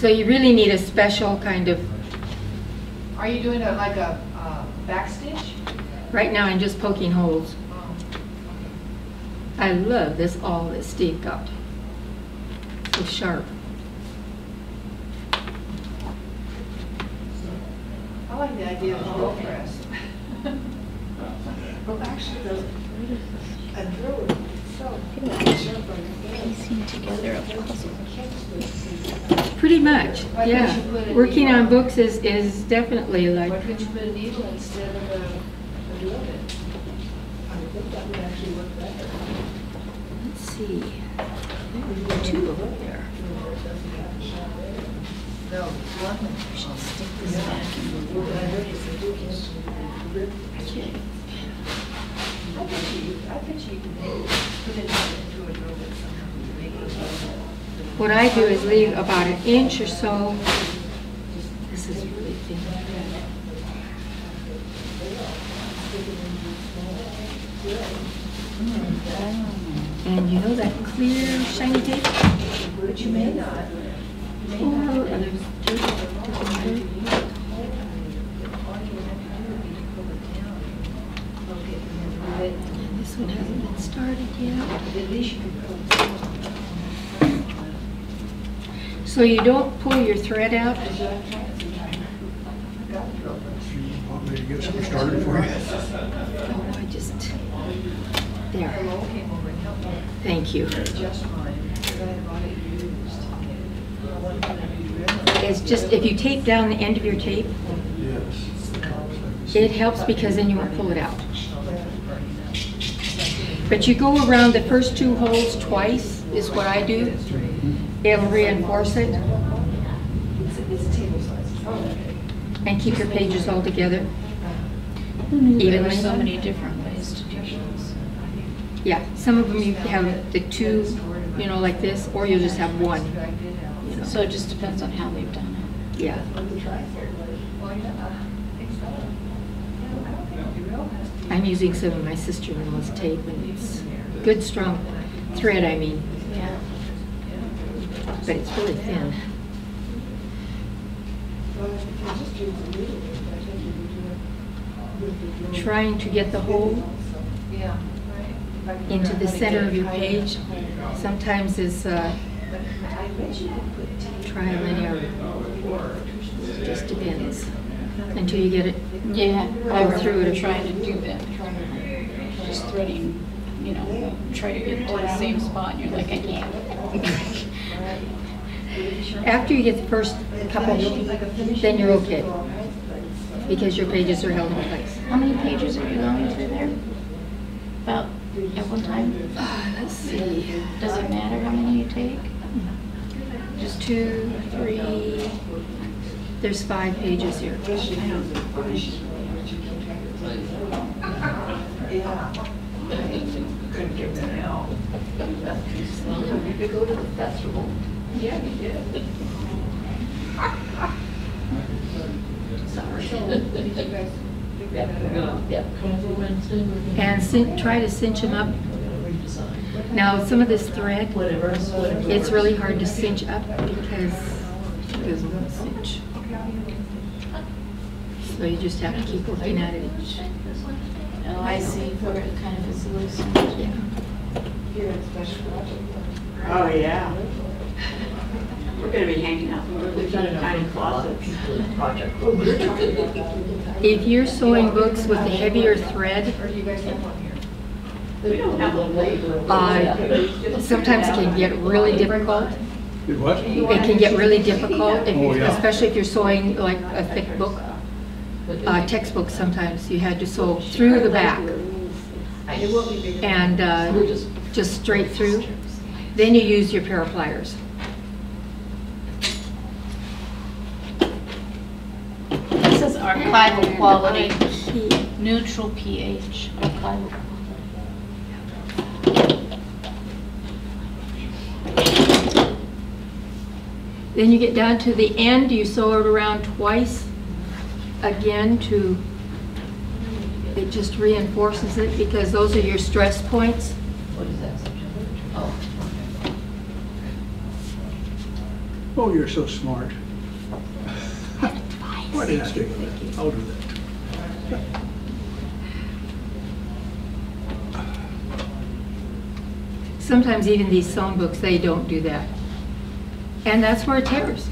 So you really need a special kind of, Are you doing a, like a, uh, back stitch? right now I'm just poking holes. Oh, I love this awl that Steve got. So sharp. I like the idea of a roll press. Well, actually, the, a drill itself. itself on the back. Piecing together a puzzle. Pretty much, yeah. you put a Working on on? books is, is definitely Why like, couldn't you put a needle instead of a, a drill bit? I think that would actually work better. let's see. There are two over there. No, one. Should stick this back in. What I heard is they do this rip I bet you, I bet you can put it into a drill bit somehow. Make it a- What I do is leave about an inch or so. This is really thin. And you know that clear shiny tape? But you may not. You may oh, not. Oh, and there's tape at the bottom. And This one hasn't been started yet. At least you can pull. So you don't pull your thread out? Want me to get something started for you? Oh, I just, there, Hello came over and helped me thank you. adjust mine, because I had bought it used. I wanted to be real. It's just, if you tape down the end of your tape, Yes. it helps because then you won't pull it out. But you go around the first two holes twice, is what I do. It'll reinforce it It's, a- it's a table size. and keep your pages all together. There Evenly. so many different ways to do things? Yeah, some of them you have the two, you know, like this, or you'll just have one, you know. So it just depends on how they've done it. Yeah, Well, yeah, I think so. Yeah, I don't think it'd be real. I'm using some of my sister-in-law's tape and it's good, strong thread, I mean, Yeah. but it's really thin. Well, if you can just use the needle, I think you would do it with the drill. Trying to get the hole Yeah, right. If I could into the out how to center of your page sometimes is uh, But I bet you could put tape. trial and error. Just depends until you get it. Yeah, Go through it. trying to do that, trying to, just threading, you know, try to get to the same spot, and you're like, I can't. After you get the first couple, then you're okay because your pages are held in place. How many pages are you going through there? About at one time? Uh, let's see. Does it matter how many you take? Mm-hmm. Just two, three. There's five pages here. You could go to the festival. Yeah, you did. Sorry. You Yeah, that out? yeah, And try to cinch them up. Now, some of this thread, it's really hard to cinch up because it doesn't cinch. So you just have to keep looking at it. Oh, I see, where it kind of is loose. Yeah. Here at Special Project. Oh, yeah. We're gonna be hanging out in We've the got enough tiny room for a lot of closets. people in the project. room. We're talking about that. If you're sewing books with a heavier thread, Or do you guys have one here? We don't have the labor. uh, sometimes it can get really difficult. Did what? It can get really difficult, if Oh, yeah. especially if you're sewing like a thick book. Uh, textbooks, sometimes you had to sew through the back It will be bigger. and uh, just just straight through. Then you use your pair of pliers. This is archival quality, neutral pH, archival. Then you get down to the end, you sew it around twice again to, it just reinforces it because those are your stress points. What is that, September? Oh, okay. Oh, you're so smart. Why didn't I think of that? I'll do that. Sometimes even these sewn books, they don't do that. And that's where it tears.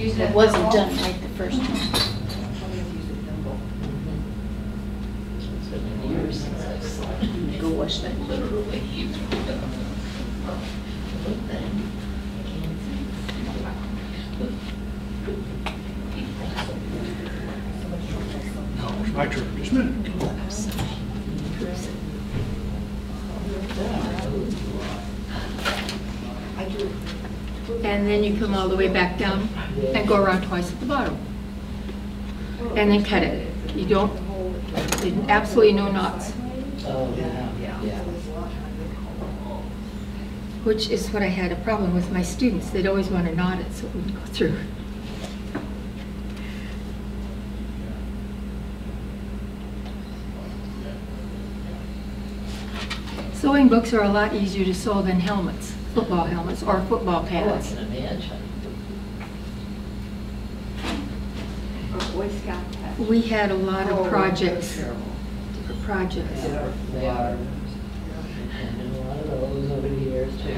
Use It that wasn't done right the first time. It's been years since I've slept. Go wash that literally. But then, I can't No, it's my turn, just a minute. And then you come all the way back down and go around twice at the bottom. And then cut it. You don't, absolutely no knots, Oh, yeah, yeah. which is what I had a problem with my students. They'd always want to knot it so it wouldn't go through. Sewing books are a lot easier to sew than helmets, football helmets or football Oh, I pads. can imagine. Or Boy Scout hat. We had a lot Oh, of projects, different projects. They are. And been a lot of those over the years too.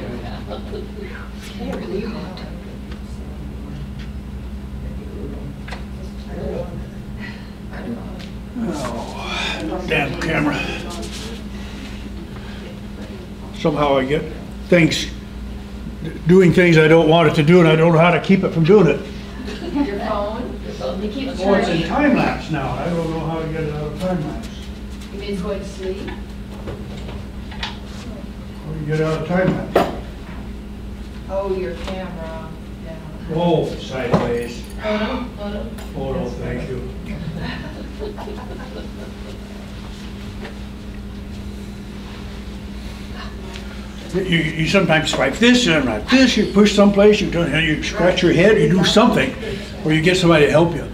Oh, damn camera. Somehow I get things, doing things I don't want it to do, and I don't know how to keep it from doing it. Your phone, It keeps Oh, it's in time lapse now, I don't know how to get it out of time lapse. you mean going to sleep? How do you get out of time lapse? Oh, your camera, yeah. Oh, sideways. Photo, photo. no, thank you. You, you sometimes swipe this, and like this, you push someplace, you do, and you scratch your head, you do something, or you get somebody to help you.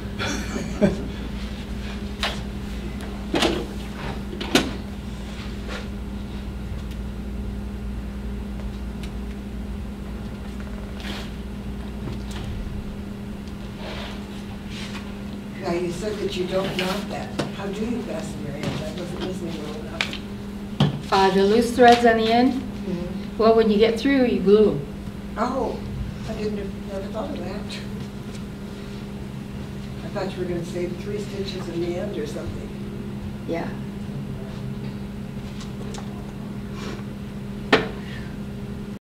Now, you said that you don't knot that. How do you fasten your hands? I wasn't listening well enough. Uh, the loose threads on the end. Well, when you get through, you glue them. Oh, I didn't, have- never thought of that. I thought you were gonna say three stitches in the end or something. Yeah.